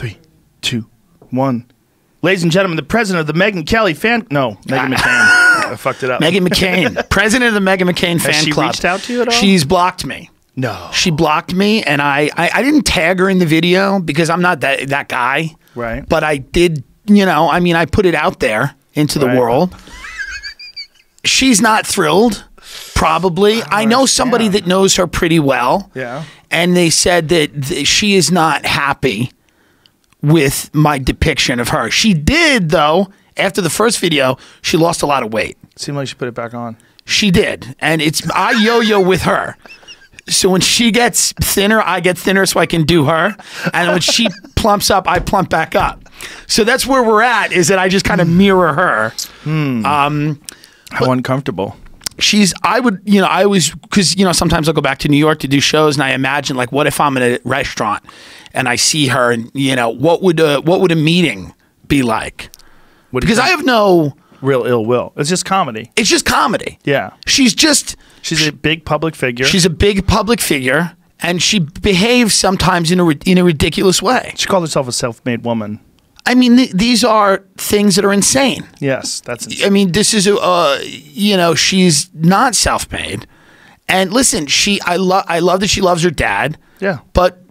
Three, two, one. Ladies and gentlemen, the president of the Megyn Kelly fan. No, Megan ah. McCain. I fucked it up. Meghan McCain, president of the Meghan McCain fan she club. reached out to you at all? She's blocked me. No. She blocked me, and I, I I didn't tag her in the video because I'm not that that guy. Right. But I did, you know, I mean, I put it out there into the Right. world. She's not thrilled. Probably. I know somebody that knows her pretty well. Yeah. And they said that th- she is not happy with my depiction of her. She did, though, after the first video, she lost a lot of weight. Seemed like she put it back on. She did. And it's I yo-yo with her. So when she gets thinner, I get thinner so I can do her. And when she plumps up, I plump back up. So that's where we're at, is that I just kind of mirror her. um How uncomfortable. She's I would, you know, I always cuz you know, sometimes I'll go back to New York to do shows and I imagine like what if I'm in a restaurant and I see her and you know, what would a what would a meeting be like? What Because I have no real ill will. It's just comedy. it's just comedy. Yeah. She's just She's a big public figure. She's a big public figure, and she behaves sometimes in a in a ridiculous way. she called herself a self-made woman. I mean, th- these are things that are insane. Yes, that's I mean, this is a uh, you know she's not self made, and listen, she I love I love that she loves her dad. Yeah. but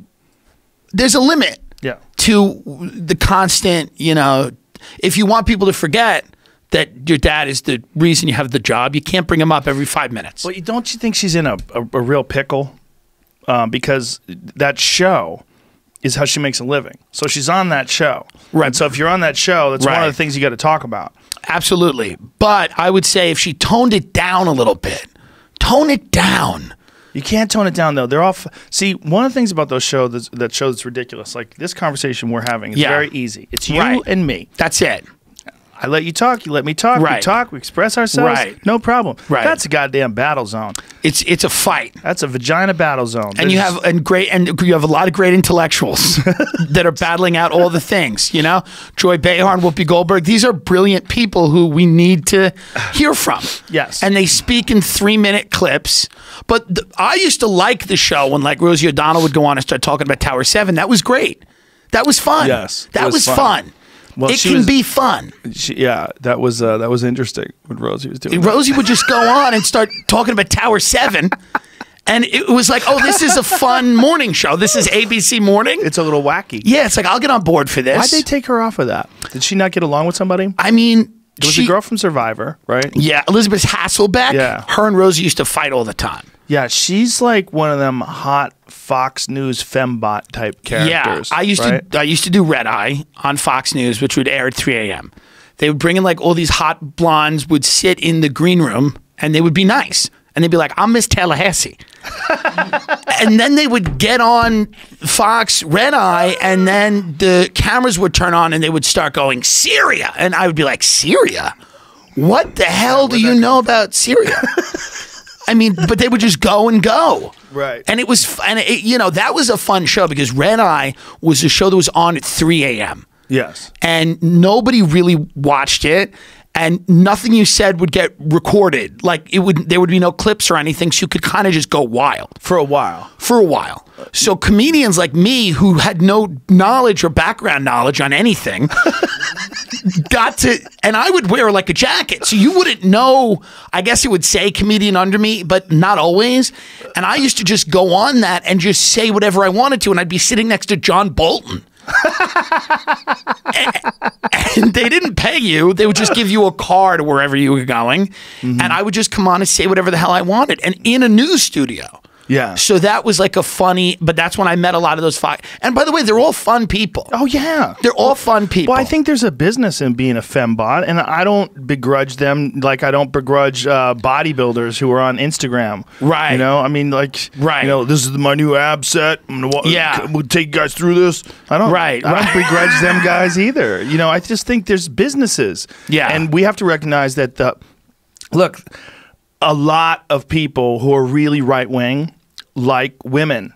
there's a limit yeah. to the constant. You know, if you want people to forget that your dad is the reason you have the job, you can't bring him up every five minutes. Well, don't you think she's in a, a, a real pickle? Um, because that show is how she makes a living. So she's on that show. Right. And so if you're on that show, that's one of the things you got to talk about. Absolutely. But I would say if she toned it down a little bit, tone it down. You can't tone it down though. They're all f- see one of the things about those shows that shows ridiculous. Like this conversation we're having, is Yeah. very easy. It's you Right. and me. That's it. I let you talk. You let me talk. We talk. We express ourselves. Right. No problem. Right. That's a goddamn battle zone. It's it's a fight. That's a vagina battle zone. And you have and great and you have a lot of great intellectuals that are battling out all the things, you know? Joy Behar and Whoopi Goldberg. These are brilliant people who we need to hear from. Yes. And they speak in three minute clips. But th- I used to like the show when like Rosie O'Donnell would go on and start talking about Tower Seven. That was great. That was fun. Yes, That was was, fun. fun. Well, it can was- be fun. She, yeah, that was uh, that was interesting what Rosie was doing. Rosie would just go on and start talking about Tower Seven. And it was like, oh, this is a fun morning show. This is ABC Morning. It's a little wacky. Yeah, it's like I'll get on board for this. Why'd they take her off of that? Did she not get along with somebody? I mean, It was she, a girl from Survivor, right? Yeah, Elisabeth Hasselbeck. Yeah. her and Rosie used to fight all the time. Yeah, she's like one of them hot Fox News fembot type characters. yeah, I used right? to I used to do Red Eye on Fox News, which would air at 3 a.m. They would bring in like all these hot blondes would sit in the green room and they would be nice. And they'd be like, I'm Miss Tallahassee. and then they would get on Fox Red Eye, and then the cameras would turn on and they would start going, Syria. And I would be like, Syria? What the hell do you know about Syria? I mean, but they would just go and go. Right. And it was, and it, you know, that was a fun show because Red Eye was a show that was on at 3 a.m. Yes. and nobody really watched it. And nothing you said would get recorded. Like it would, there would be no clips or anything, so you could kind of just go wild For a while. for a while. So comedians like me who had no knowledge or background knowledge on anything got to and I would wear like a jacket. So you wouldn't know, I guess it would say comedian under me, but not always. And I used to just go on that and just say whatever I wanted to and I'd be sitting next to John Bolton. And they didn't pay you. They would just give you a card wherever you were going. Mm-hmm. And I would just come on and say whatever the hell I wanted. And in a news studio. Yeah. So that was like a funny, but that's when I met a lot of those five. And by the way, they're all fun people. Oh yeah. They're all fun people. Well, I think there's a business in being a fembot, and I don't begrudge them like I don't begrudge uh, bodybuilders who are on Instagram. Right. You know, I mean, like, Right. You know, this is my new ab set. I'm gonna Yeah. We'll take you guys through this. I don't. Right, I don't right. begrudge them guys either. You know, I just think there's businesses. Yeah. And we have to recognize that the look, a lot of people who are really right wing like women,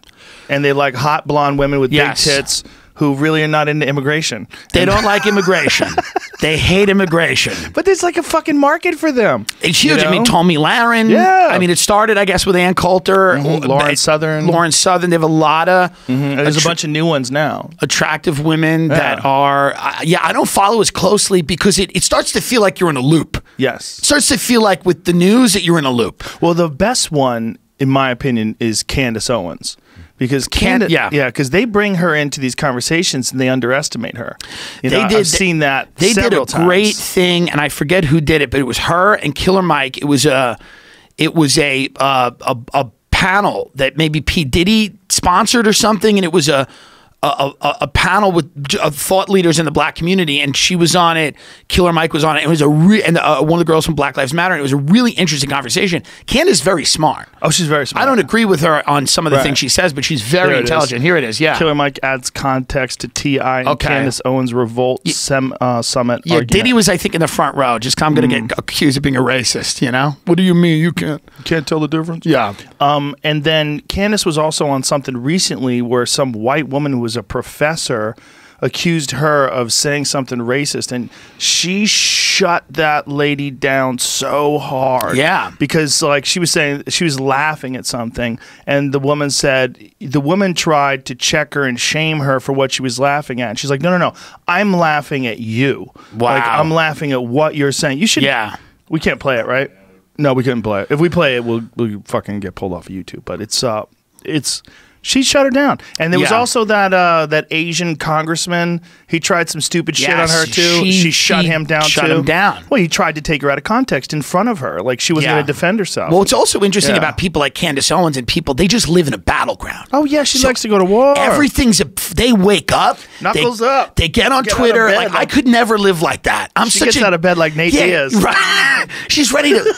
and they like hot blonde women with Yes. big tits. Who really are not into immigration? they don't like immigration. They hate immigration. But there's like a fucking market for them. It's huge. You I mean. Tomi Lahren. Yeah. I mean, it started, I guess, with Ann Coulter, Mhm. uh, Lauren Southern. Lauren Southern. They have a lot of And there's a bunch of new ones now. attractive women that are. Uh, yeah, I don't follow as closely because it, it starts to feel like you're in a loop. Yes. It starts to feel like with the news that you're in a loop. Well, the best one, in my opinion, is Candace Owens. Because Can- Candace, yeah. yeah, because they bring her into these conversations and they underestimate her. You know, They did- I've seen that. They did a times. great thing, and I forget who did it, but it was her and Killer Mike. It was a, it was a uh, a, a panel that maybe P Diddy sponsored or something, and it was a. A, a, a panel with of thought leaders in the black community, and she was on it. Killer Mike was on it. It was a re- and uh, one of the girls from Black Lives Matter. And it was a really interesting conversation. Candace is very smart. Oh, she's very smart. I don't agree with her on some of the Right. things she says, but she's very it is. intelligent. Here it is. Yeah. Killer Mike adds context to T.I. and Okay. Candace Owens' Revolt sem, uh, Summit. Yeah, argument. Diddy was, I think, in the front row. Just I'm going to Mm. get accused of being a racist. You know? What do you mean you can't? Can't tell the difference. Yeah. Um, and then Candace was also on something recently where some white woman who was a professor accused her of saying something racist, and she shut that lady down so hard. Yeah. because like she was saying, she was laughing at something, and the woman said the woman tried to check her and shame her for what she was laughing at. And she's like, no, no, no, I'm laughing at you. Like Wow. I'm laughing at what you're saying. You should. Yeah. We can't play it, right? No, we couldn't play it. If we play it, we'll we'll fucking get pulled off of YouTube. But it's uh, it's she shut her down. And there was Yeah. also that uh that Asian congressman. He tried some stupid shit on Yes, her too. she- She, shut she him down shut too. him down. Well, he tried to take her out of context in front of her, like she wasn't Yeah. going to defend herself. Well, it's also interesting Yeah. about people like Candace Owens and people, they just live in a battleground. oh yeah, she likes to go to war. Everything's a, they wake up, Knuckles they, up. They get on Get out of Twitter. bed like, I could never live like that. I'm She such gets a, out of bed like Nate Diaz. Right. She's ready to.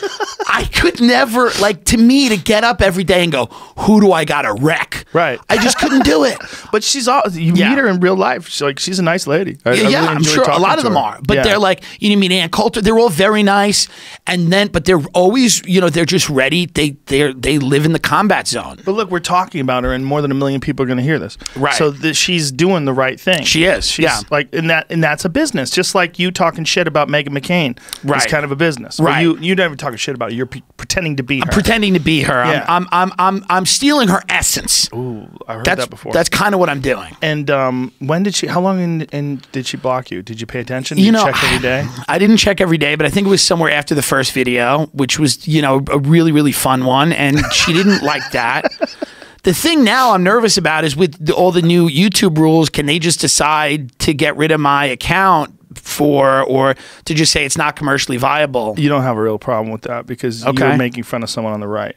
I could never like to me to get up every day and go, who do I got to wreck? Right. I just couldn't do it. But she's all you Yeah. meet her in real life. She's like she's a nice lady. I, I yeah, really I'm sure a lot of them her. are, but Yeah. they're like you know, I mean Ann Coulter. They're all very nice, and then but they're always you know they're just ready. They they they live in the combat zone. But look, we're talking about her, and more than a million people are going to hear this. Right. So th- she's doing the right thing. She is, She's yeah. Like, and that, and that's a business. Just like you talking shit about Meghan McCain. Right. It's kind of a business. Right. You you never talking shit about. Her. You're p- pretending to be her. Pretending to be her, Yeah. I'm, I'm I'm I'm I'm stealing her essence. Ooh, I heard that's that before. that's kind of what I'm doing. and um, when did she? How long in, in did she block you? Did you pay attention? Did You you, know, check every day? I didn't check every day, but I think it was somewhere after the first video, which was, you know, a really, really fun one. And she didn't like that. The thing now I'm nervous about is with the, all the new YouTube rules, can they just decide to get rid of my account for, or to just say it's not commercially viable? You don't have a real problem with that because Okay. you're making fun of someone on the right.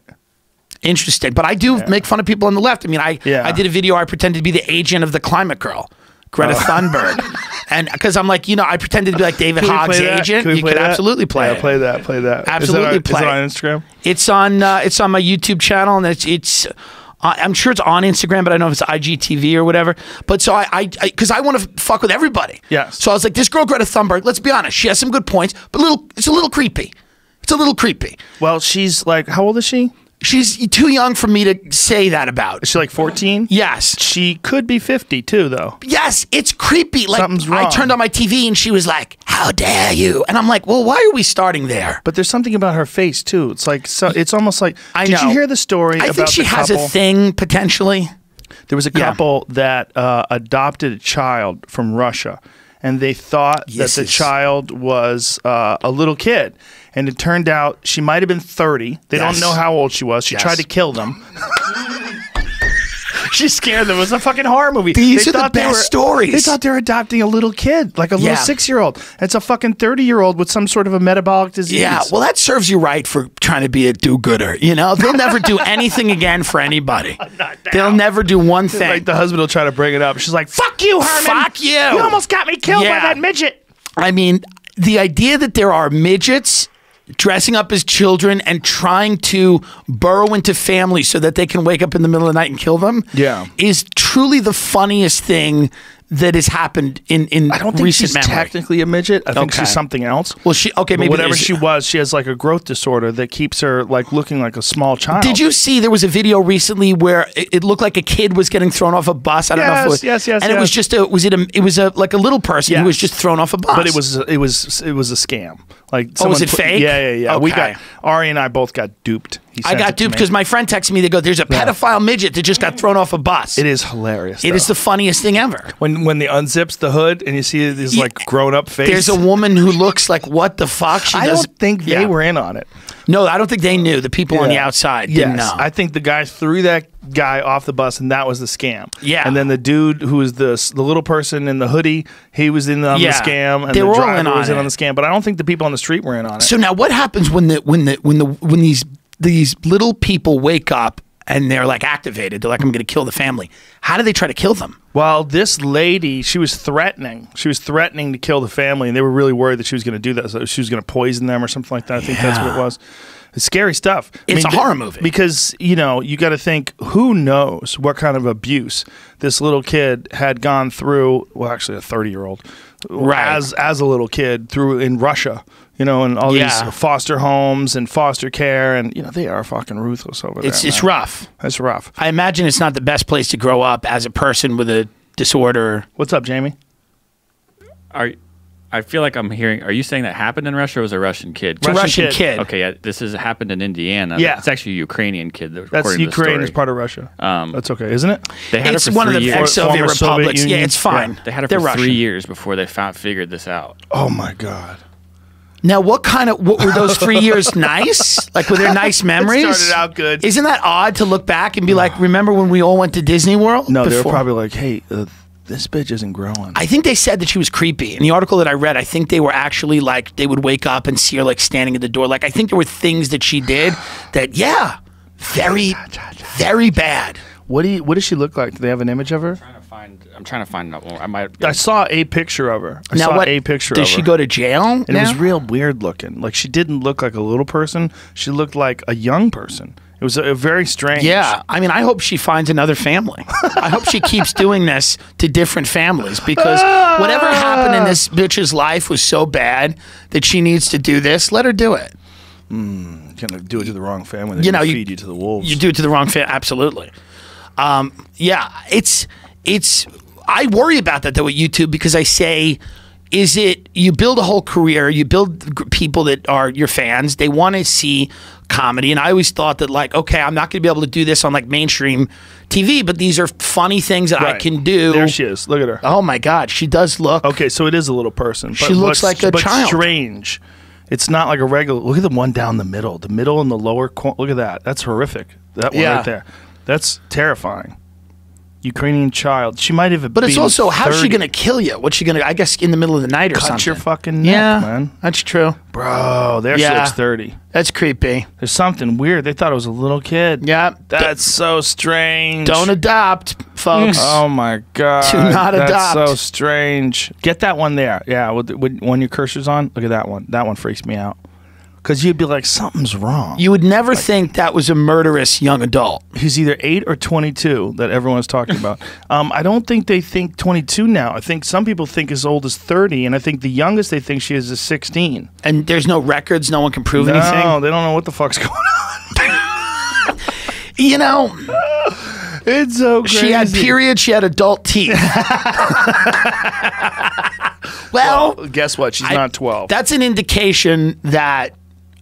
Interesting. But I do make fun of people on the left. I mean, I, Yeah. I did a video I pretended to be the agent of the climate girl. Greta Oh. Thunberg, and because I'm like, you know, I pretended to be like David Hogg's agent. Can you play could that? absolutely play yeah, it. play that. Play that. Absolutely Is it, play on, it. Is it on Instagram? It's on uh, it's on my YouTube channel and it's it's uh, I'm sure it's on Instagram, but I don't know if it's IGTV or whatever. But so I I because I, want to fuck with everybody. Yes. So I was like, this girl Greta Thunberg. Let's be honest, she has some good points, but little it's a little creepy. It's a little creepy. Well, she's like, how old is she? She's too young for me to say that about. Is she like 14? Yes. She could be 50 too, though. Yes, it's creepy. Like Something's I turned on my TV and she was like, "How dare you?" And I'm like, "Well, why are we starting there?" But there's something about her face too. It's like so. It's almost like. I did know. you hear the story I think she has couple? a thing potentially. There was a Yeah. couple that uh, adopted a child from Russia, and they thought Yes, that the it's- child was uh, a little kid, and it turned out she might have been 30. They Yes. don't know how old she was. She Yes. tried to kill them. she scared them. It was a fucking horror movie. These They are the best were- stories. They thought they were adopting a little kid, like a Yeah. little six-year-old. It's a fucking 30-year-old with some sort of a metabolic disease. Yeah, well, that serves you right for trying to be a do-gooder. You know, they'll never do anything again for anybody. They'll never do one thing. Like the husband will try to bring it up. She's like, "Fuck you, Herman! Fuck you! You almost got me killed Yeah. by that midget." I mean, the idea that there are midgets dressing up as children and trying to burrow into families so that they can wake up in the middle of the night and kill them Yeah. is truly the funniest thing that has happened in in I don't think she's memory. technically a midget. I think Okay. she's something else. well, she okay, maybe whatever she was, she has like a growth disorder that keeps her like looking like a small child. Did you see there was a video recently where it, it looked like a kid was getting thrown off a bus? I don't know if it Yes, was, yes, yes, And it was just a was it a it was a like a little person who was just thrown off a bus. But it was it was it was a scam. Like Oh, was it put- fake? Yeah, yeah, yeah. We Okay. got Ari and I both got duped. He I got duped because my friend texted me. They go, "There's a pedophile midget that just got thrown off a bus." it is hilarious. It is though. the funniest thing ever. when when they unzips the hood and you see this Yeah. like grown up face. There's a woman who looks like what the fuck she I does. don't think Yeah. they were in on it. No, I don't think they knew. The people on the outside Yes, didn't know. I think the guy threw that guy off the bus, and that was the scam. Yeah. and then the dude who was the the little person in the hoodie, he was in on Yeah. the scam, and They the were all driver in on was in it. on the scam. But I don't think the people on the street were in on it. So now, what happens when the when the when the when these these little people wake up and they're like activated? They're like, "I'm going to kill the family." How do they try to kill them? Well, this lady, she was threatening. She was threatening to kill the family, and they were really worried that she was going to do that. So she was going to poison them or something like that. I think that's what it was. It's scary stuff. I It's a horror movie. because you know you got to think who knows what kind of abuse this little kid had gone through. Well, actually, a thirty-year-old, Right. As as a little kid through in Russia, you know, and all Yeah. these foster homes and foster care, and you know they are fucking ruthless over there. It's it's man. rough. It's rough. I imagine it's not the best place to grow up as a person with a disorder. What's up, Jamie? Are I feel like I'm hearing. Are you saying that happened in Russia? or was a Russian kid? Russian Russian kid. kid. Okay, yeah, this has happened in Indiana. Yeah. it's actually a Ukrainian kid. That, That's according to the Ukraine is part of Russia. Um, That's okay, isn't it? They had It's it for one of three the years. ex-Soviet Former Soviet republics. Yeah, it's fine. They had it They're for Russian. three years before they found figured this out. Oh my god. Now, what kind of what were those three years nice? Like, were there nice memories? started out good. Isn't that odd to look back and be like, remember when we all went to Disney World? No, they were probably like, "Hey, uh, this bitch isn't growing." I think they said that she was creepy. In the article that I read, I think they were actually like they would wake up and see her like standing at the door. Like I think there were things that she did that, yeah, very, very bad. what do you? What does she look like? Do they have an image of her? I'm trying to find. I'm trying to find out more. I might. I saw a picture of her. I now saw what? a picture Does of she go to jail? and it was real weird looking. Like she didn't look like a little person. She looked like a young person. It was a, a very strange. Yeah, I mean, I hope she finds another family. I hope she keeps doing this to different families because whatever happened in this bitch's life was so bad that she needs to do this. Let her do it. Gonna do it to the wrong family. They You know, you- feed you to the wolves. You do it to the wrong family. Absolutely. Um, yeah, it's it's. I worry about that though with YouTube because I say, is it you build a whole career, you build people that are your fans, they want to see comedy, and I always thought that like, okay, I'm not going to be able to do this on like mainstream TV, but these are funny things that I can do. There she is. Look at her. Oh my God, she does look. Okay, so it is a little person. She looks like a but child. Strange. It's not like a regular. Look at the one down the middle. The middle and the lower. Look at that. That's horrific. That one Yeah. right there. That's terrifying. Ukrainian child. She might have. But it's also how's she going to kill you? What's she going to? I guess in the middle of the night or cut something. your fucking neck, yeah, man? that's true. Bro, there Yeah. she looks thirty. That's creepy. There's something weird. They thought it was a little kid. Yeah, That's so strange. Don't adopt, folks. Oh my god! Do not That's adopt. so strange. Get that one there. Yeah, with, with when your cursor's on. Look at that one. That one freaks me out. Because you'd be like, something's wrong. You would never think that was a murderous young adult. He's either eight or twenty-two that everyone's talking about. um, I don't think they think twenty-two now. I think some people think as old as thirty, and I think the youngest they think she is is sixteen. And there's no records, no one can prove No, anything. they don't know what the fuck's going on. You know, It's so crazy. she had period, she had adult teeth. well, Well, guess what? She's I- not twelve. that's an indication that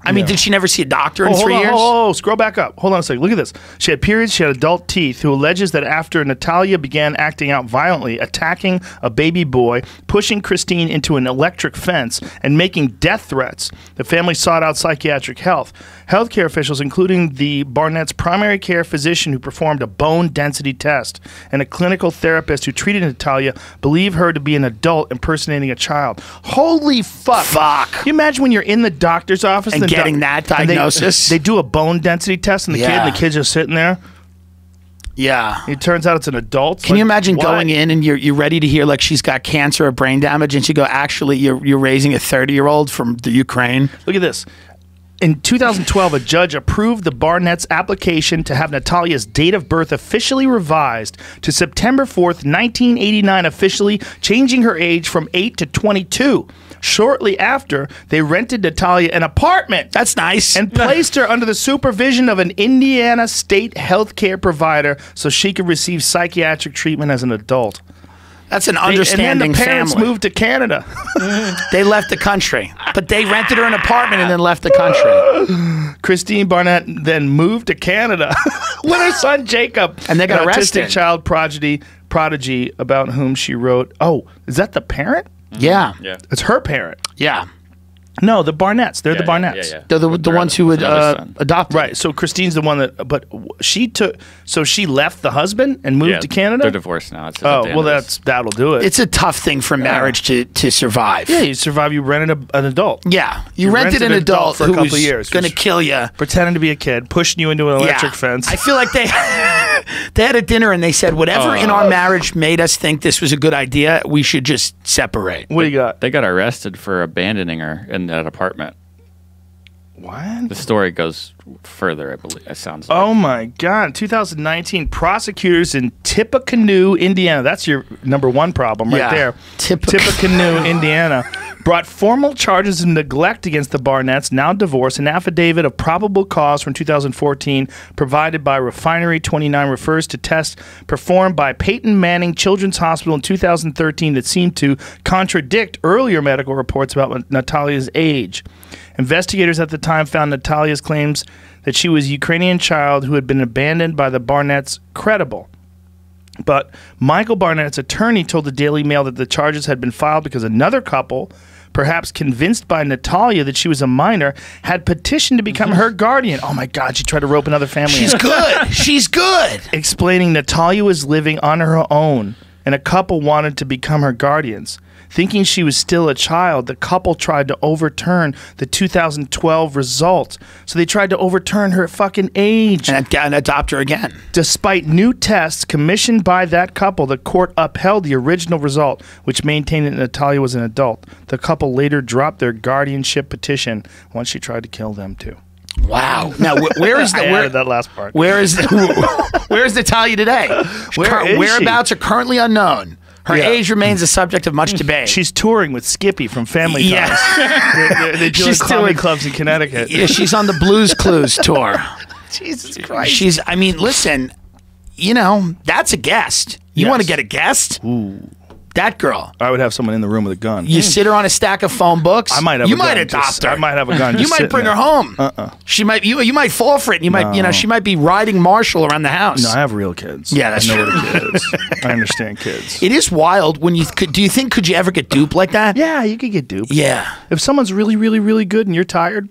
I mean, Yeah. did she never see a doctor in Oh, three on, years? Oh, oh, oh, scroll back up. Hold on a second. Look at this. She had periods. She had adult teeth. Who alleges that after Natalia began acting out violently, attacking a baby boy, pushing Christine into an electric fence, and making death threats, the family sought out psychiatric health. Healthcare officials, including the Barnett's primary care physician who performed a bone density test, and a clinical therapist who treated Natalia, believe her to be an adult impersonating a child. Holy fuck! Fuck. Can you imagine when you're in the doctor's office And getting that and they- diagnosis? They, do a bone density test on the kid, Yeah. and the kid's just sitting there. Yeah. It turns out it's an adult. Can you imagine going in and you're you're ready to hear like she's got cancer or brain damage, and she go, actually, you're you're raising a 30 year old from the Ukraine. Look at this. In 2012, a judge approved the Barnett's application to have Natalia's date of birth officially revised to September 4th, 1989, officially changing her age from 8 to 22. Shortly after, they rented Natalia an apartment. That's nice. and placed her under the supervision of an Indiana state health care provider so she could receive psychiatric treatment as an adult. That's an understanding. and then the parents family. moved to Canada. They left the country, but they rented her an apartment and then left the country. Christine Barnett then moved to Canada with her son Jacob, And they got an arrested. autistic child prodigy, prodigy about whom she wrote. Oh, is that the parent? Yeah, Yeah. It's her parent. yeah. No, the Barnetts. They're Yeah, the Barnetts. Yeah, yeah. They're the, With the her ones who would uh, adopt. her. Right. So Christine's the one that, but she took. So she left the husband and moved Yeah, to Canada. They're divorced now. It's Oh well, that's that'll do it. It's a tough thing for marriage to to survive. yeah. You survive. You rented a, an adult. Yeah, you, You rented, rented an an adult adult for a who couple was years, going to kill you. pretending to be a kid, pushing you into an electric yeah. fence. I feel like they they had a dinner and they said whatever in Oh. our marriage made us think this was a good idea, we should just separate. what do you got? They got arrested for abandoning her in that apartment. What? The story goes further, I believe. It sounds like. Oh my God! 2019 prosecutors in Tippecanoe, Indiana. That's your number one problem right Yeah. there. Tippec- Tippecanoe, Indiana, brought formal charges of neglect against the Barnetts, now divorced. An affidavit of probable cause from 2014, provided by Refinery 29, refers to tests performed by Peyton Manning Children's Hospital in 2013 that seemed to contradict earlier medical reports about Natalia's age. Investigators at the time found Natalia's claims that she was a Ukrainian child who had been abandoned by the Barnetts credible. But Michael Barnett's attorney told the Daily Mail that the charges had been filed because another couple, perhaps convinced by Natalia that she was a minor, had petitioned to become mm-hmm. her guardian. Oh my God, she tried to rope another family She's in. good. She's good. Explaining Natalia was living on her own and a couple wanted to become her guardians. Thinking she was still a child, the couple tried to overturn the 2012 result. So they tried to overturn her fucking age. And, and adopt her again. Despite new tests commissioned by that couple, the court upheld the original result, which maintained that Natalia was an adult. The couple later dropped their guardianship petition once she tried to kill them too. Wow. Now, wh- where is the where, that last part. where is the, where is Natalia today? Where is she? whereabouts are currently unknown. Her Yeah. age remains a subject of much mm. debate. She's touring with Skippy from Family Yeah. Ties. they're, they're, they're doing She's comedy doing- clubs in Connecticut. yeah, she's on the Blues Clues tour. Jesus Christ. She's. I mean, listen. You know, that's a guest. You Yes. want to get a guest? Ooh. That girl. I would have someone in the room with a gun. You mm. sit her on a stack of phone books. I might have You a might gun adopt just- her. I might have a gun You might bring her home. Uh-uh. She might. You. You might fall for it. And you might. You know. She might be riding Marshall around the house. No, I have real kids. Yeah, that's I know true. what a kid is. I understand kids. it is wild when you. Could, do you think could you ever get duped like that? Yeah, you could get duped. Yeah. If someone's really, really, really good and you're tired,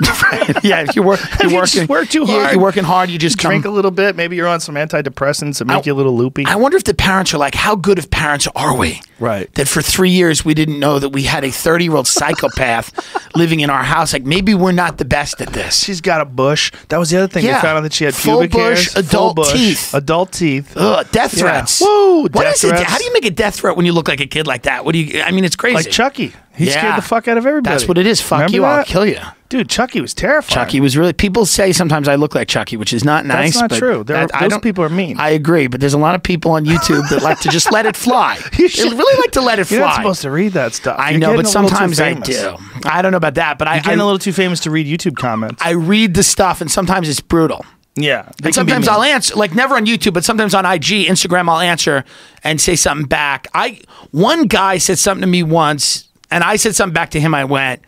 yeah. If you work. You're you working. just work too hard, You're working hard. You just drink a little bit. Maybe you're on some antidepressants that make you a little loopy. I wonder if the parents are like, how good of parents are we? Right. That for three years we didn't know that we had a 30 year old psychopath living in our house. Like maybe we're not the best at this. She's got a bush. That was the other thing. Yeah. They found out that she had Full pubic bush, hairs, adult bush, teeth. adult teeth. Ugh, death Yeah. threats. Woo, What death is it? How do you make a death threat when you look like a kid like that? What do you? I mean, it's crazy. Like Chucky. He Yeah. scared the fuck out of everybody. That's what it is. Fuck Remember you. I'll kill you. Dude, Chucky was terrifying. Chucky was really. People say sometimes I look like Chucky, which is not nice. not but true. There that- are- I those people are mean. I agree, but there's a lot of people on YouTube that like to just let it fly. they should- really like to let it fly. You're not supposed to read that stuff. I You're know, but a little too sometimes I do. I don't know about that, but I, You're getting I, a little too famous to read YouTube comments. I read the stuff, and sometimes it's brutal. yeah. And sometimes. I'll answer, like never on YouTube, but sometimes on IG, Instagram, I'll answer and say something back. I one guy said something to me once, and I said something back to him. I went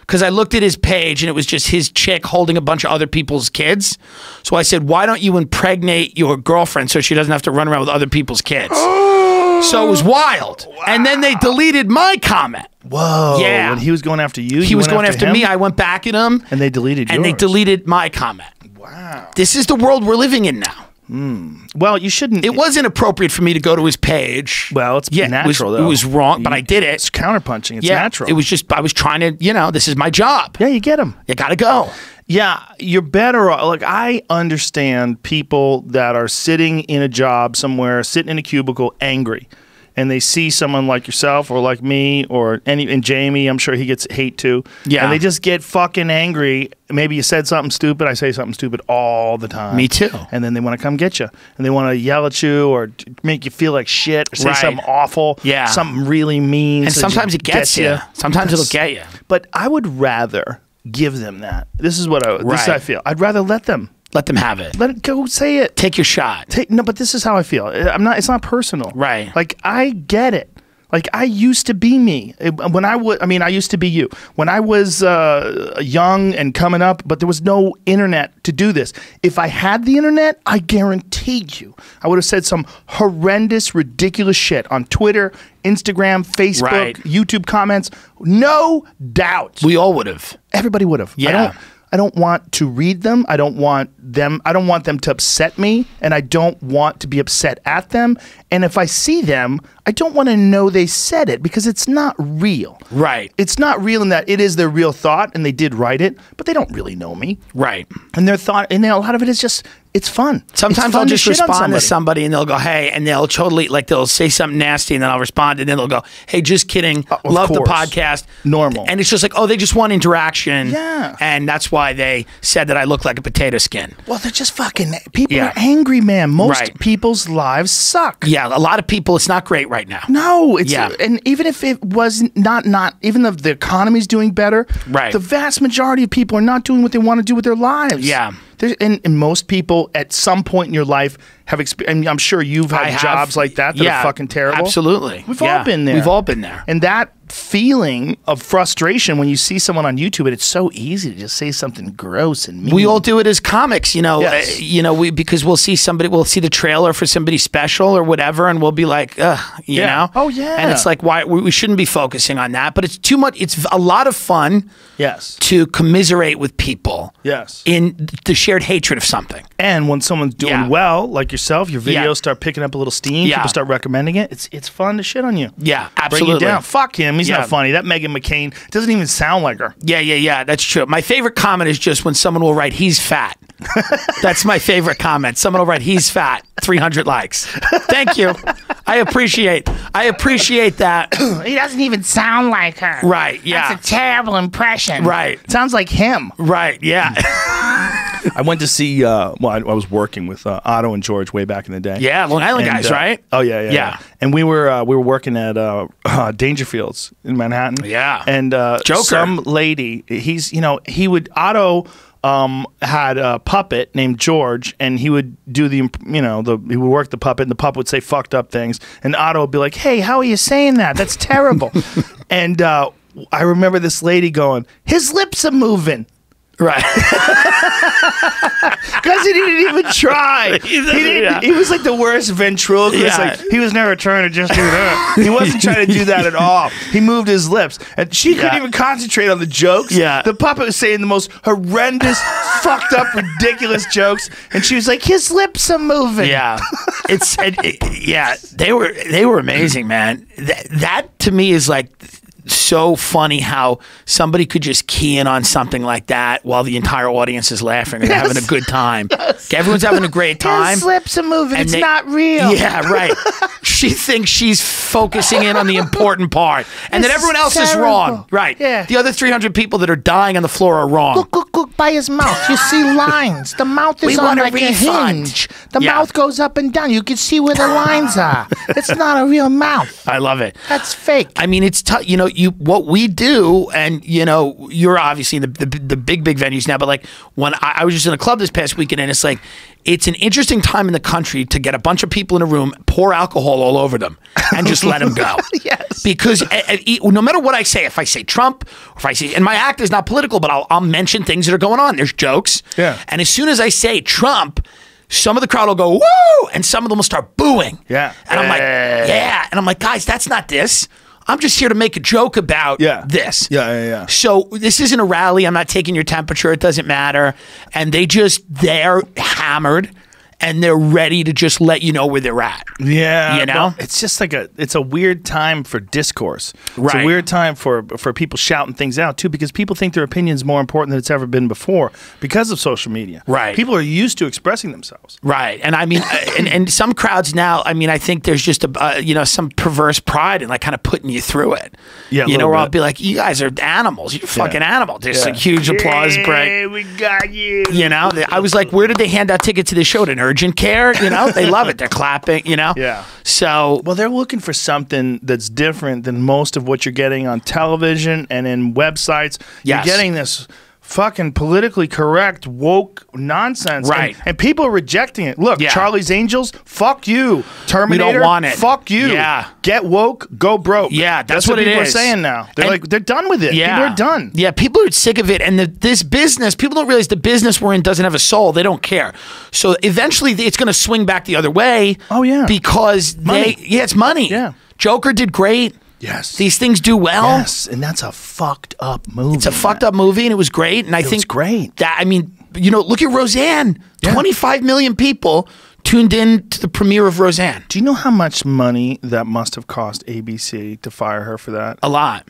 because I looked at his page and it was just his chick holding a bunch of other people's kids. So I said, "Why don't you impregnate your girlfriend so she doesn't have to run around with other people's kids?" so it was wild. And then they deleted my comment. Whoa. Yeah. When he was going after you, He you was going after, him? me. I went back at him. and they deleted you. and they deleted my comment. Wow. This is the world we're living in now. Hmm. Well, you shouldn't. It was inappropriate for me to go to his page. Well, it's yeah, it was, natural, it was wrong, but I did it. It's counterpunching. It's yeah, natural. It was just I was trying to, you know, this is my job. Yeah, you get him. You got to go. Yeah, you're better off. Like, I understand people that are sitting in a job somewhere, sitting in a cubicle, angry. And they see someone like yourself or like me or any and Jamie, I'm sure he gets hate too. Yeah. and they just get fucking angry. Maybe you said something stupid. I say something stupid all the time. Me too. And then they want to come get you, and they want to yell at you or make you feel like shit or say Right. something awful. Yeah. something really mean. And so sometimes it gets ya. you. Sometimes it'll get you. But I would rather give them that. This is what I. This is how I feel. I'd rather let them Let them have it. let it go. Say it. Take your shot. Take, no, but this is how I feel. I'm not. It's not personal. Right. Like I get it. Like I used to be me when I was. I mean, I used to be you when I was uh, young and coming up. But there was no internet to do this. If I had the internet, I guarantee you, I would have said some horrendous, ridiculous shit on Twitter, Instagram, Facebook, Right. YouTube comments. No doubt We all would have. everybody would have. Yeah. I don't want to read them. I don't want them I don't want them to upset me and I don't want to be upset at them. And if I see them, I don't want to know they said it because it's not real. Right. It's not real in that it is their real thought and they did write it, but they don't really know me. Right. And their thought and then a lot of it is just it's fun. It's Sometimes fun I'll just respond to somebody. somebody and they'll go, hey, and they'll totally, like, they'll say something nasty and then I'll respond and then they'll go, hey, just kidding. Uh, Love the podcast. Normal. And it's just like, oh, they just want interaction. Yeah. And that's why they said that I look like a potato skin. Well, they're just fucking people Yeah. are angry, man. Most Right. people's lives suck. Yeah, a lot of people, it's not great right now. No, it's Yeah. and even if it was not not even if the economy's doing better, Right. The vast majority of people are not doing what they want to do with their lives. Yeah. And, and most people at some point in your life have. I'm sure you've had have- jobs like that that yeah, are fucking terrible. Absolutely. We've Yeah, all been there. We've all been there. And that feeling of frustration when you see someone on YouTube, and it's so easy to just say something gross and mean. we all do it as comics, you know. Yes. uh, you know, we because we'll see somebody, we'll see the trailer for somebody special or whatever, and we'll be like, Ugh, you Yeah. know. Oh, yeah. And it's like, why we, we shouldn't be focusing on that, but it's too much. It's a lot of fun yes, to commiserate with people yes. in the shared hatred of something. And when someone's doing well, like yourself, your videos Yeah. start picking up a little steam. Yeah. People start recommending it. It's it's fun to shit on you. Yeah, Bring absolutely. you down. Fuck him. He's Yeah. not funny. That Meghan McCain doesn't even sound like her. Yeah, yeah, yeah. That's true. My favorite comment is just when someone will write, "He's fat." That's my favorite comment. Someone will write, "He's fat." Three hundred likes. Thank you. I appreciate. I appreciate that. He doesn't even sound like her. Right. Yeah. That's a terrible impression. Right. Sounds like him. Right. Yeah. I went to see. Uh, well, I, I was working with uh, Otto and George way back in the day. Yeah, Long Island And, guys, uh, right? Oh yeah, yeah, Yeah. And we were uh, we were working at uh, uh, Dangerfields in Manhattan. Yeah. And uh, Joker. some lady, he's you know he would Otto um, had a puppet named George, and he would do the you know the he would work the puppet, and the puppet would say fucked up things, and Otto would be like, "Hey, how are you saying that? That's terrible." and uh, I remember this lady going, "His lips are moving." Right. Because he didn't even try. he, didn't, yeah. he was like the worst ventriloquist. Yeah. Like he was never trying to just do that. He wasn't trying to do that at all. He moved his lips, and she couldn't even concentrate on the jokes. Yeah. the puppet was saying the most horrendous, fucked up, ridiculous jokes, and she was like, "His lips are moving." yeah. It's it, it- yeah. They were they were amazing, man. That, that to me is like so funny how somebody could just key in on something like that while the entire audience is laughing and having a good time. Everyone's having a great time. His lips are moving. It's they- not real. Yeah, right. she thinks she's focusing in on the important part, and This that everyone else is wrong. Right. Yeah. The other 300 people that are dying on the floor are wrong. Look, look, look by his mouth. You see lines. The mouth We is on want a a hinge. The Yeah. mouth goes up and down. You can see where the lines are. It's not a real mouth. I love it. That's fake. I mean, it's tough. You know, you what we do, and you know, you're obviously in the, the the big big venues now. But like when I, I was just in a club this past weekend, and it's like it's an interesting time in the country to get a bunch of people in a room, pour alcohol all over them, and just let them go. Yes. Because uh, uh, no matter what I say, if I say Trump, or if I say, and my act is not political, but I'll, I'll mention things that are going on. There's jokes. Yeah. And as soon as I say Trump. Some of the crowd will go woo, and some of them will start booing. Yeah. and I'm like, yeah, and I'm like, guys, that's not this. I'm just here to make a joke about Yeah. this. Yeah, yeah, yeah. So this isn't a rally. I'm not taking your temperature. It doesn't matter. And they just they're hammered. And they're ready to just let you know where they're at. Yeah, You know? well, it's just like a it's a weird time for discourse. It's a weird time for for people shouting things out too, because people think their opinion is more important than it's ever been before because of social media. Right. People are used to expressing themselves. Right, and I mean, uh, and, and some crowds now. I mean, I think there's just a uh, you know some perverse pride in like kind of putting you through it. Yeah, you know, little where I'll be like, "You guys are animals. You're fucking animals." There's Yeah. like huge applause break. we got you. You know, I was like, "Where did they hand out tickets to the show? To an urgent care?" You know, they love it. They're clapping. You know, Yeah. So Well, they're looking for something that's different than most of what you're getting on television and in websites. Yes. You're getting this fucking politically correct woke nonsense. Right. And, and people are rejecting it. Look, Yeah. Charlie's Angels, fuck you. Terminator, we don't want it. fuck you. Yeah. Get woke, go broke. Yeah, that's what it people is. are saying now. They're And- like, they're done with it. Yeah. People are done. Yeah, people are sick of it. And the, this business, people don't realize the business we're in doesn't have a soul. They don't care. So eventually it's going to swing back the other way. Oh, yeah. Because Money. they, yeah, it's money. Yeah. Joker did great. Yes. These things do well. yes, and that's a fucked up movie. It's a fucked up movie and it was great. And I was think great. That, I mean, you know, look at Roseanne. Yeah. 25 million people tuned in to the premiere of Roseanne. Do you know how much money that must have cost ABC to fire her for that? A lot.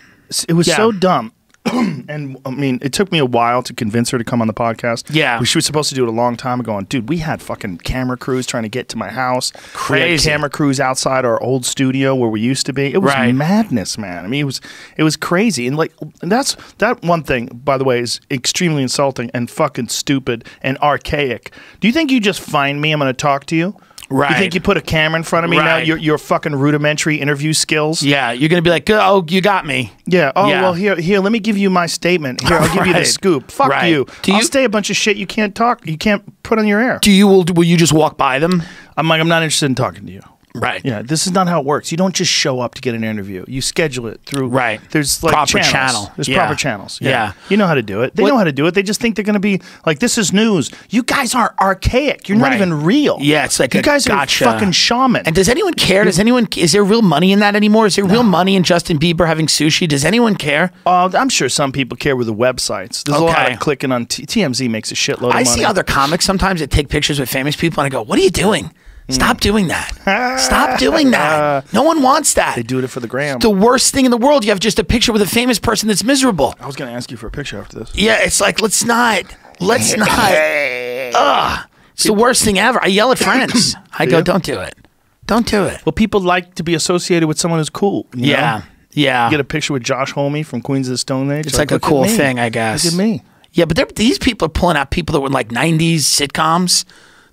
It was Yeah. so dumb. and I mean, it took me a while to convince her to come on the podcast. Yeah. she was supposed to do it a long time ago. And dude, we had fucking camera crews trying to get to my house. We Crazy. had camera crews outside our old studio where we used to be. It was Right. madness, man. I mean, it was it was crazy. And like and that's that one thing, by the way, is extremely insulting and fucking stupid and archaic. Do you think you just find me? I'm going to talk to you. You think you put a camera in front of me now? Your your fucking rudimentary interview skills. Yeah, you're going to be like, oh, you got me. Yeah. Oh Yeah. well, here, here. Let me give you my statement. Here, I'll give you the scoop. Fuck Right. you. Do I'll you- say a bunch of shit you can't talk. You can't put on your air. Do you will, will you just walk by them? I'm like, I'm not interested in talking to you. Right. Yeah, this is not how it works. You don't just show up to get an interview. You schedule it through. Right. There's like Proper channels. channel. There's Yeah. proper channels. Yeah. Yeah. You know how to do it. They What- know how to do it. They just think they're going to be like, this is news. You guys are archaic. You're not even real. Yeah, it's like you a guys gotcha. are fucking shaman. And does anyone care? Does anyone? Is there real money in that anymore? Is there real money in Justin Bieber having sushi? Does anyone care? Uh, I'm sure some people care with the websites. There's a lot of clicking on T- TMZ makes a shitload of I see other comics sometimes that take pictures with famous people, and I go, "What are you doing? Stop hmm. doing that! Stop doing that! No one wants that. They do it for the gram. the worst thing in the world. You have just a picture with a famous person that's miserable. I was going to ask you for a picture after this. Yeah, it's like let's not, let's not. Ugh, it's the worst thing ever. I yell at friends. I go, "Don't do it. Don't do it." Well, people like to be associated with someone who's cool. you Yeah, know? yeah. Get a picture with Josh Homme from Queens of the Stone Age. It's like, a look at cool me. thing, I guess. Look at me. Yeah, but they're- these people are pulling out people that were in like '90s sitcoms.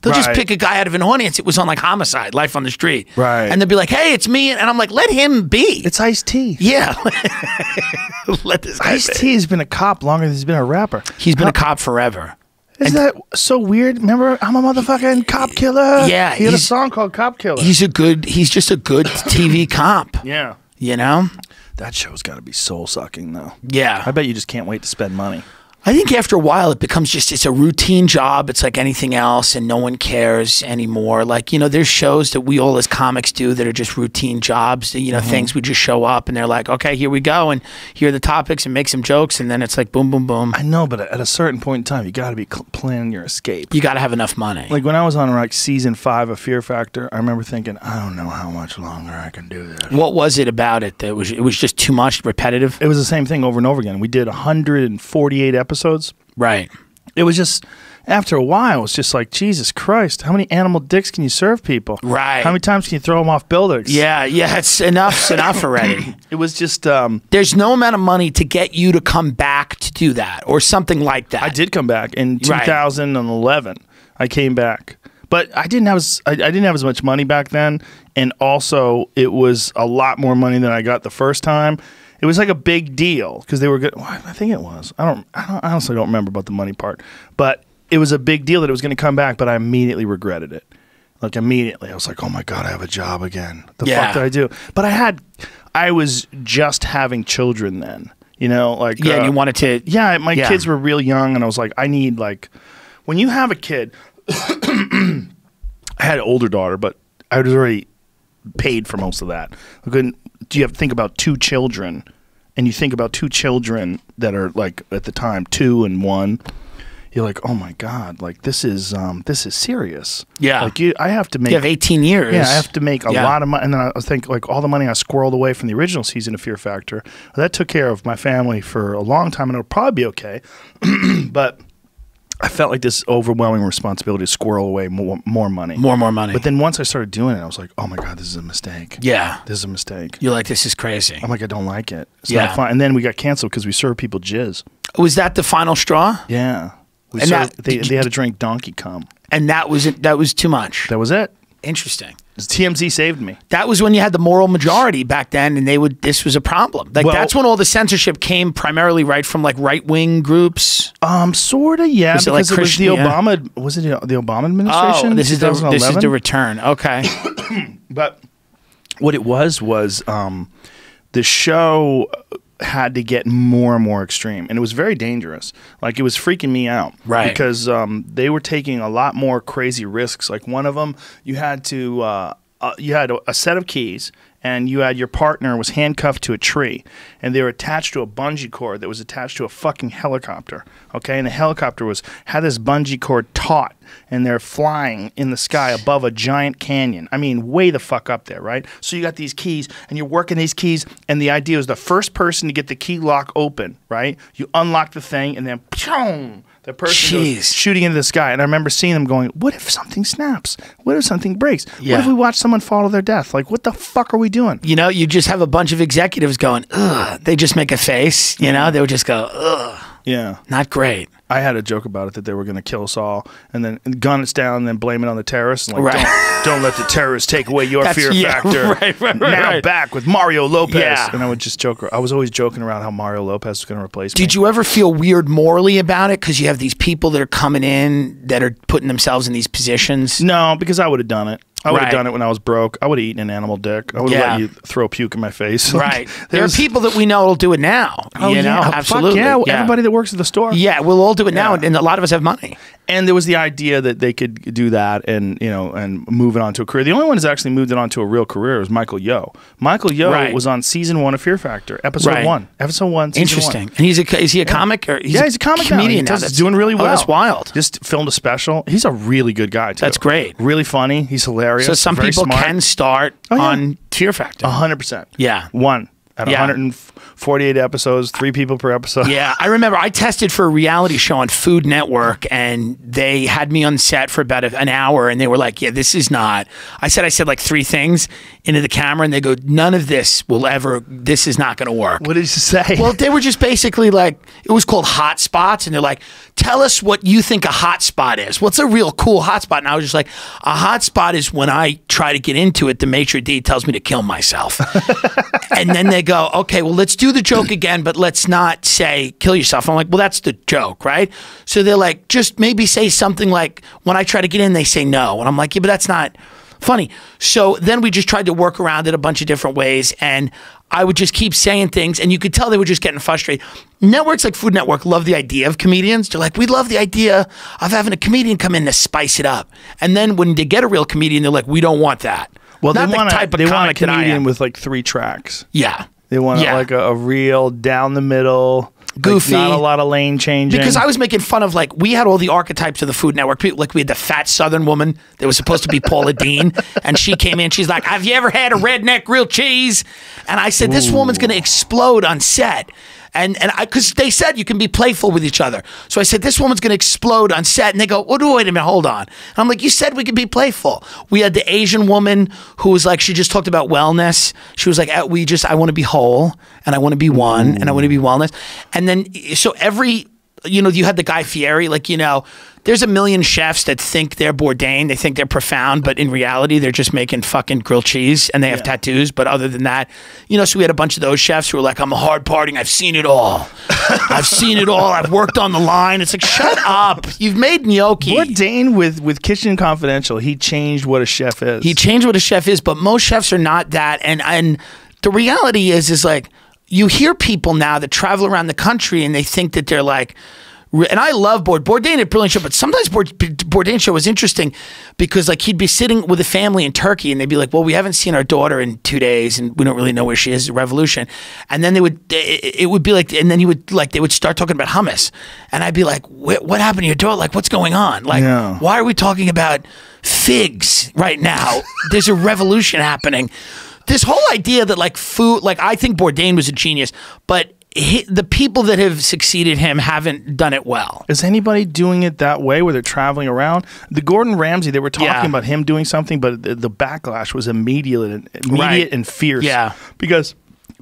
They'll just pick a guy out of an audience. It was on like Homicide, Life on the Street, Right. And they'll be like, "Hey, it's me," and I'm like, "Let him be." It's Ice T. yeah, let this guy. Ice be. T has been a cop longer than he's been a rapper. He's been a cop forever. Is that so weird? Remember, I'm a motherfucking cop killer. Yeah, he had a song called Cop Killer. He's a good. He's just a good TV cop. yeah, You know? that show's got to be soul sucking though. Yeah. I bet you just can't wait to spend money. I think after a while it becomes just it's a routine job. It's like anything else, and no one cares anymore. Like you know, there's shows that we all as comics do that are just routine jobs. You know, Mm-hmm. things we just show up and they're like, okay, here we go, and here are the topics, and make some jokes, and then it's like boom, boom, boom. I know, but at a certain point in time, you got to be planning your escape. You got to have enough money. Like when I was on like season five of Fear Factor, I remember thinking, I don't know how much longer I can do this. what was it about it that was it was just too much repetitive? It was the same thing over and over again. We did 148 episodes. Right. It was just after a while, it's just like Jesus Christ. How many animal dicks can you serve people? Right. How many times can you throw them off buildings? Yeah, yeah, it's enough's enough already. It was just. Um, There's no amount of money to get you to come back to do that or something like that. I did come back in Right. 2011. I came back, but I didn't have as I, I didn't have as much money back then, and also it was a lot more money than I got the first time. It was like a big deal because they were good. Well, I think it was. I don't, I don't. I honestly don't remember about the money part, but it was a big deal that it was going to come back. But I immediately regretted it. Like immediately, I was like, "Oh my god, I have a job again." The Yeah. fuck did I do? But I had, I was just having children then. You know, like yeah, and uh, you wanted to yeah, my Yeah. kids were real young, and I was like, I need like, when you have a kid, I had an older daughter, but I was already paid for most of that. I couldn't. Do you have to think about two children, and you think about two children that are like at the time two and one. you're like, oh my god, like this is um this is serious. Yeah. like you, I have to make You have 18 years. Yeah, I have to make a Yeah. lot of money, and then I think like all the money I squirreled away from the original season of Fear Factor that took care of my family for a long time, and it'll probably be okay. but I felt like this overwhelming responsibility to squirrel away more, more money. More and more money. But then once I started doing it, I was like, oh my god, this is a mistake. yeah. This is a mistake. You're like, this is crazy. I'm like, I don't like it. It's Yeah. And then we got canceled because we served people jizz. Was that the final straw? Yeah. We And served, that- they, they had to drink donkey cum. And that was it. That was too much. That was it. Interesting. TMZ saved me. That was when you had the moral majority back then, and they would. This was a problem. Like Well- that's when all the censorship came primarily right from like right wing groups. Um, sort of, yeah, Was it like because it, was the Obama. Was it the the Obama administration? Oh, this is the this is the return. Okay. But what it was was um, the show had to get more and more extreme, and it was very dangerous. Like it was freaking me out, Right. Because um, they were taking a lot more crazy risks. Like one of them, you had to uh, uh, you had a, a set of keys. And you had your partner was handcuffed to a tree, and they were attached to a bungee cord that was attached to a fucking helicopter. Okay, and the helicopter was had this bungee cord taut, and they're flying in the sky above a giant canyon. I mean, way the fuck up there, right? So you got these keys, and you're working these keys, and the idea is the first person to get the key lock open, right? You unlock the thing, and then pshong, the person Jeez. goes shooting into the sky. And I remember seeing them going, "What if something snaps? What if something breaks? What Yeah. if we watch someone fall to their death? Like, what the fuck are we doing?" You know, you just have a bunch of executives going, ugh. They just make a face. You know, they would just go, ugh. Yeah. Not great. I had a joke about it that they were going to kill us all and then gun us down and then blame it on the terrorists. And like, Right. don't, don't let the terrorists take away your That's- fear yeah, factor. right, right, now right. back with Mario Lopez. Yeah. And I would just joke. I was always joking around how Mario Lopez was going to replace me. Did you ever feel weird morally about it? Because you have these people that are coming in that are putting themselves in these positions. No, because I would have done it. I would have Right. done it when I was broke. I would have eaten an animal dick. I would have Yeah. let you throw puke in my face. Right. there are people that we know will do it now. Oh, you yeah. know, Fuck absolutely. yeah. Everybody that works at the store. Yeah, we'll all do it now, and a lot of us have money. and there was the idea that they could do that and you know and move it on to a career. The only one who's actually moved it on to a real career was Michael Yo. Michael Yo Right. was on season one of Fear Factor, episode Right. one, episode one. Season Interesting. One. And he's a is he a comic or he's yeah, he's a comic now. comedian does- now. He's doing really oh, well. that's wild. Just filmed a special. He's a really good guy too. That's great. Really funny. He's hilarious. So some people smart. can start Oh, yeah. on Fear Factor. A hundred percent. Yeah. One at Yeah. 148 episodes, three people per episode. Yeah, I remember I tested for a reality show on Food Network, and they had me on set for about an hour, and they were like, "Yeah, this is not." I said I said like three things into the camera, and they go, "None of this will ever. This is not going to work." What did you say? Well, they were just basically like it was called hot spots, and they're like, "Tell us what you think a hot spot is. What's a real cool hot spot?" And I was just like, "A hot spot is when I try to get into it. The maitre d tells me to kill myself." and then they go, okay, well, let's do the joke again, but let's not say kill yourself. I'm like, well, that's the joke, right? So they're like, just maybe say something like, when I try to get in, they say no. And I'm like, yeah, but that's not funny. So then we just tried to work around it a bunch of different ways. And I would just keep saying things, and you could tell they were just getting frustrated. Networks like Food Network love the idea of comedians. They're like, we love the idea of having a comedian come in to spice it up. And then when they get a real comedian, they're like, we don't want that. well, Not they the want type a, of they want a comic that I comedian with like three tracks. Yeah. They want Yeah. like a, a real down the middle, like, Goofy. not a lot of lane changing. Because I was making fun of like we had all the archetypes of the Food Network people. Like we had the fat Southern woman that was supposed to be Paula Deen, and she came in. She's like, "Have you ever had a redneck grilled cheese?" And I said, "This woman's going to explode on set." And and I because they said you can be playful with each other. So I said, "This woman's to explode on set." And they go, "Oh, wait a minute, hold on." And I'm like, "You said we could be playful." We had the Asian woman who was like, she just talked about wellness. She was like, "Uh, "We just, I want to be whole, and I want to be one, and I want to be wellness." And then so every you know, you had the Guy Fieri, like, you know, there's a million chefs that think they're Bourdain, they think they're profound, but in reality, they're just making fucking grilled cheese and they have tattoos. But other than that, you know, so we had a bunch of those chefs who were like, I'm a hard partying, I've seen it all. I've seen it all. I've worked on the line. It's like, shut up. You've made gnocchi. What Dane with with Kitchen Confidential, he changed what a chef is. He changed what a chef is, but most chefs are not that. And and the reality is, is like you hear people now that travel around the country and they think that they're like And I love Bourdain. Bourdain had a brilliant show, but sometimes Bourd- Bourdain's show was interesting because like he'd be sitting with a family in Turkey and they'd be like, "Well, we haven't seen our daughter in two days and we don't really know where she is." Revolution, and then they would it, would be like, and then he would like they would start talking about hummus, and I'd be like, "What what happened to your daughter? Like, what's going on? Like, Yeah. why are we talking about figs right now? There's a revolution happening." This whole idea that like food, like I think Bourdain was a genius, but he, the people that have succeeded him haven't done it well. Is anybody doing it that way where they're traveling around? The Gordon Ramsay, they were talking Yeah. about him doing something, but the, the backlash was immediate and immediate Right. and fierce. Yeah. Because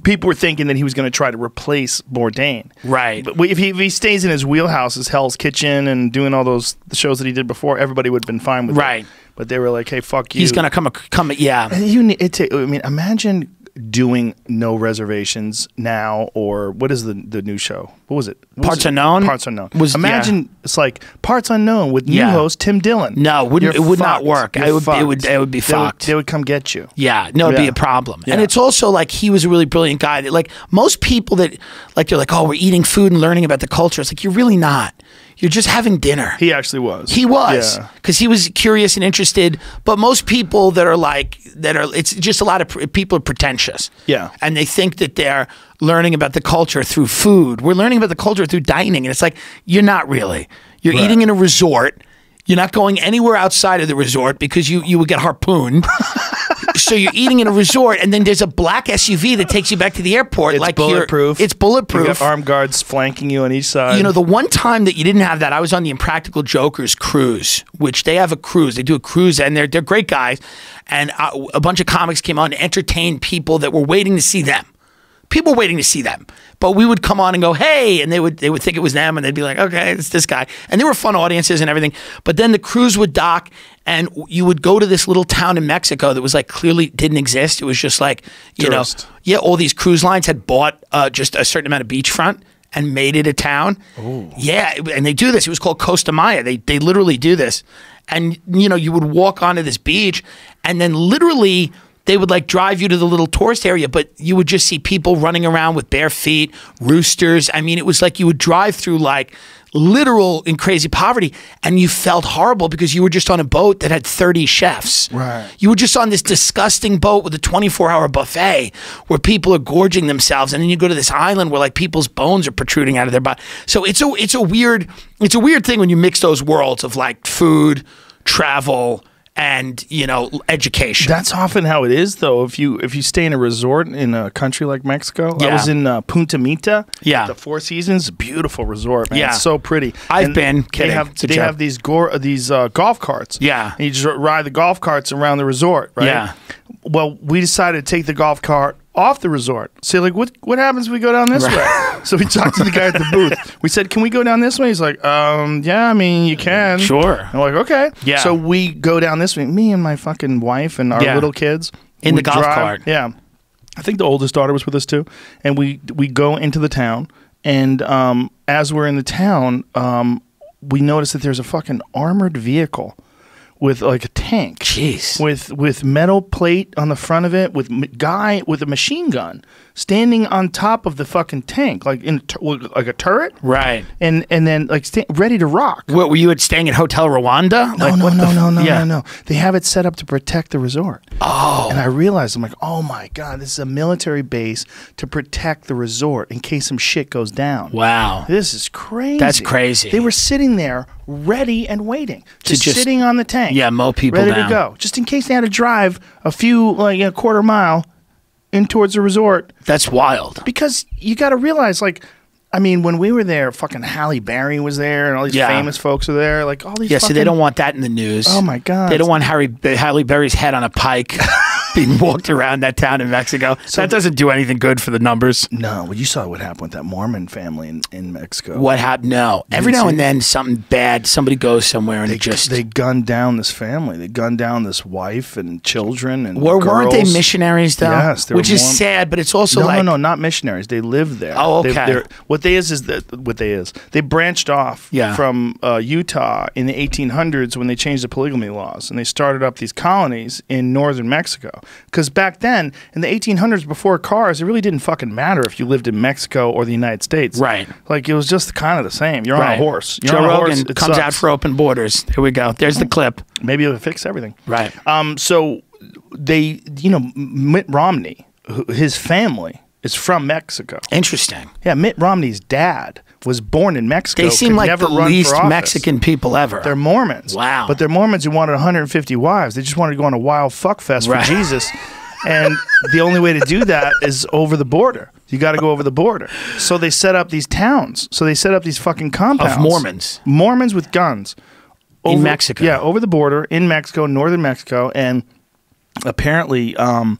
people were thinking that he was going to try to replace Bourdain. Right. But if he, if he stays in his wheelhouse, as Hell's Kitchen and doing all those shows that he did before, everybody would have been fine with Right. it. But they were like, "Hey, fuck you." He's gonna come, come, yeah. And you need it. I mean, imagine doing no reservations now, or what is the the new show? What was it? What was Parts it? Unknown? Parts unknown. Was- imagine it's like Parts Unknown with new Yeah. host Tim Dillon. No, it wouldn't- You're it would not work. You're It would be- it fucked. would- it would be They would- fucked. They would come get you. Yeah, no, it'd be a problem. And it's also like he was a really brilliant guy. That, like most people that like they're like, oh, we're eating food and learning about the culture. It's like you're really not. You're just having dinner. He actually was. He was Yeah. because he was curious and interested. But most people that are like that are it's just a lot of pr- people are pretentious. Yeah. and they think that they're learning about the culture through food. We're learning about the culture through dining, and it's like you're not really. You're eating in a resort. You're not going anywhere outside of the resort because you you would get harpooned. so you're eating in a resort, and then there's a black SUV that takes you back to the airport. It's like bulletproof. It's You bulletproof. armed guards flanking you on each side. You know, the one time that you didn't have that, I was on the Impractical Jokers cruise, which they have a cruise. They do a cruise, and they're they're great guys. And uh, a bunch of comics came on to entertain people that were waiting to see them. People were waiting to see them, but we would come on and go, "Hey," and they would they would think it was them, and they'd be like, "Okay, it's this guy." And they were fun audiences and everything. But then the cruise would dock, and you would go to this little town in Mexico that was like clearly didn't exist. It was just like you Tourist. know, yeah, all these cruise lines had bought uh, just a certain amount of beachfront and made it a town. Yeah, and they do this. It was called Costa Maya. They they literally do this, and you know you would walk onto this beach, and then literally they would like drive you to the little tourist area, but you would just see people running around with bare feet, roosters. I mean, it was like you would drive through like literal in crazy poverty, and you felt horrible because you were just on a boat that had thirty chefs. Right. You were just on this disgusting boat with a 24 hour buffet where people are gorging themselves. And then you go to this island where like people's bones are protruding out of their body. So it's a, it's a weird, it's a weird thing when you mix those worlds of like food, travel, and, you know, education. That's often how it is, though. If you if you stay in a resort in a country like Mexico, I was in uh, Punta Mita. Yeah. the Four Seasons, beautiful resort. Man. Yeah. it's so pretty. I've And been. They Kidding. have Good they have these gore uh, these uh, golf carts. Yeah. and you just ride the golf carts around the resort. Right. Yeah. Well, we decided to take the golf cart off the resort. So like, what what happens if we go down this way? So we talked to the guy at the booth. We said, "Can we go down this way?" He's like, "Um, yeah, I mean, you can." Sure. I'm like, "Okay." Yeah. So we go down this way. Me and my fucking wife and our Yeah. little kids In the golf drive- cart. Yeah. I think the oldest daughter was with us too, and we we go into the town, and um, as we're in the town, um, we notice that there's a fucking armored vehicle with like a tank, Jeez. with with metal plate on the front of it, with m- guy with a machine gun standing on top of the fucking tank, like in a like a turret, Right. and and then like ready to rock. What, were you at staying at Hotel Rwanda? No, Like, no, no, no, no, yeah. no, no. They have it set up to protect the resort. Oh. And I realized, I'm like, oh my God, this is a military base to protect the resort in case some shit goes down. Wow. This is crazy. That's crazy. They were sitting there ready and waiting. Just, just- sitting on the tank. Yeah, mow people Ready down. to go. Just in case they had to drive a few, like a quarter mile in towards the resort. That's wild. Because you got to realize, like, I mean, when we were there, fucking Halle Berry was there, and all these Yeah. famous folks are there. Like all these. Yeah, so they don't want that in the news. Oh, my God. They don't want Harry Halle Berry's head on a pike being walked around that town in Mexico. So that doesn't do anything good for the numbers. No, well, you saw what happened with that Mormon family in, in Mexico. What happened? No. Every now and then, something bad. Somebody goes somewhere and They it just. they gunned down this family. They gunned down this wife and children and Were, weren't they missionaries though? Yes, they were which is Mormon- sad, but it's also no, like no, no, not missionaries. They lived there. Oh, okay. they're- what they is is that what they is. They branched off Yeah. from uh, Utah in the 1800s when they changed the polygamy laws, and they started up these colonies in northern Mexico. Because back then, in the 1800s, before cars, it really didn't fucking matter if you lived in Mexico or the United States. Right. Like it was just kind of the same. You're on a horse. You're Joe Rogan horse. comes out for open borders. Here we go. There's the clip. Maybe it'll fix everything. Right. Um. So they, you know, Mitt Romney, his family is from Mexico. Interesting. Yeah, Mitt Romney's dad was born in Mexico. They seem like the least. Mexican people ever. They're Mormons. Wow. But they're Mormons who wanted 150 wives. They just wanted to go on a wild fuck fest Right. for Jesus. and the only way to do that is over the border. You got to go over the border. So they set up these towns. So they set up these fucking compounds. Mormons. Mormons with guns. In Mexico. Yeah, over the border in Mexico, northern Mexico. And apparently, um,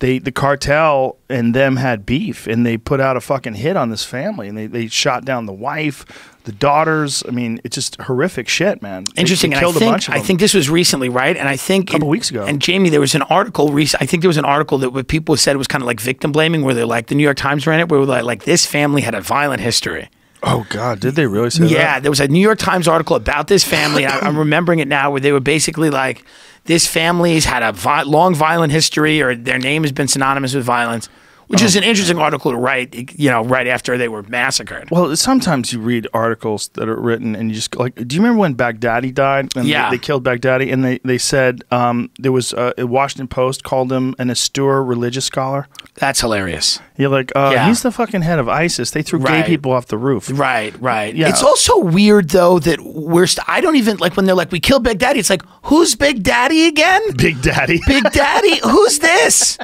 they the cartel and them had beef and they put out a fucking hit on this family and they, they shot down the wife, the daughters. I mean, it's just horrific shit, man. Interesting. They, and killed I think, a bunch of them. I think this was recently, right? And I think a Couple and- weeks ago. And Jamie, there was an article. Rec- I think there was an article that what people said was kind of like victim blaming, where they're like the New York Times ran it, where they're like, like this family had a violent history. Oh God, did they really say Yeah, that? there was a New York Times article about this family. I, I'm remembering it now, where they were basically like, this family's had a vi- long violent history, or their name has been synonymous with violence, which is an interesting article to write. You know, right after they were massacred. Well, sometimes you read articles that are written and you just go like, do you remember when Baghdadi died? And Yeah. they, they killed Baghdadi, and they they said um, there was uh, a Washington Post called him an Astur religious scholar. That's hilarious. You're like, uh, Yeah. he's the fucking head of ISIS. They threw Right. gay people off the roof. Right, right. Yeah. It's also weird though that we're. St- I don't even like when they're like, "We killed Big Daddy." It's like, who's Big Daddy again? Big Daddy. Big Daddy? Who's this?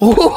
Who-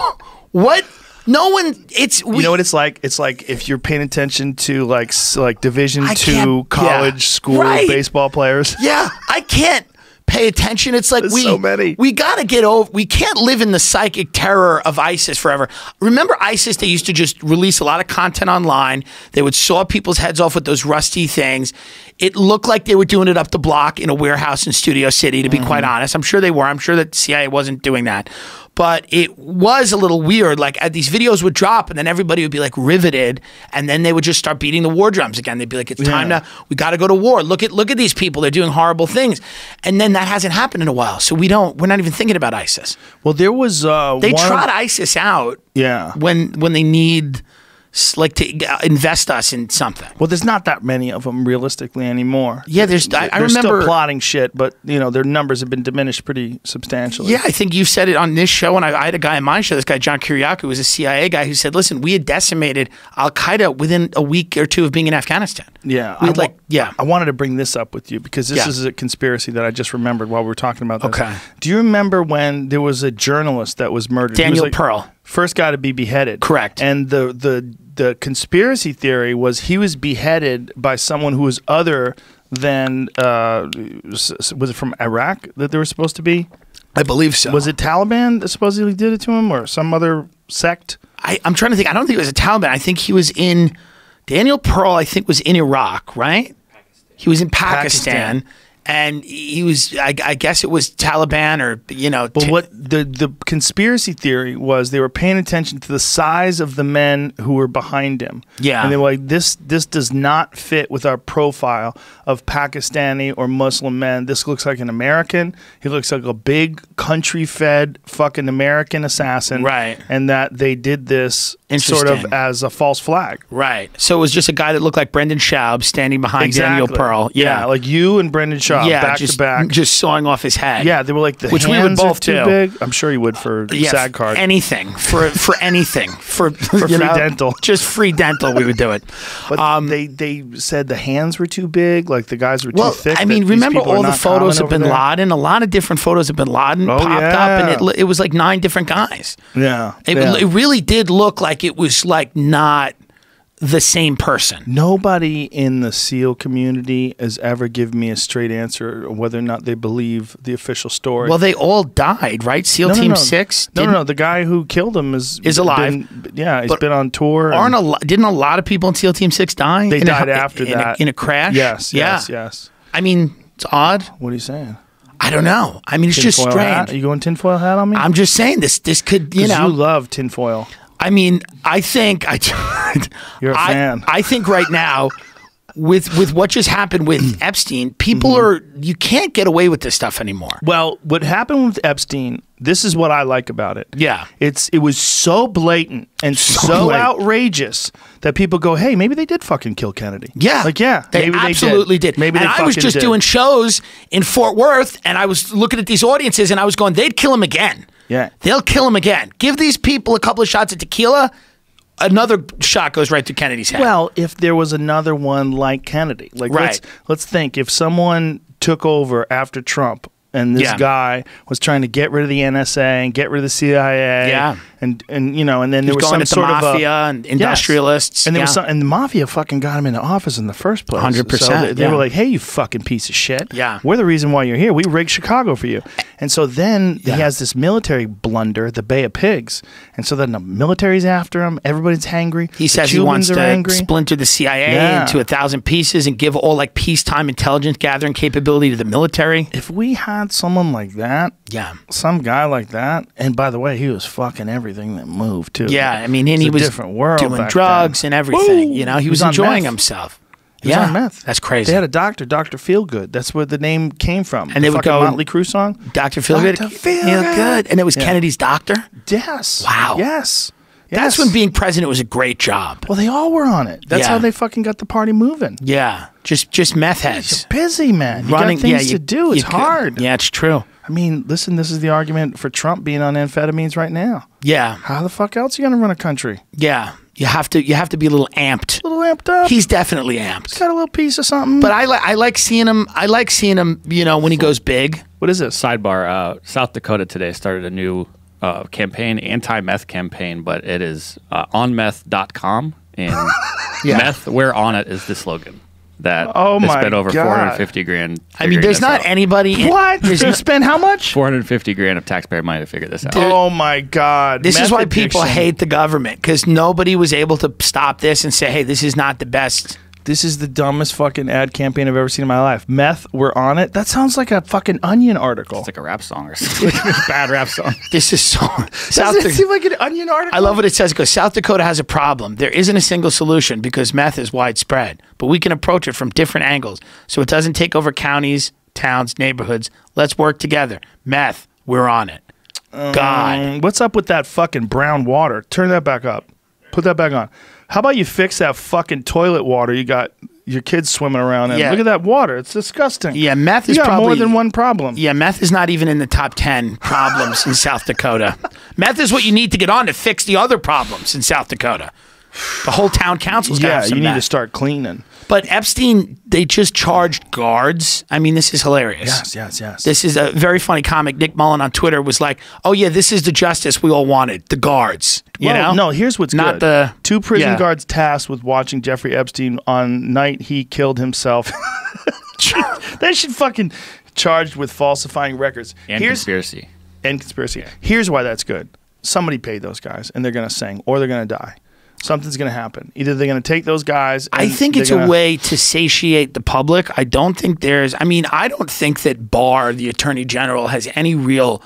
what? No one. It's we, You know what it's like? It's like if you're paying attention to like like Division I two college yeah. school Right. baseball players. Yeah, I can't pay attention. It's like There's we so many. we got to get over. We can't live in the psychic terror of ISIS forever. Remember ISIS? They used to just release a lot of content online. They would saw people's heads off with those rusty things. It looked like they were doing it up the block in a warehouse in Studio City. To be quite Mm-hmm. honest, I'm sure they were. I'm sure that CIA wasn't doing that. But it was a little weird. Like uh, these videos would drop, and then everybody would be like riveted, and then they would just start beating the war drums again. They'd be like, "It's time Yeah. to we got to go to war. Look at look at these people. They're doing horrible things." And then that hasn't happened in a while. So we don't we're not even thinking about ISIS. Well, there was uh, They trot ISIS out Yeah. when when they need like to uh, invest us in something. Well, there's not that many of them realistically anymore. Yeah, there's I, I They're remember still plotting shit, but you know their numbers have been diminished pretty substantially. Yeah, I think you've said it on this show, and I, I had a guy on my show, this guy John Kiriakou, was a CIA guy, who said, "Listen, we had decimated Al Qaeda within a week or two of being in Afghanistan." Yeah, I like yeah, I wanted to bring this up with you because this Yeah. is a conspiracy that I just remembered while we were talking about this. Okay. Do you remember when there was a journalist that was murdered? He was Daniel like Pearl. First guy to be beheaded. Correct. And the the the conspiracy theory was he was beheaded by someone who was other than uh, was it from Iraq that they were supposed to be? I believe so. Was it Taliban that supposedly did it to him or some other sect? I, I'm trying to think. I don't think it was a Taliban. I think he was in Daniel Pearl. I think was in Iraq, right? He was in Pakistan, Pakistan. And he was. I, I guess it was Taliban or you know. But what the the conspiracy theory was they were paying attention to the size of the men who were behind him. Yeah. And they were like, this this does not fit with our profile of Pakistani or Muslim men. This looks like an American. He looks like a big country fed fucking American assassin. Right. And that they did this sort of as a false flag. Right. So it was just a guy that looked like Brendan Schaub standing behind Daniel Pearl. Yeah. like you and Brendan Schaub yeah, back just, to back. just sawing off his head. yeah, they were like the Which we hands would both too do. big. I'm sure you would for yeah, SAG card. anything for for anything for for free dental. just free dental. We would do it. But they they said the hands were too big, like the guys were too Um, Well, thick. I mean, remember all the photos of Bin there? Laden? A lot of different photos of Bin Laden Oh, popped up, and it it was like nine different guys. Yeah, It, yeah. it really did look like it was like not the same person. Nobody in the SEAL community has ever given me a straight answer whether or not they believe the official story. Well, they all died, right? SEAL no, no, Team no. Six No, no, no. The guy who killed him is Is alive. been- yeah, he's But been on tour. Aren't a lot, didn't a lot of people in SEAL Team Six die? they in a- died after in a- that in a crash. Yes, yeah. yes, yes. I mean, it's odd. What are you saying? I don't know. I mean, it's just strange. Hat? Are you going tinfoil hat on me? I'm just saying this. This could, you know. you love tinfoil. I mean, I think I. You're a I- fan. I think right now with with what just happened with Epstein, people Mm-hmm. are you can't get away with this stuff anymore. Well, what happened with Epstein? This is what I like about it. Yeah. it's it was so blatant and so, blatant. outrageous that people go, "Hey, maybe they did fucking kill Kennedy." Yeah, like yeah, they maybe absolutely they did. did. Maybe and they I was just did. doing shows in Fort Worth, and I was looking at these audiences, and I was going, "They'd kill him again. Yeah. they'll kill him again. Give these people a couple of shots of tequila, another shot goes right to Kennedy's head." Well, if there was another one like Kennedy, like let's let's think if someone took over after Trump and this Yeah. guy was trying to get rid of the NSA and get rid of the CIA, Yeah. And and you know, and then there was some sort of mafia a, and industrialists, and there was some, and the mafia fucking got him into office in the first place. 100%, So they, they yeah. were like, "Hey, you fucking piece of shit! Yeah. we're the reason why you're here. We rigged Chicago for you." And so then Yeah. he has this military blunder, the Bay of Pigs, and so then the military's after him. Everybody's hangry. He The says he wants to angry. splinter the CIA Yeah. into a thousand pieces and give all like peacetime intelligence gathering capability to the military. if we had someone like that, Yeah. some guy like that, and by the way, he was fucking everything that moved too. Yeah, I mean, and he a was different world doing drugs then. and everything. Woo! You know, he, He was, was enjoying meth. himself. He was yeah, on meth. That's crazy. They had a doctor, Doctor Feelgood. That's where the name came from. And the they would go- Motley Crue song. Dr. Feelgood. Feel Feelgood. good. And it was Yeah. Kennedy's doctor. Yes. Wow. Yes. That's when being president was a great job. Well, they all were on it. That's Yeah. how they fucking got the party moving. Yeah. Just just meth heads. Busy man. You Running got things yeah, you- to do. It's you could- hard. Yeah, it's true. I mean, listen. This is the argument for Trump being on amphetamines right now. Yeah. How the fuck else are you gonna run a country? Yeah. You have to you have to be a little amped. A little amped up. He's definitely amped. got a little piece of something. But I like I like seeing him I like seeing him, you know, when he goes big. what is it? Sidebar: uh, South Dakota today started a new uh, campaign, anti-meth campaign, but it is uh, onmeth.com and meth. We're on it is the slogan. That Oh they my spent over God. 450 grand. I mean, there's not anybody in- What? There's They no- spend how much? 450 grand of taxpayer money to figure this out. Oh my god! This is Meth why people hate the government because nobody was able to stop this and say, "Hey, this is not the best." This is the dumbest fucking ad campaign I've ever seen in my life. Meth, we're on it. That sounds like a fucking Onion article. It's like a rap song or something. Bad rap song. This is so. South Doesn't it seem like an Onion article? I love what it says because South Dakota has a problem. There isn't a single solution because meth is widespread, but we can approach it from different angles so it doesn't take over counties, towns, neighborhoods. Let's work together. Meth, we're on it. God. Mm, What's up with that fucking brown water? Turn that back up. Put that back on. How about you fix that fucking toilet water you got your kids swimming around in? Yeah. Look at that water. It's disgusting. Yeah, meth you is got more than one problem. Yeah, meth is not even in the top 10 problems in South Dakota. Meth is what you need to get on to fix the other problems in South Dakota. The whole town council's got to Yeah, you need meth. to start cleaning. But Epstein, they just charged guards. I mean, this is hilarious. Yes, yes, yes. This is a very funny comic. Nick Mullen on Twitter was like, "Oh yeah, this is the justice we all wanted. The guards, you Well, know? no, here's what's Not good. the- two prison yeah. guards tasked with watching Jeffrey Epstein on night he killed himself. they should fucking charged with falsifying records. And here's conspiracy. and conspiracy. Here's why that's good. Somebody paid those guys, and they're gonna sing, or they're gonna die. Something's gonna happen. Either they're gonna take those guys. I think it's a way to satiate the public. I don't think there's. I mean, I don't think that Barr, the Attorney General, has any real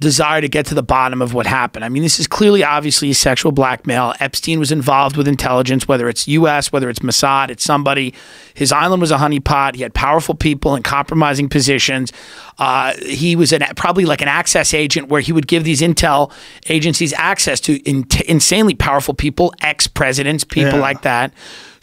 desire to get to the bottom of what happened. I mean, this is clearly, obviously, sexual blackmail. Epstein was involved with intelligence, whether it's U.S., whether it's Mossad, it's somebody. His island was a honeypot. He had powerful people in compromising positions. Uh, he was an, probably like an access agent where he would give these intel agencies access to in, insanely powerful people, ex presidents, people Yeah. like that.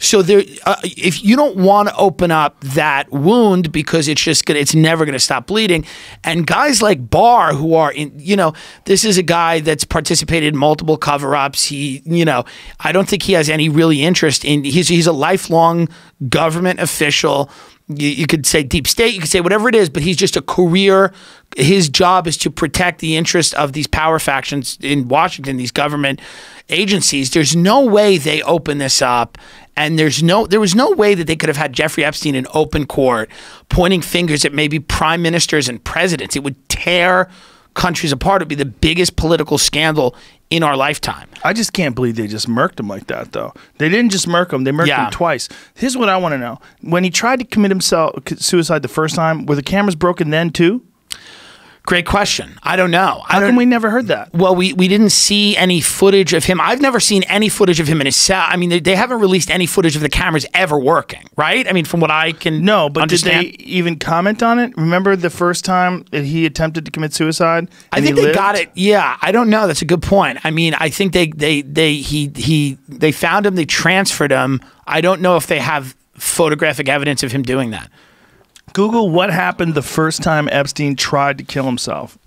So there, uh, if you don't want to open up that wound because it's just gonna, it's never going to stop bleeding. And guys like Barr, who are in, you know, this is a guy that's participated in multiple cover-ups. He, you know, I don't think he has any really interest in. He's he's a lifelong government official. You, you could say deep state, you could say whatever it is, but he's just a career. His job is to protect the interest of these power factions in Washington, these government agencies. There's no way they open this up. And there's no, there was no way that they could have had Jeffrey Epstein in open court pointing fingers at maybe prime ministers and presidents. It would tear countries apart. It would be the biggest political scandal in our lifetime. I just can't believe they just murked him like that, though. They didn't just murk him; they murked Yeah. him twice. Here's what I want to know: When he tried to commit himself suicide the first time, were the cameras broken then too? Great question. I don't know. I How don't. come we never heard that? well, we, we didn't see any footage of him. I've never seen any footage of him in his cell. I mean, they, they haven't released any footage of the cameras ever working, right? I mean, from what I can No, but understand. did they even comment on it? Remember the first time that he attempted to commit suicide? I think he they got it. Yeah, I don't know. That's a good point. I mean, I think they they they he he they found him. They transferred him. I don't know if they have photographic evidence of him doing that. Google what happened the first time Epstein tried to kill himself.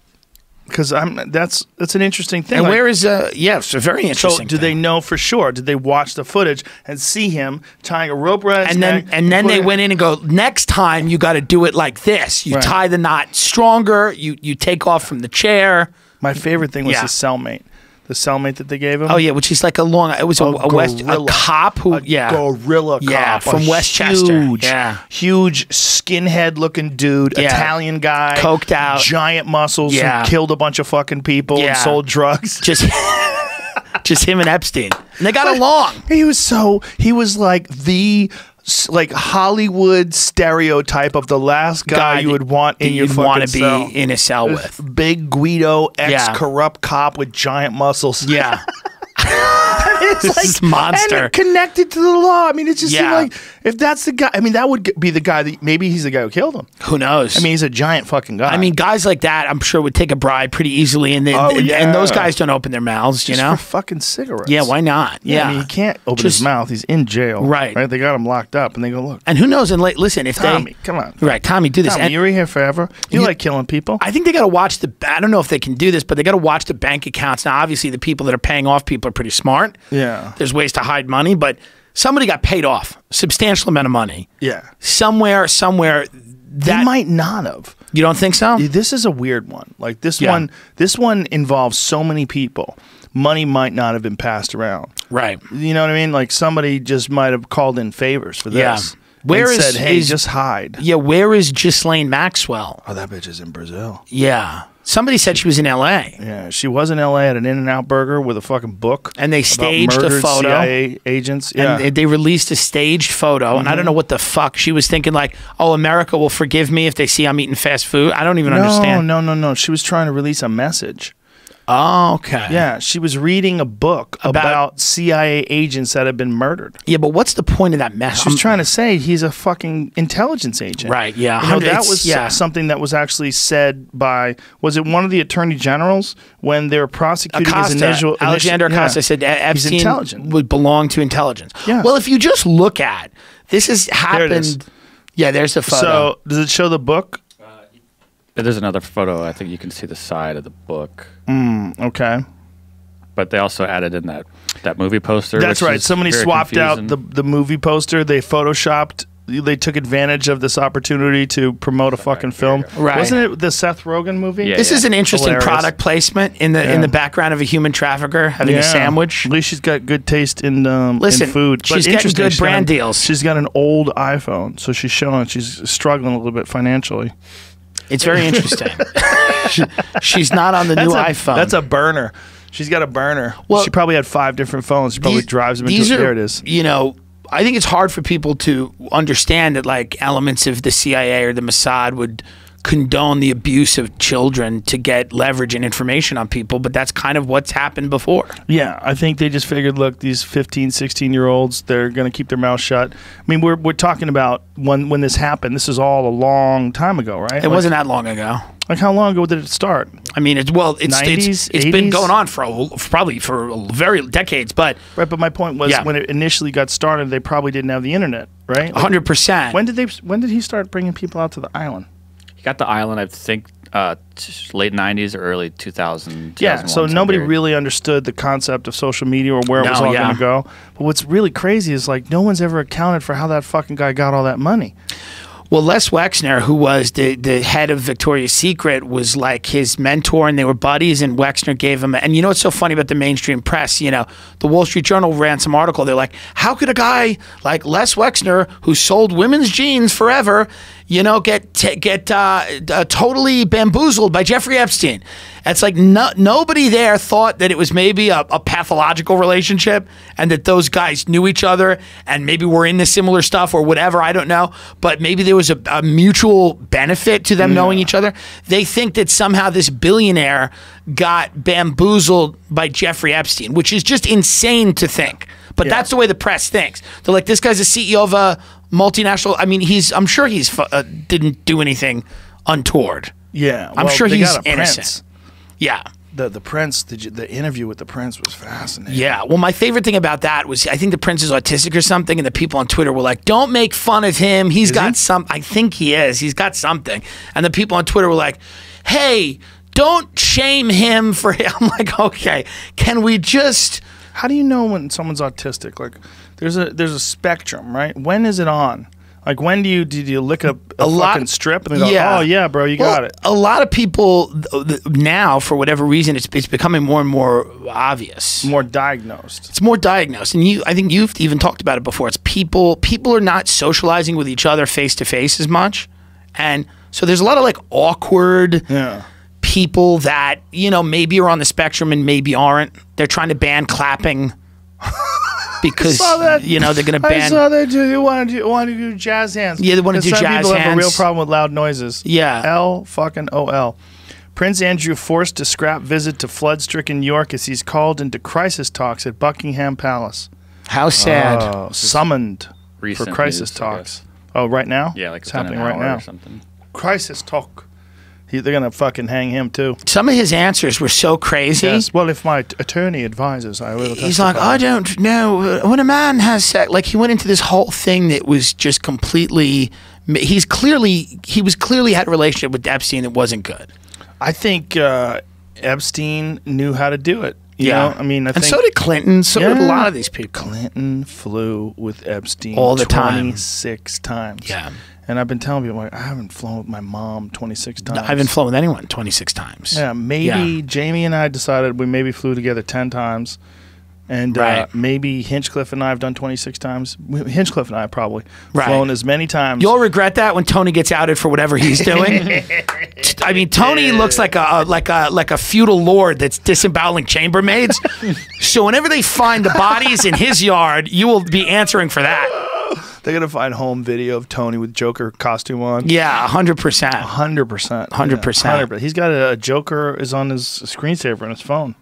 Because I'm that's that's an interesting thing. And Like, where is uh? Yeah, it's a very so interesting. do they know for sure? Did they watch the footage and see him tying a rope around his And then and then they putting- went in and go. Next time you got to do it like this. You Right. tie the knot stronger. You you take off from the chair. My favorite thing was Yeah. his cellmate, the cellmate that they gave him. Oh yeah, which is like a long. It was a, a West a cop who a yeah gorilla cop, Yeah, a from Westchester. Huge, Yeah. huge skinhead looking dude, Yeah. Italian guy, Coked out. giant muscles, Yeah. who killed a bunch of fucking people Yeah. and sold drugs. just just him and Epstein. And they got along. He was so he was like the like Hollywood stereotype of the last guy, you would want in your you'd wanna be cell. in a cell This with. Big Guido, ex Yeah. corrupt cop with giant muscles. Yeah. it's This is monster. and connected to the law. I mean, it just Yeah. like if that's the guy. I mean, that would be the guy that maybe he's the guy who killed him. Who knows? I mean, he's a giant fucking guy. I mean, guys like that, I'm sure would take a bribe pretty easily, and they, Oh, and, and those guys don't open their mouths, you Just know. for fucking cigarettes. Yeah, why not? Yeah, I mean, he can't open Just- his mouth. He's in jail. Right. Right. They got him locked up, and they go, look, And who knows? And like, listen, if Tommy, they come on, right, Tommy, do this. Tommy, And you were here forever. You, You- like killing people. I think they got to watch the. I don't know if they can do this, but they got to watch the bank accounts. Now, obviously, the people that are paying off people are pretty smart. Yeah. There's ways to hide money, but somebody got paid off substantial amount of money yeah. somewhere, somewhere. They might not have. you don't think so? This is a weird one. Like this Yeah. one. This one involves so many people. Money might not have been passed around. Right. You know what I mean? Like somebody just might have called in favors for this. Yeah. Where is- said, "Hey, is- just hide." Yeah. Where is Ghislaine Maxwell? Oh, that bitch is in Brazil. Yeah. Somebody said she was in L.A. Yeah, she was in L.A. at an In-N-Out Burger with a fucking book, And they staged a photo. CIA agents. Yeah, And they- released a staged photo, and I Mm-hmm. don't know what the fuck she was thinking. Like, oh, America will forgive me if they see I'm eating fast food. I don't even understand. no, understand. no, no, no. She was trying to release a message. Oh, okay. Yeah, she was reading a book About- about, CIA agents that had been murdered. Yeah, but what's the point of that mess? She was trying to say he's a fucking intelligence agent. Right, yeah. You know, that was yeah. something that was actually said by was it one of the attorney generals when they were prosecuting Acosta, his initial Alexander initial- Acosta yeah. said Epstein would belong to intelligence. Yeah. Well, if you just look at this has happened. is. Yeah, there's the photo. So does it show the book? There's another photo. I think you can see the side of the book, Okay. but they also added in that that movie poster. That's which right. Somebody very swapped out the the movie poster. They photoshopped. They took advantage of this opportunity to promote a fucking film. Right. Wasn't it the Seth Rogen movie? Yeah, this is an interesting Hilarious. product placement in the in the background of a human trafficker having a sandwich. At least she's got good taste in, um, Listen, in food. she's getting interesting, good she's got brand an- deals. She's got an old iPhone, so she's showing she's struggling a little bit financially. It's very interesting. She- she's not on the new a, iPhone. That's a burner. She's got a burner. Well, she probably had five different phones. She probably These- drives them into are, there. It is. You know, I think it's hard for people to understand that like elements of the CIA or the Mossad would condone the abuse of children to get leverage and information on people, but that's kind of what's happened before. Yeah, I think they just figured, look, these 15, 16 year olds, they're going to keep their mouth shut. I mean, we're, we're talking about when when this happened. This is all a long time ago, right? It wasn't that long ago. like how long ago did it start? I mean, it's well, it's 90s, it's, it's been going on for a, probably for a very decades, but Right, but my point was Yeah. when it initially got started, they probably didn't have the internet, right? Like, hundred percent. when did they? When did he start bringing people out to the island? He got the island, I think, uh, late '90s or early 2000. Yeah, so nobody period. really understood the concept of social media or where it was all yeah. going to go. But what's really crazy is like no one's ever accounted for how that fucking guy got all that money. Well, Les Wexner, who was the, the head of Victoria's Secret, was like his mentor, and they were buddies. And Wexner gave him. And you know what's so funny about the mainstream press? You know, the Wall Street Journal ran some article. They're like, "How could a guy like Les Wexner, who sold women's jeans forever, you know, get t- get uh, uh, totally bamboozled by Jeffrey Epstein. It's like no, nobody there thought that it was maybe a, a pathological relationship and that those guys knew each other and maybe were into similar stuff or whatever. I don't know, but maybe there was a, a mutual benefit to them knowing each other. They think that somehow this billionaire got bamboozled by Jeffrey Epstein, which is just insane to think. But Yeah. that's the way the press thinks. They're like, this guy's a CEO of a multinational. I mean, he's. I'm sure he's uh, didn't do anything untoward. Yeah, I'm sure he's got a innocent. prince. Yeah. The the prince, the, the interview with the prince was fascinating. Yeah. Well, my favorite thing about that was I think the prince is autistic or something, and the people on Twitter were like, "Don't make fun of him. He's got he? some. I think he is. He's got something." And the people on Twitter were like, "Hey, don't shame him for." I'm like, okay, can we just? How do you know when someone's autistic? Like, there's a there's a spectrum, right? When is it on? Like, when do you did you lick a, a, A lot- fucking strip and then go, Yeah. oh yeah, bro, you Well, got it. A lot of people now, for whatever reason, it's it's becoming more and more obvious. More diagnosed. it's more diagnosed and you i think you've even talked about it before it's people people are not socializing with each other face to face as much and so there's a lot of like awkward Yeah. people that you know maybe are on the spectrum and maybe aren't they're trying to ban clapping because you know they're going to ban. I ban saw that too. They want to do want to do jazz hands. Yeah, they wanna And do some jazz people have a real problem with loud noises. Yeah. L fucking O L. Prince Andrew forced to scrap visit to flood-stricken York as he's called into crisis talks at Buckingham Palace. how sad Oh, summoned for crisis news, talks. Oh, right now? Yeah, like it's within an happening right now. or something. Crisis talk. He, they're gonna fucking hang him too. some of his answers were so crazy Yes. Well, if my attorney advises, I will. He's like. I don't know. When a man has sex, like he went into this whole thing that was just completely. He's clearly he was clearly had a relationship with Epstein that wasn't good. I think uh, Epstein knew how to do it. You know? I mean, I and think so did Clinton. So did a lot of these people. Clinton flew with Epstein All the time. six times. Yeah. And I've been telling people, like, I haven't flown with my mom 26 times. I haven't flown with anyone twenty six times. Yeah, maybe Yeah. Jamie and I decided we maybe flew together 10 times. And uh, maybe Hinchcliffe and I have done 26 times. Hinchcliffe and I have probably Right. flown as many times. You'll regret that when Tony gets outed for whatever he's doing. I mean, Tony looks like a, a like a like a feudal lord that's disemboweling chambermaids. so whenever they find the bodies in his yard, you will be answering for that. They're going to find home video of Tony with Joker costume on. Yeah, hundred percent. Hundred percent, 100%. He's got a, a Joker is on his screensaver on his phone.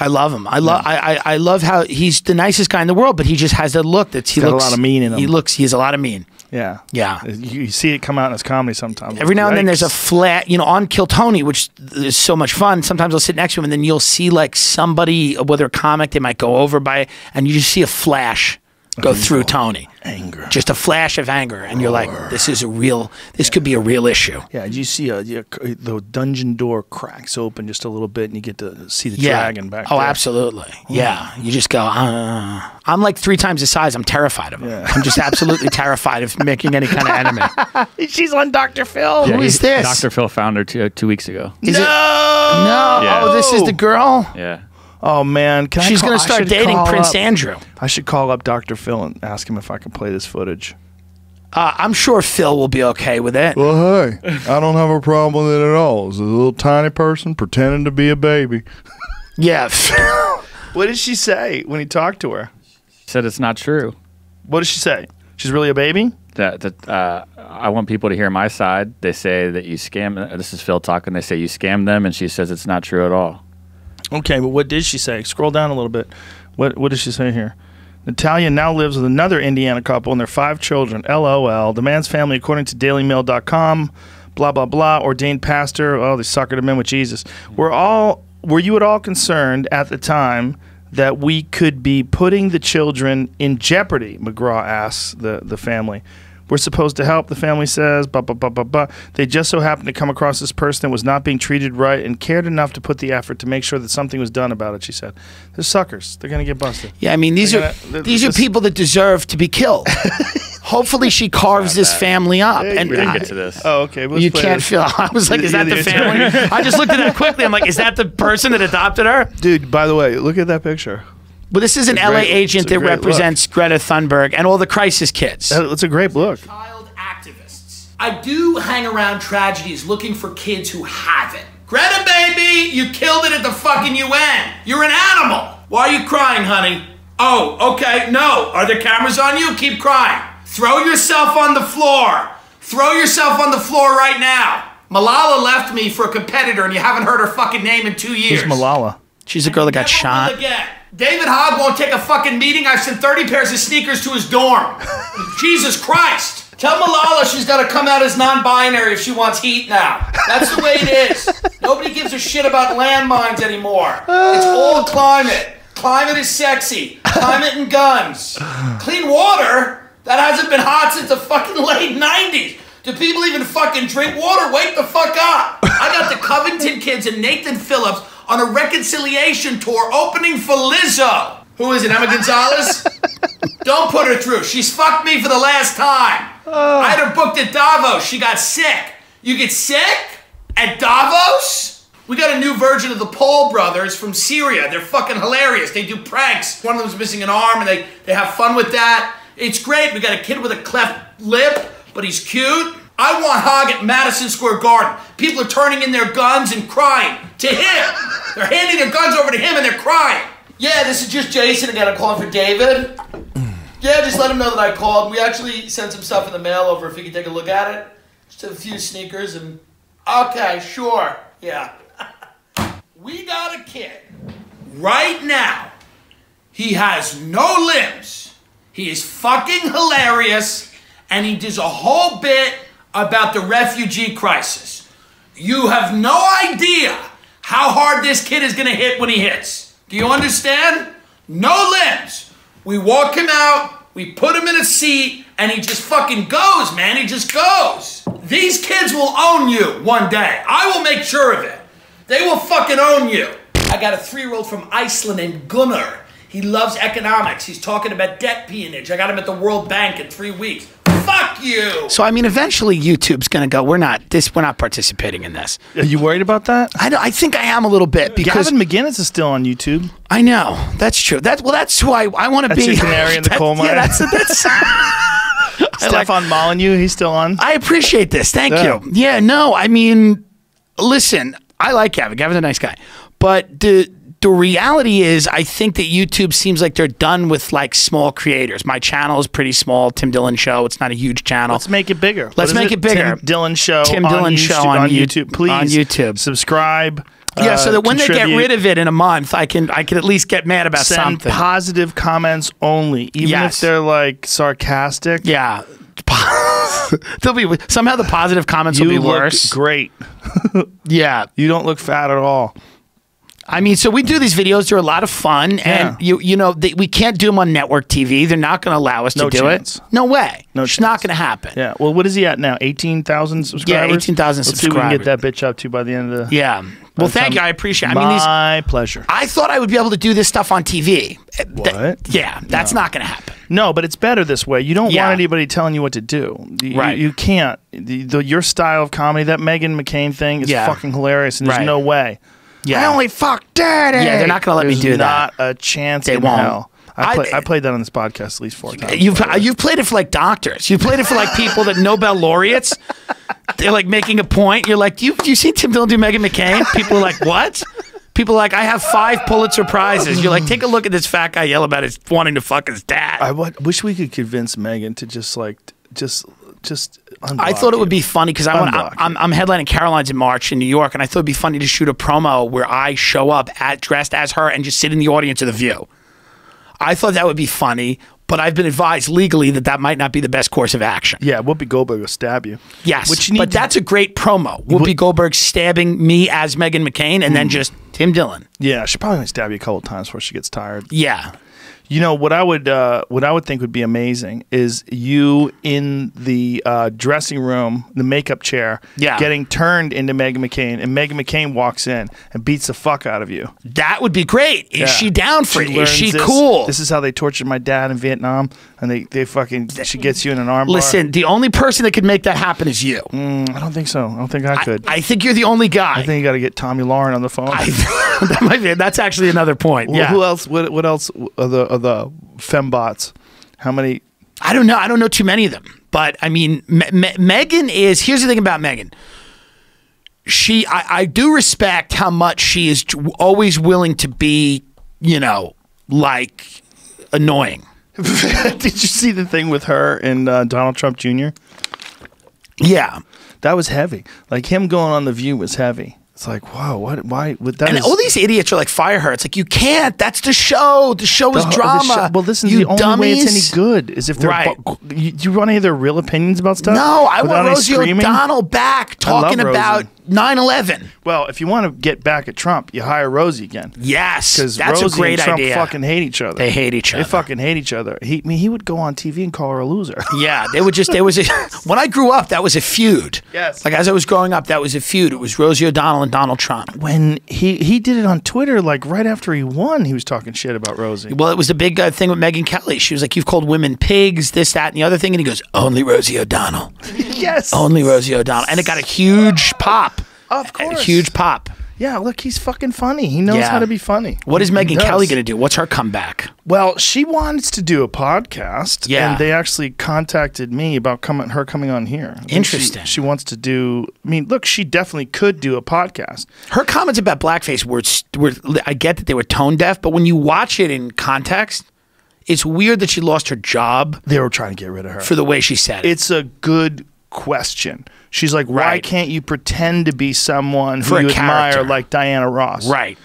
I love him. I love. I, I I love how he's the nicest guy in the world, but he just has that look that's he got a lot of mean in him. He looks. He has a lot of mean. Yeah, Yeah. You, you see it come out in his comedy sometimes. Every now and then, there's a flat, you know, on Kill Tony, which is so much fun. Sometimes I'll sit next to him, and then you'll see like somebody, whether a comic, they might go over by, and you just see a flash go through Tony, anger. just a flash of anger, and you're like, this is a real, this could be a real issue. Yeah, you see uh, a, you- uh, the dungeon door cracks open just a little bit, and you get to see the Yeah. dragon back. oh, there. absolutely. Yeah. You just go, uh, I'm like three times the size. I'm terrified of him. Yeah. I'm just absolutely terrified of making any kind of enemy. She's on Dr. Phil. Who he- this? Dr. Phil found her two, uh, two weeks ago. Is no! it? No. Yeah. Oh, this is the girl. Yeah. Oh man, Can She's call- going to I start should dating call Prince up- Andrew. I should call up Dr. Phil and ask him if I can play this footage. Uh, I'm sure Phil will be okay with it. Well, hey, I don't have a problem with it at all. It's a little tiny person pretending to be a baby. Yeah. What did she say when he talked to her? She said it's not true. What did she say? She's really a baby? That, that uh, I want people to hear my side. They say that you scam. This is Phil talking. They say you scam them, and she says it's not true at all. Okay, but what did she say? Scroll down a little bit. What what did she say here? Natalia now lives with another Indiana couple and their five children. LOL. The man's family, according to DailyMail.com, blah blah blah. Ordained pastor. Oh, they suckered him in with Jesus. We're all. Were you at all concerned at the time that we could be putting the children in jeopardy? McGraw asks the the family. We're supposed to help, the family says, blah, blah, blah, blah, blah. They just so happened to come across this person that was not being treated right and cared enough to put the effort to make sure that something was done about it, she said. They're suckers. They're going to get busted. Yeah, I mean these They're are gonna- they're- these are this- people that deserve to be killed. Hopefully, she carves this family up. And We didn't I- get to this. Oh, okay. let's you can't this. feel. I was like, is that the the family? I just looked at that quickly. I'm like, is that the person that adopted her? Dude, by the way, look at that picture. Well, this is an It's LA great- agent that great look. represents Greta Thunberg and all the crisis kids. That- That's a great look. Child activists. I do hang around tragedies looking for kids who have it. Greta, baby, you killed it at the fucking UN. You're an animal. Why are you crying, honey? Oh, okay, no. Are there cameras on you? Keep crying. Throw yourself on the floor. Throw yourself on the floor right now. Malala left me for a competitor, and you haven't heard her fucking name in two years. Who's Malala? She's a girl that got shot. again. David Hogg won't take a fucking meeting. I've sent 30 pairs of sneakers to his dorm. Jesus Christ. Tell Malala she's got to come out as non-binary if she wants heat now. That's the way it is. Nobody gives a shit about landmines anymore. It's all climate. Climate is sexy. Climate and guns. Clean water? That hasn't been hot since the fucking late 90s. Do people even fucking drink water? Wake the fuck up. I got the Covington kids and Nathan Phillips on a reconciliation tour opening for Lizzo. Who is it, Emma Gonzalez? Don't put her through. She's fucked me for the last time. Oh. I had her booked at Davos. She got sick. You get sick? At Davos? We got a new version of the Paul brothers from Syria. They're fucking hilarious. They do pranks. One of them's missing an arm and they, they have fun with that. It's great. We got a kid with a cleft lip, but he's cute. I want Hogg at Madison Square Garden. People are turning in their guns and crying to him. They're handing their guns over to him and they're crying. Yeah, this is just Jason. Again. I'm calling for David. Yeah, just let him know that I called. We actually sent some stuff in the mail over if you could take a look at it. Just a few sneakers and. Okay, sure. Yeah. we got a kid right now. He has no limbs. He is fucking hilarious and he does a whole bit about the refugee crisis. You have no idea how hard this kid is gonna hit when he hits. Do you understand? No limbs. We walk him out, we put him in a seat, and he just fucking goes, man. He just goes. These kids will own you one day. I will make sure of it. They will fucking own you. I got a three year old from Iceland named Gunnar. He loves economics. He's talking about debt peonage. I got him at the World Bank in three weeks. Fuck you. So I mean, eventually YouTube's gonna go. We're not this. We're not participating in this. Are you worried about that? I know. I think I am a little bit because Gavin McInnes is still on YouTube. I know that's true. That's well. That's who I I want to be. your canary in the That- coal mine. Yeah, that's that's. I like- Stefan Molyneux, he's still on. I appreciate this. Thank Yeah. you. Yeah, no, I mean, listen, I like Gavin. Gavin's a nice guy. But the the reality is I think that YouTube seems like they're done with like small creators. My channel is pretty small, Tim Dillon show. It's not a huge channel. Let's make it bigger. Let's make it bigger. Tim Dillon Show. Tim on Dillon Show YouTube- on YouTube. Please on YouTube. subscribe. yeah, so uh, that when they get rid of it in a month, I can I can at least get mad about send something. positive comments only, even Yes. if they're like sarcastic. yeah. They'll be somehow the positive comments you will be worse. great. Yeah. You don't look fat at all. I mean, so we do these videos. They're a lot of fun, Yeah. and you you know they, we can't do them on network TV. They're not going to allow us No to do chance. it. No way. No it's not going to happen. Yeah. Well, what is he at now? Eighteen thousand subscribers. Yeah, 18,000 Let's see if we can get that bitch up to by the end of the. Yeah. Well, thank you. I appreciate. it. I mean, these. my pleasure. I thought I would be able to do this stuff on TV. Eh, Th- What? yeah, that's not going to happen. No, but it's better this way. You don't Yeah. want anybody telling you what to do. You, Right. You, can't. The, the, your style of comedy, that Meghan McCain thing, is Yeah. fucking hilarious, and there's Right. no way. Yeah. I only fuck daddy. Yeah, they're not gonna let me There's do that. Not a chance They in won't. hell. I, I- play, I played that on this podcast at least four times. You've by you've played it for like doctors. You've played it for like people that Nobel laureates. They're like making a point. You're like, you you seen Tim Dillon do Meghan McCain? People are like, what? People are like, I have five Pulitzer prizes. You're like, take a look at this fat guy yell about his wanting to fuck his dad. I wish we could convince Meghan to just like just just. I thought it would be funny because I want I'm, I'm headlining Caroline's in March in New York, and I thought it'd be funny to shoot a promo where I show up at dressed as her and just sit in the audience of the View. I thought that would be funny, but I've been advised legally that that might not be the best course of action. Yeah, Whoopi Goldberg will stab you. Yes, Which you need but that's a great promo. Whoopi Goldberg stabbing me as Meghan McCain, and Mm. then just Tim Dillon. Yeah, she probably might stab you a couple times before she gets tired. Yeah, You know what I would uh, what I would think would be amazing is you in the uh, dressing room, the makeup chair, Yeah. getting turned into Meghan McCain, and Meghan McCain walks in and beats the fuck out of you. that would be great. Is Yeah. she down for it? Is she this- cool? This is how they tortured my dad in Vietnam, and they they fucking she gets you in an arm. Listen, the only person that could make that happen is you. Mm, I don't think so. I don't think I could. I, I think you're the only guy. I think you got to get Tomi Lahren on the phone. I, that might be, that's actually another point. Well, yeah. Who else? What, what else are the are the fembots? How many? I don't know. I don't know too many of them. But I mean, Me- Me- Meghan is. Here's the thing about Meghan. She, I, I do respect how much she is always willing to be, you know, like annoying. Did you see the thing with her and uh, Donald Trump Jr.? Yeah. That was heavy. Like him going on the View was heavy. It's like, wow, what? Why? What, that And is- all these idiots are like, fire her. It's like, you can't. That's the show. The show is the- the drama. show- well, this is you the only dummies. way it's any good. Is if they're. Right. you, do you want to hear their real opinions about stuff? No, I want any Rosie? O'Donnell back talking Rosie. about 9 11. Well, if you want to get back at Trump, you hire Rosie again. Yes. Because That's Rosie a great and Trump idea. fucking hate each other. They hate each other. They fucking hate each other. He, I mean, he would go on TV and call her a loser. Yeah, they would just. There was a when I grew up, that was a feud. Yes. Like as I was growing up, that was a feud. It was Rosie O'Donnell and Donald Trump. when he he did it on Twitter, like right after he won, he was talking shit about Rosie. Well, it was the big uh, thing with Megyn Kelly. She was like, "You've called women pigs, this, that, and the other thing," and he goes, "Only Rosie O'Donnell, yes. only Rosie O'Donnell," and it got a huge pop. Oh, of A course. huge pop. Yeah, look, he's fucking funny. He knows Yeah. how to be funny. What is Megyn. Kelly going to do? What's her comeback? Well, she wants to do a podcast. Yeah. And they actually contacted me about coming her coming on here. I think she- Interesting. She, wants to do I mean, look, she definitely could do a podcast. Her comments about blackface were, were I get that they were tone deaf, but when you watch it in context, it's weird that she lost her job They were trying to get rid of her. for the way she said it. it's a good question. She's like, why Right. can't you pretend to be someone who For a you admire like Diana Ross? right.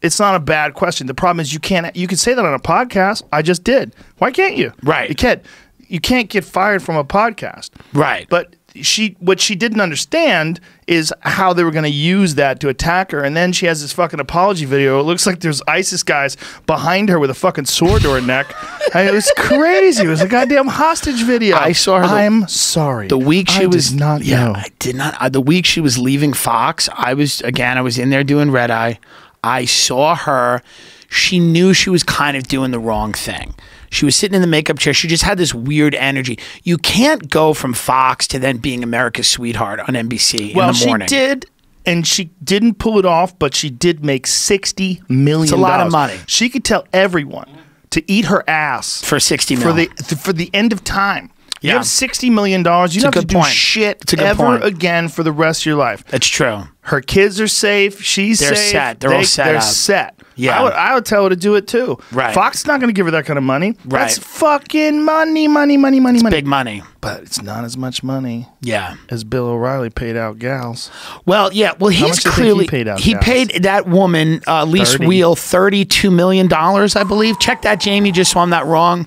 It's not a bad question. The problem is you can't you can say that on a podcast. I just did. Why can't you? Right. You can't you can't get fired from a podcast. Right. But she what she didn't understand is how they were going to use that to attack her and then she has this fucking apology video. It looks like there's isis guys behind her with a fucking sword to her neck. And it was crazy. It was a goddamn hostage video. I saw her the- i'm sorry. the week she I was not yeah know. I did not uh, the week she was leaving fox i was again i was in there doing red eye. I saw her. She knew she was kind of doing the wrong thing she was sitting in the makeup chair she just had this weird energy you can't go from fox to then being america's sweetheart on nbc well in the morning Well, she did and she didn't pull it off but she did make 60 million It's a lot of money. she could tell everyone to eat her ass for 60 for the for the end of time. You Yeah. have sixty million dollars. You it's don't have to good do shit ever point. again for the rest of your life. that's true Her kids are safe. She's They're safe. set. They're all set They're up. set. Yeah. I would, I would tell her to do it too. Right. Fox is not going to give her that kind of money. Right. That's fucking money, money, money, money, money. big money But it's not as much money yeah as Bill O'Reilly paid out gals. Well, yeah. Well, he's do he clearly paid out, he guys? paid that woman uh, Lis 30. Wiehl thirty two million dollars, I believe. Check that, Jamie, just so I'm not wrong.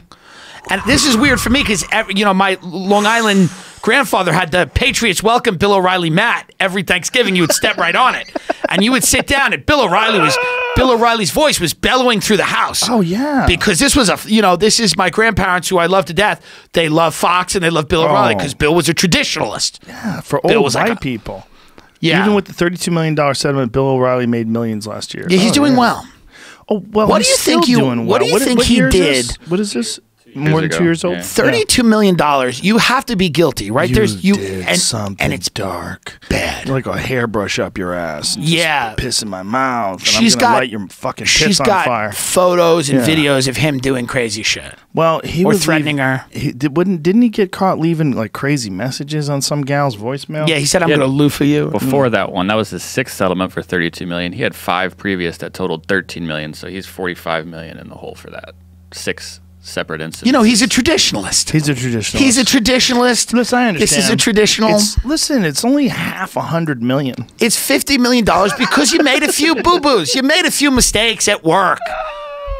And this is weird for me because you know my Long Island grandfather had the Patriots welcome Bill O'Reilly mat every Thanksgiving. You would step right on it, and you would sit down. And Bill O'Reilly was Bill O'Reilly's voice was bellowing through the house. Oh, yeah. because this was a you know this is my grandparents who I love to death. They love Fox and they love Bill O'Reilly Oh. because Bill was a traditionalist. Yeah, For Bill old was like white a- people. Yeah, Even with the thirty-two million dollar settlement, Bill O'Reilly made millions last year. yeah, he's Oh, doing yeah. well. Oh well, What do you think you- Doing what do well. you think he year is this? did? What is this? More than ago, two years old. yeah. Thirty-two million dollars. You have to be guilty, right? You There's you did and, something and it's dark, bad. like a hairbrush up your ass. Yeah. just piss in my mouth. And She's I'm gonna got light your fucking tits she's on got fire. photos and Yeah. videos of him doing crazy shit. Well, he or was threatening leave- her. He, did, wouldn't didn't he get caught leaving like crazy messages on some gal's voicemail? Yeah, he said, "I'm Yeah. going to loofah you." Before that one, that was his sixth settlement for 32 million. He had five previous that totaled 13 million, so he's 45 million in the hole for that. Six separate incidents. You know, he's a traditionalist. he's a traditionalist. He's a traditionalist. Listen, I understand. This is a traditional. It's, listen, it's only half a hundred million. It's fifty million dollars because you made a few boo boos. You made a few mistakes at work.